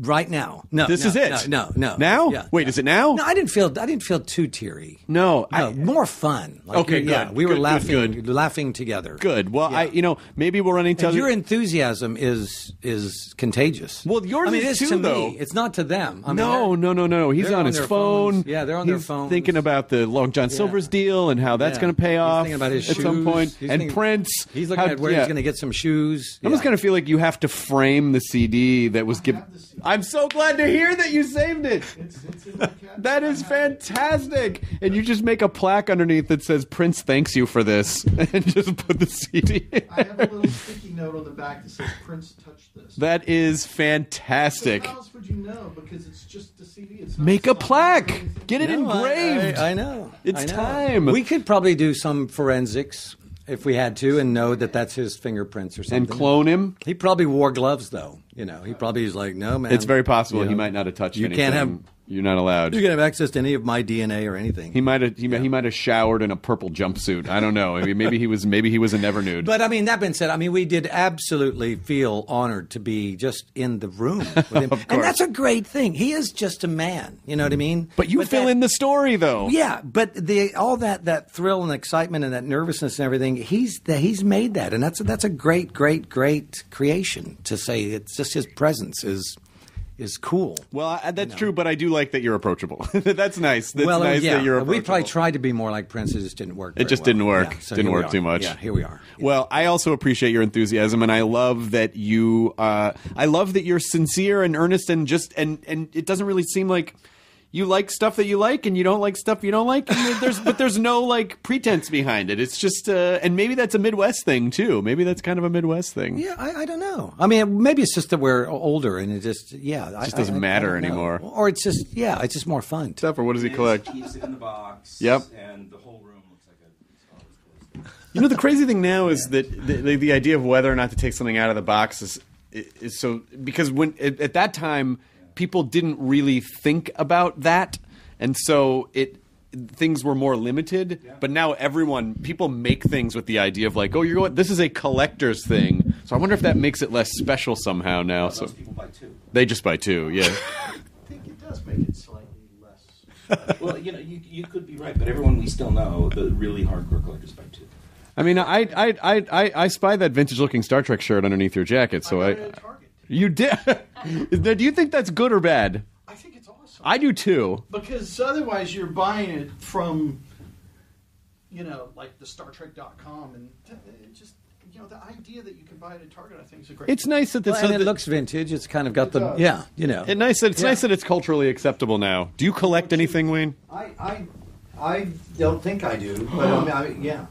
Right now. No. This no, is it. No, no. no. Now? Yeah. Wait, is it now? No, I didn't feel. I didn't feel too teary. No, No, I- more fun. Like, Okay, yeah, good, we were good, good, laughing, good. laughing together. Good. Well, I, you know, maybe we'll run into other. your enthusiasm is is contagious. Well, yours I mean, is it is too, to though. me. It's not to them. I mean, no, no, no, no. He's on, on his phone. phones. Yeah, they're on their phone. He's. Thinking about the Long John Silver's deal and how that's Yeah. going to pay He's off thinking about his at some point. He's and thinking- Prince. He's looking how- at where he's going to get some shoes. I'm just going to feel like you have to frame the CD that was given. Have the CD. I'm so glad to hear that you saved it. It's, it's in my. That is I have it. fantastic. And you just make a plaque underneath that says Prince thanks you for this and just put the CD. in. I have a little sticky note on the back that says Prince touched this. That is So fantastic. how else would you know? Because it's just a CD. It's not Make a song plaque. Get it No, I- engraved. I, I know. It's I know. time. We could probably do some forensics if we had to, and know that that's his fingerprints or something. and clone him. He probably wore gloves, though. You know, he probably is like, no, man. It's very possible You he might not have touched You anything. can't have. You're not allowed. You can have access to any of my DNA or anything. He might have. He, might- he might have showered in a purple jumpsuit. I don't know. I mean, maybe he was. Maybe he was a never nude. But I mean, that being said, I mean, we did absolutely feel honored to be just in the room with him, and that's a great thing. He is just a man. You know what I mm. mean? But you fill that- in the story, though. Yeah, but the all that that thrill and excitement and that nervousness and everything, he's that he's made that, and that's that's a great, great, great creation. To say it's just his presence is is cool. Well, I, that's true, but I do like that you're approachable. that's nice. That's well, nice yeah, that you're we probably tried to be more like Prince. It just didn't work. It just well. didn't work. Yeah, so Didn't work too much. Yeah, here we are. Well, I also appreciate your enthusiasm, and I love that you. Uh, I love that you're sincere and earnest, and just and and it doesn't really seem like you like stuff that you like, and you don't like stuff you don't like. And there's but there's no like pretense behind it. It's just uh, and maybe that's a Midwest thing too. Maybe that's kind of a Midwest thing. Yeah, I, I don't know. I mean, maybe it's just that we're older and it just yeah, it just doesn't matter anymore. Or it's just yeah, it's just more fun. Stuff or what does he He collect? keeps it in the box. Yep. And the whole room looks like a Star Wars poster. You know, the crazy thing now is that the, the, the idea of whether or not to take something out of the box is is so because when at, at that time people didn't really think about that, and so it things were more limited. But now everyone people make things with the idea of like, oh, you're going. This is a collector's thing. So I wonder if that makes it less special somehow now. So Most people buy two. they just buy two. Yeah. I think it does make it slightly less. well, you know, you, you could be right, but everyone we still know, the really hardcore collectors buy two. I mean, I I I I, I spy that vintage looking Star Trek shirt underneath your jacket. So I I. got it at Target. You did. do you think that's good or bad? I think it's awesome. I do too. because otherwise you're buying it from, you know, like the StarTrek.com, and it just, you know, the idea that you can buy it at Target, I think, is a great. It's nice that this. Well, and it looks vintage. It's kind of got the does. yeah, you know. It's nice that it's Yeah. nice that it's culturally acceptable now. Do you collect anything, Wayne? I, I I don't think I do, but I mean, I, yeah,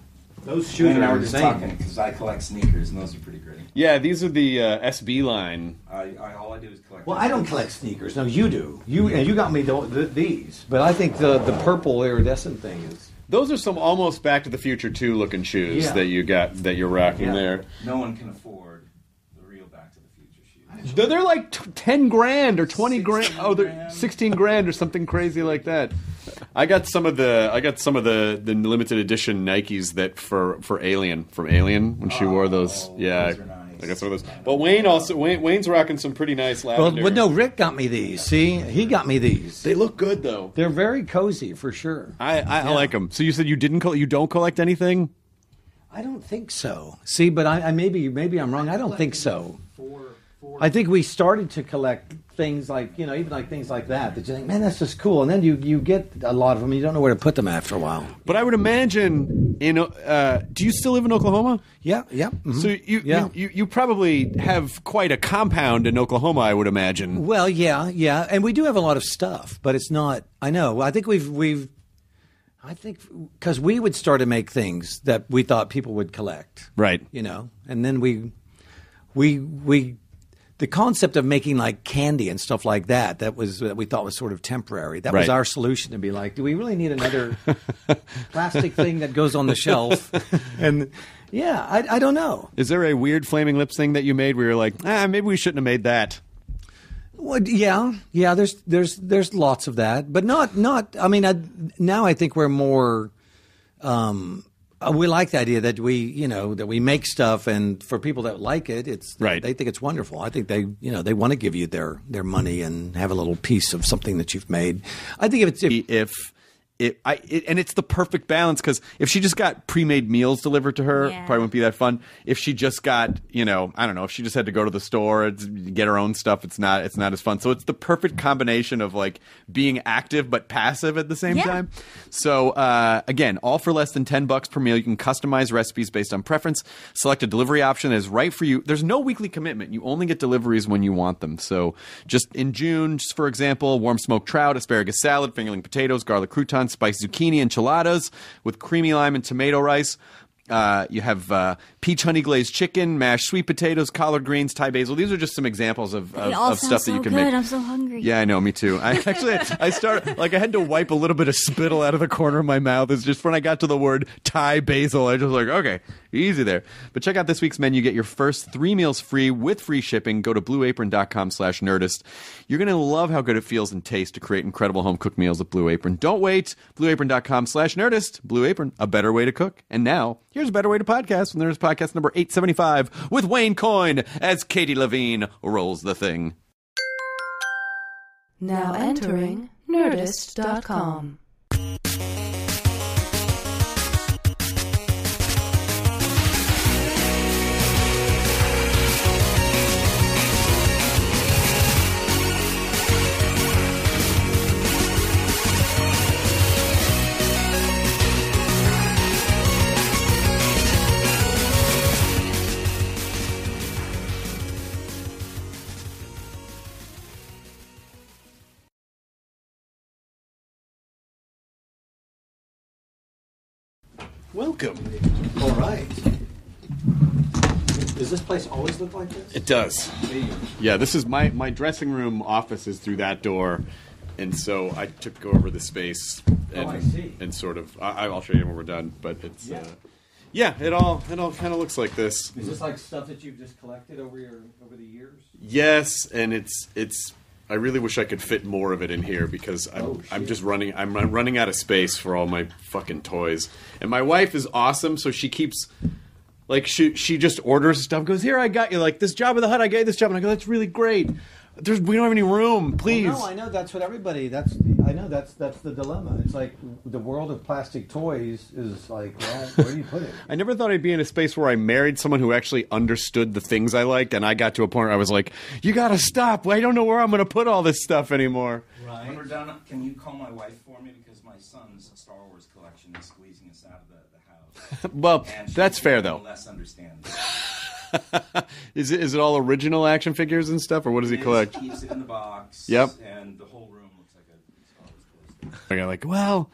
those shoes Wayne and I are were just insane. talking because I collect sneakers, and those are pretty great. Yeah, these are the uh, SB line. I, I all I do is collect. Well, I don't collect sneakers. No, you do. You and you got me the, the, these, but I think the the purple iridescent thing is. Those are some almost Back to the Future two looking shoes Yeah. that you got that you're rocking Yeah. there. No one can afford the real Back to the Future shoes. They're, they're like t- ten grand or twenty grand. 16 Oh, they're grand. sixteen grand or something crazy like that. I got some of the I got some of the the limited edition Nikes that for for Alien from Alien when she wore those. Oh, Yeah, those are nice. I got some of those. But Wayne also Wayne, Wayne's rocking some pretty nice Well, lavender. but no, Rick got me these. See, he got me these. they look good though. They're very cozy for sure. I, I, I like them. So you said you didn't col- you don't collect anything? I don't think so. See, but I, I maybe maybe I'm wrong. I don't think so. for, for I think we started to collect things like you know even like things like that that you think man that's just cool and then you you get a lot of them and you don't know where to put them after a while. But I would imagine in uh, do you still live in Oklahoma? Yeah, yeah. mhm. So you, Yeah. you, you you probably have quite a compound in Oklahoma, I would imagine. Well, yeah, yeah, and we do have a lot of stuff, but it's not. I know. I think we've we've I think because we would start to make things that we thought people would collect, Right. You know, and then we, we, we, the concept of making like candy and stuff like that that was that we thought was sort of temporary. That was our solution to be like, do we really need another plastic thing that goes on the shelf? and yeah, I, I don't know. Is there a weird flaming lips thing that you made where you're like, ah, maybe we shouldn't have made that? Well, yeah, yeah. There's there's there's lots of that, but not not. I mean, I, now I think we're more. Um, uh, we like the idea that we, you know, that we make stuff, and for people that like it, it's Right. They think it's wonderful. I think they, you know, they want to give you their their money and have a little piece of something that you've made. I think if it's if, if it, I, it and it's the perfect balance because if she just got pre-made meals delivered to her, Yeah. probably wouldn't be that fun. If she just got, you know, I don't know, if she just had to go to the store and get her own stuff, it's not, it's not as fun. So it's the perfect combination of like being active but passive at the same Yeah. time. So uh, again, all for less than ten bucks per meal. You can customize recipes based on preference. Select a delivery option that is right for you. There's no weekly commitment. You only get deliveries when you want them. So just in June, just for example, warm smoked trout, asparagus salad, fingerling potatoes, garlic croutons, spiced zucchini enchiladas with creamy lime and tomato rice. Uh, you have uh, peach honey glazed chicken, mashed sweet potatoes, collard greens, Thai basil. These are just some examples of, of, of stuff that so you can good. make. I'm so hungry. Yeah, I know. Me too. I actually, I started like I had to wipe a little bit of spittle out of the corner of my mouth. It's just when I got to the word Thai basil, I just like okay, easy there. But check out this week's menu. Get your first three meals free with free shipping. Go to blueapron.com/slash nerdist. You're gonna love how good it feels and tastes to create incredible home cooked meals with Blue Apron. Don't wait. Blueapron.com/slash nerdist. Blue Apron, a better way to cook. And now here's a better way to podcast. And there's podcast number 875 with Wayne Coyne as Katie Levine rolls the thing. Now entering Nerdist.com. Welcome. all right. Does this place always look like this? It does. Yeah, this is my my dressing room office is through that door, and so I took over the space and Oh, I see. and sort of I, I'll show you when we're done. But it's Yeah. uh, yeah, it all it all kind of looks like this. Is this like stuff that you've just collected over your over the years? Yes, and it's it's. I really wish I could fit more of it in here because I'm Oh, I'm just running I'm run- running out of space for all my fucking toys. And my wife is awesome, so she keeps like she she just orders stuff. Goes here, I got you like this Jabba the Hutt. I got you this Jabba, and I go that's really great. There's we don't have any room, please. Well, no, I know that's what everybody. That's I know that's that's the dilemma. It's like the world of plastic toys is like, well, where do you put it? I never thought I'd be in a space where I married someone who actually understood the things I liked, and I got to a point where I was like, "You got to stop! I don't know where I'm going to put all this stuff anymore." When we're done, can you call my wife for me because my son's Star Wars collection is squeezing us out of the, the house. Well, And that's fair though. Less understanding. Is it is it all original action figures and stuff, or what does he collect? Keeps it in the box. Yep. And the whole room looks like a Star Wars. I got like, well,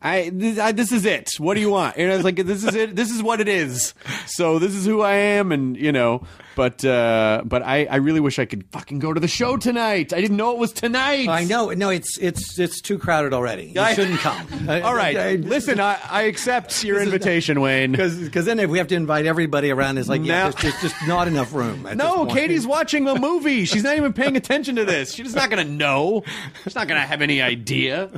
I this, I this is it. What do you want? And I was like, this is it. This is what it is. So this is who I am, and you know. But uh, but I, I really wish I could fucking go to the show tonight. I didn't know it was tonight. I know. No, it's it's it's too crowded already. You I- shouldn't come. All right, listen, I, I accept your invitation, Wayne. Because then if we have to invite everybody around, it's like yeah, Now- there's, there's just not enough room. at No. Katie's watching a movie. She's not even paying attention to this. She's not going to know. She's not going to have any idea.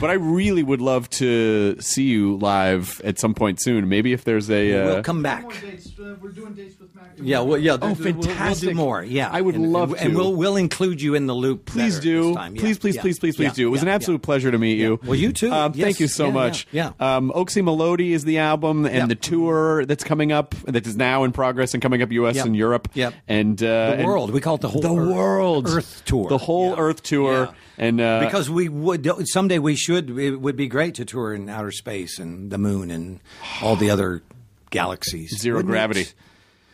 But I really would love to see you live at some point soon. Maybe if there's a. Uh, We'll come back. Dates. Uh, we're doing dates with Mac. Yeah, well, yeah. Oh, th- th- we'll- We'll, fantastic. do more. Yeah, I would and, love and, and we'll we'll include you in the loop. Please do. this time. Yeah, please, please, yeah, please, please, please yeah, do. It was an absolute yeah. pleasure to meet you. Well, you too. Um, Yes, Thank you so yeah, much. yeah, Um, Oczy Mlody is the album and Yeah. the tour that's coming up, that is now in progress and coming up U.S. Yep. and Europe. Yep. And uh, The and world. We call it the whole the Earth- world Earth tour. The whole Earth tour. And uh, because we would someday we should it would be great to tour in outer space and the moon and all the other galaxies. 0 gravity. it?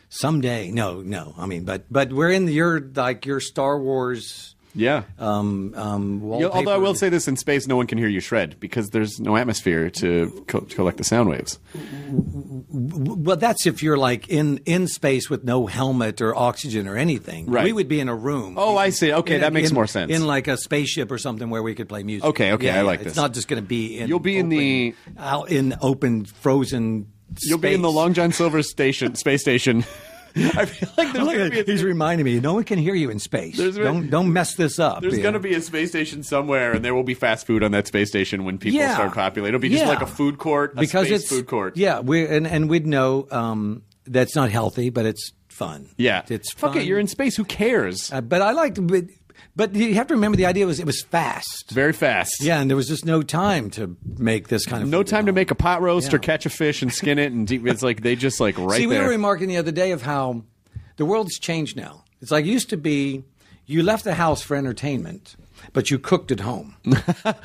Someday, no, no. I mean, but but we're in your like your Star Wars Yeah. Um, um, Yeah, although I will say this: in space, no one can hear you shred because there's no atmosphere to co- collect the sound waves. Well, that's if you're like in in space with no helmet or oxygen or anything. Right. We would be in a room. Oh, I see. Okay, In- that makes in- more sense. In like a spaceship or something where we could play music. Okay, okay, I like It's this. not just going to be in. You'll be in the- out in open frozen. You'll be in the. Long John Silver station, space station. I feel like there's Look gonna be a, he's reminding me. No one can hear you in space. Don't don't mess this up. there's going to be a space station somewhere, and there will be fast food on that space station when people Yeah. start populating. It'll be just Yeah. like a food court, a because it's food court. Yeah, we and and we'd know um, that's not healthy, but it's fun. yeah. it's fuck it. You're in space. Who cares? Uh, but I like. but, but you have to remember the idea was it was fast. Very fast. Yeah, and there was just no time to make this kind of. No time to make a pot roast or catch a fish and skin it, and deep, it's like they just like right See, we there. were remarking the other day of how the world's changed now. It's like it used to be you left the house for entertainment, but you cooked at home.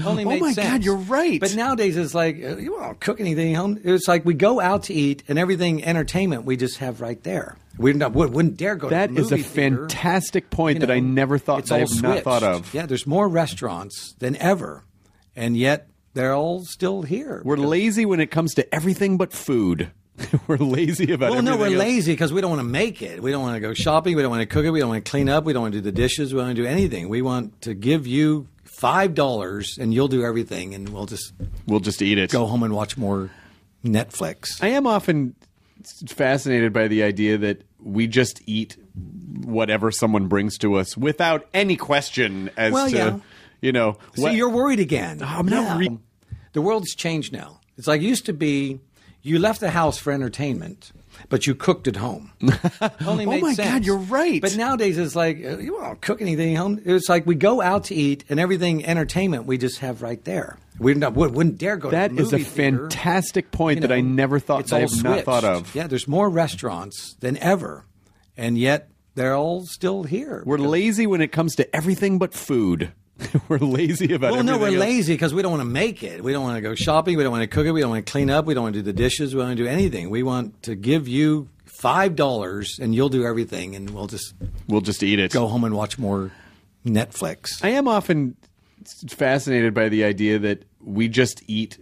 Only Oh made my sense. God, you're right. But nowadays it's like uh, you won't cook anything at home. It's like we go out to eat, and everything entertainment we just have right there. We not, wouldn't, wouldn't dare go. That to the is a theater. fantastic point You that I never thought I have not thought of. Yeah, there's more restaurants than ever, and yet they're all still here. We're lazy when it comes to everything but food. we're lazy about Well, no, we're else. lazy because we don't want to make it. We don't want to go shopping. We don't want to cook it. We don't want to clean up. We don't want to do the dishes. We don't want to do anything. We want to give you five dollars and you'll do everything, and we'll just We'll just eat it. go home and watch more Netflix. I am often fascinated by the idea that we just eat whatever someone brings to us without any question as Well, to, yeah. you know, So what- you're worried again. I'm not re- the world's changed now. It's like it used to be you left the house for entertainment, but you cooked at home. Only Oh my sense. God, you're right. But nowadays it's like uh, you won't cook anything at home. It's like we go out to eat, and everything entertainment we just have right there. We not, wouldn't wouldn't dare go. That to the a theater. fantastic point You that I never thought that I have not thought of. Yeah, there's more restaurants than ever, and yet they're all still here. We're lazy when it comes to everything but food. we're lazy about Well, no, we're else. lazy because we don't want to make it. We don't want to go shopping. We don't want to cook it. We don't want to clean up. We don't want to do the dishes. We don't want to do anything. We want to give you five dollars and you'll do everything, and we'll just We'll just eat it. go home and watch more Netflix. I am often fascinated by the idea that we just eat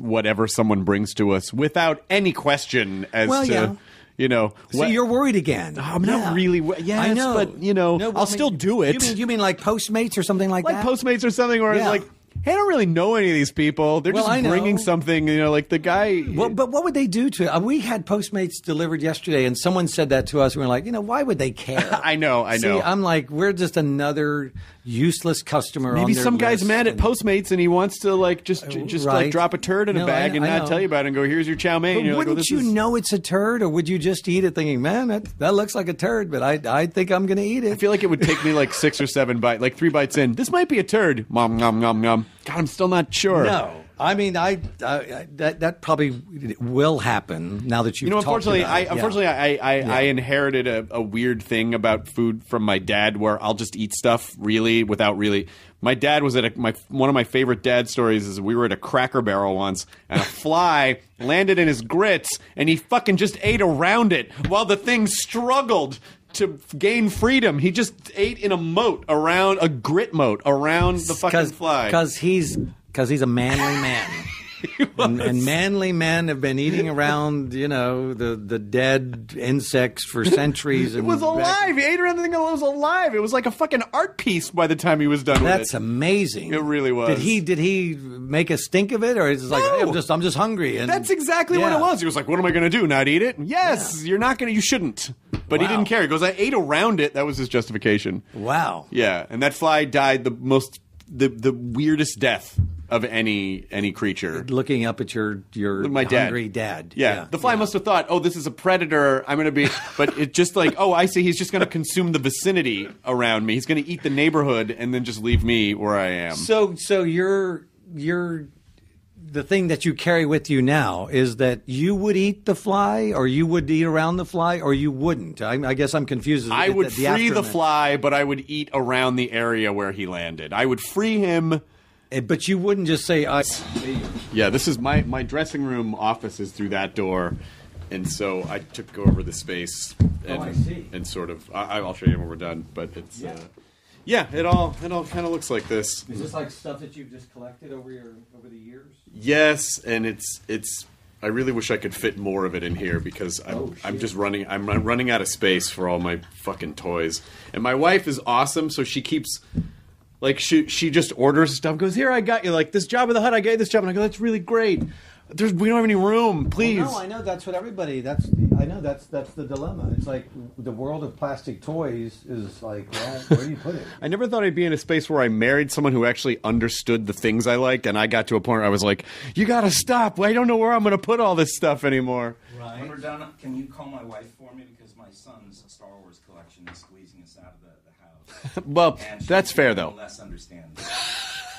whatever someone brings to us without any question as Well, to yeah. You know See, what- you're worried again. Oh, I'm not really Yeah, I know, but, you know, well, I'll I still do it. You mean, you mean like Postmates or something like, like that? Like Postmates or something where Yeah. it's like hey, I don't really know any of these people. They're Well, just bringing something, you know, like the guy. Well, but what would they do to? it? Uh, we had Postmates delivered yesterday, and someone said that to us. We were like, you know, why would they care? I know, I know. See, I'm like, we're just another useless customer. on Maybe some guy's mad at Postmates and he wants to like just j- just like drop a turd in a bag I- and I not know. tell you about it and go, here's your chow mein. But And you're like, oh, wouldn't well, this you is- know it's a turd, or would you just eat it thinking, man, that, that looks like a turd, but I, I think I'm going to eat it? I feel like it would take me like six or seven bites, like three bites in. This might be a turd. Mom, nom, nom, nom. God, I'm still not sure. no. I mean, I, I, I that that probably will happen now that you've You know, unfortunately, about I. Yeah. unfortunately I I, Yeah. I inherited a, a weird thing about food from my dad, where I'll just eat stuff really without really. My dad was at a, my one of my favorite dad stories is we were at a Cracker Barrel once, and a fly landed in his grits, and he fucking just ate around it while the thing struggled to gain freedom. He just ate in a moat around a grit moat around the fucking fly. because he's because he's a manly man. and, and manly men have been eating around, you know, the, the dead insects for centuries. It was alive. He ate around the thing that was alive. It was like a fucking art piece by the time he was done with it. That's amazing. It really was. Did he did he make a stink of it, or is it like No. "Hey, I'm just I'm just hungry? And That's exactly what it was. He was like, "What am I going to do? Not eat it? Yes, you're not going to. You shouldn't." But he didn't care. He goes, "I ate around it." That was his justification. Wow. Yeah, and that fly died the most, the the weirdest death of any any creature. Looking up at your your My dad. hungry dad. Yeah. the fly must have thought, "Oh, this is a predator. I'm going to be," but it just like, "Oh, I see. He's just going to consume the vicinity around me. He's going to eat the neighborhood and then just leave me where I am." So so you're you're the thing that you carry with you now is that you would eat the fly, or you would eat around the fly, or you wouldn't. I, I guess I'm confused. I would the free the fly, but I would eat around the area where he landed. I would free him. Eh, but you wouldn't just say, I, Yeah, this is my my dressing room office is through that door, and so I took over the space and Oh, I see. and sort of I, I'll show you when we're done. But it's uh, Yeah, it all it all kind of looks like this. Is this like stuff that you've just collected over your over the years? Yes, and it's it's. I really wish I could fit more of it in here because I'm Oh, I'm just running I'm, I'm running out of space for all my fucking toys. And my wife is awesome, so she keeps like she she just orders stuff. Goes here, I got you like this Jabba the Hutt. I got you this Jabba, and I go that's really great. There's we don't have any room, please. No, I know that's what everybody. That's I know that's that's the dilemma. It's like the world of plastic toys is like, well, where do you put it? I never thought I'd be in a space where I married someone who actually understood the things I liked, and I got to a point where I was like, "You got to stop! I don't know where I'm going to put all this stuff anymore." When we're done, can you call my wife for me because my son's Star Wars collection is squeezing us out of the, the house. Well, that's fair though.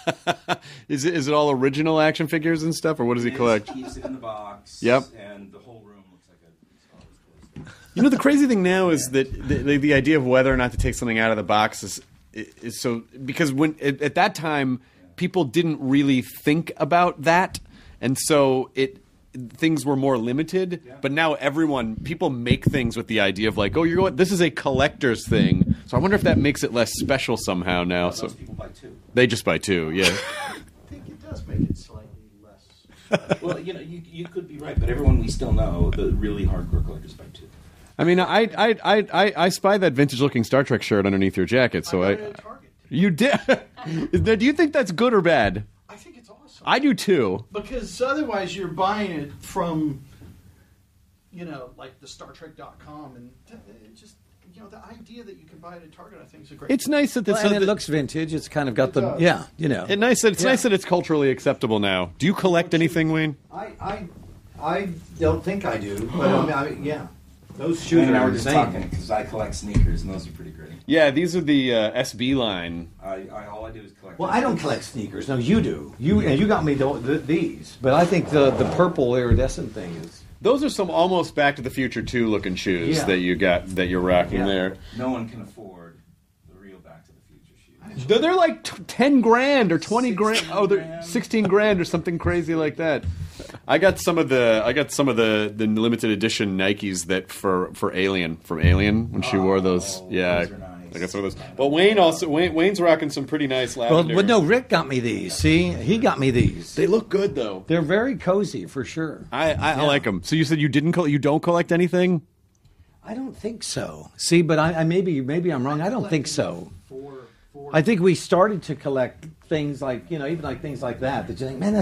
Is it is it all original action figures and stuff, or what does he collect? Keeps it in the box. Yep. And the whole room looks like a You know, the crazy thing now is that the, the, the idea of whether or not to take something out of the box is is so because when at, at that time people didn't really think about that, and so it things were more limited. But now everyone people make things with the idea of like, oh, you're going. This is a collector's thing. So I wonder if that makes it less special somehow now. So people buy two. they just buy two. Yeah. I think it does make it slightly less. Well, you know, you, you could be right, but everyone we still know, the really hardcore collectors buy two. I mean, I I I I, I spy that vintage looking Star Trek shirt underneath your jacket. So I I, got it at Target. you did. do you think that's good or bad? I think it's awesome. I do too. because otherwise you're buying it from, you know, like the Star StarTrek.com, and it just, you know, the idea that you can buy it at Target, I think, is a great. It's nice that this. Well, and it looks vintage. It's kind of got the does. yeah, you know. It's nice that it's Yeah. nice that it's culturally acceptable now. Do you collect anything, Wayne? I, I I don't think I do, but I mean, I mean, yeah, those shoes Shane and I are were just insane. talking because I collect sneakers and those are pretty great. Yeah, these are the uh, SB line. I, I all I do is collect. Well, I don't collect sneakers. No, you do. You and you got me the, the, these, but I think the the purple iridescent thing is. Those are some almost Back to the Future two looking shoes Yeah. that you got that you're rocking Yeah. there. No one can afford the real Back to the Future shoes. They're, they're like t- ten grand or twenty grand. 16 Oh, they're grand. sixteen grand or something crazy like that. I got some of the I got some of the the limited edition Nikes that for for Alien from Alien when she wore those. Oh, Yeah, those are nice. I got some of those. But Wayne also Wayne, Wayne's rocking some pretty nice Well, lavender. but no, Rick got me these. See, he got me these. they look good though. They're very cozy for sure. I I, I like them. So you said you didn't col- you don't collect anything? I don't think so. See, but I, I maybe maybe I'm wrong. I don't think so. for, for I think we started to collect things like you know even like things like that that you think, man,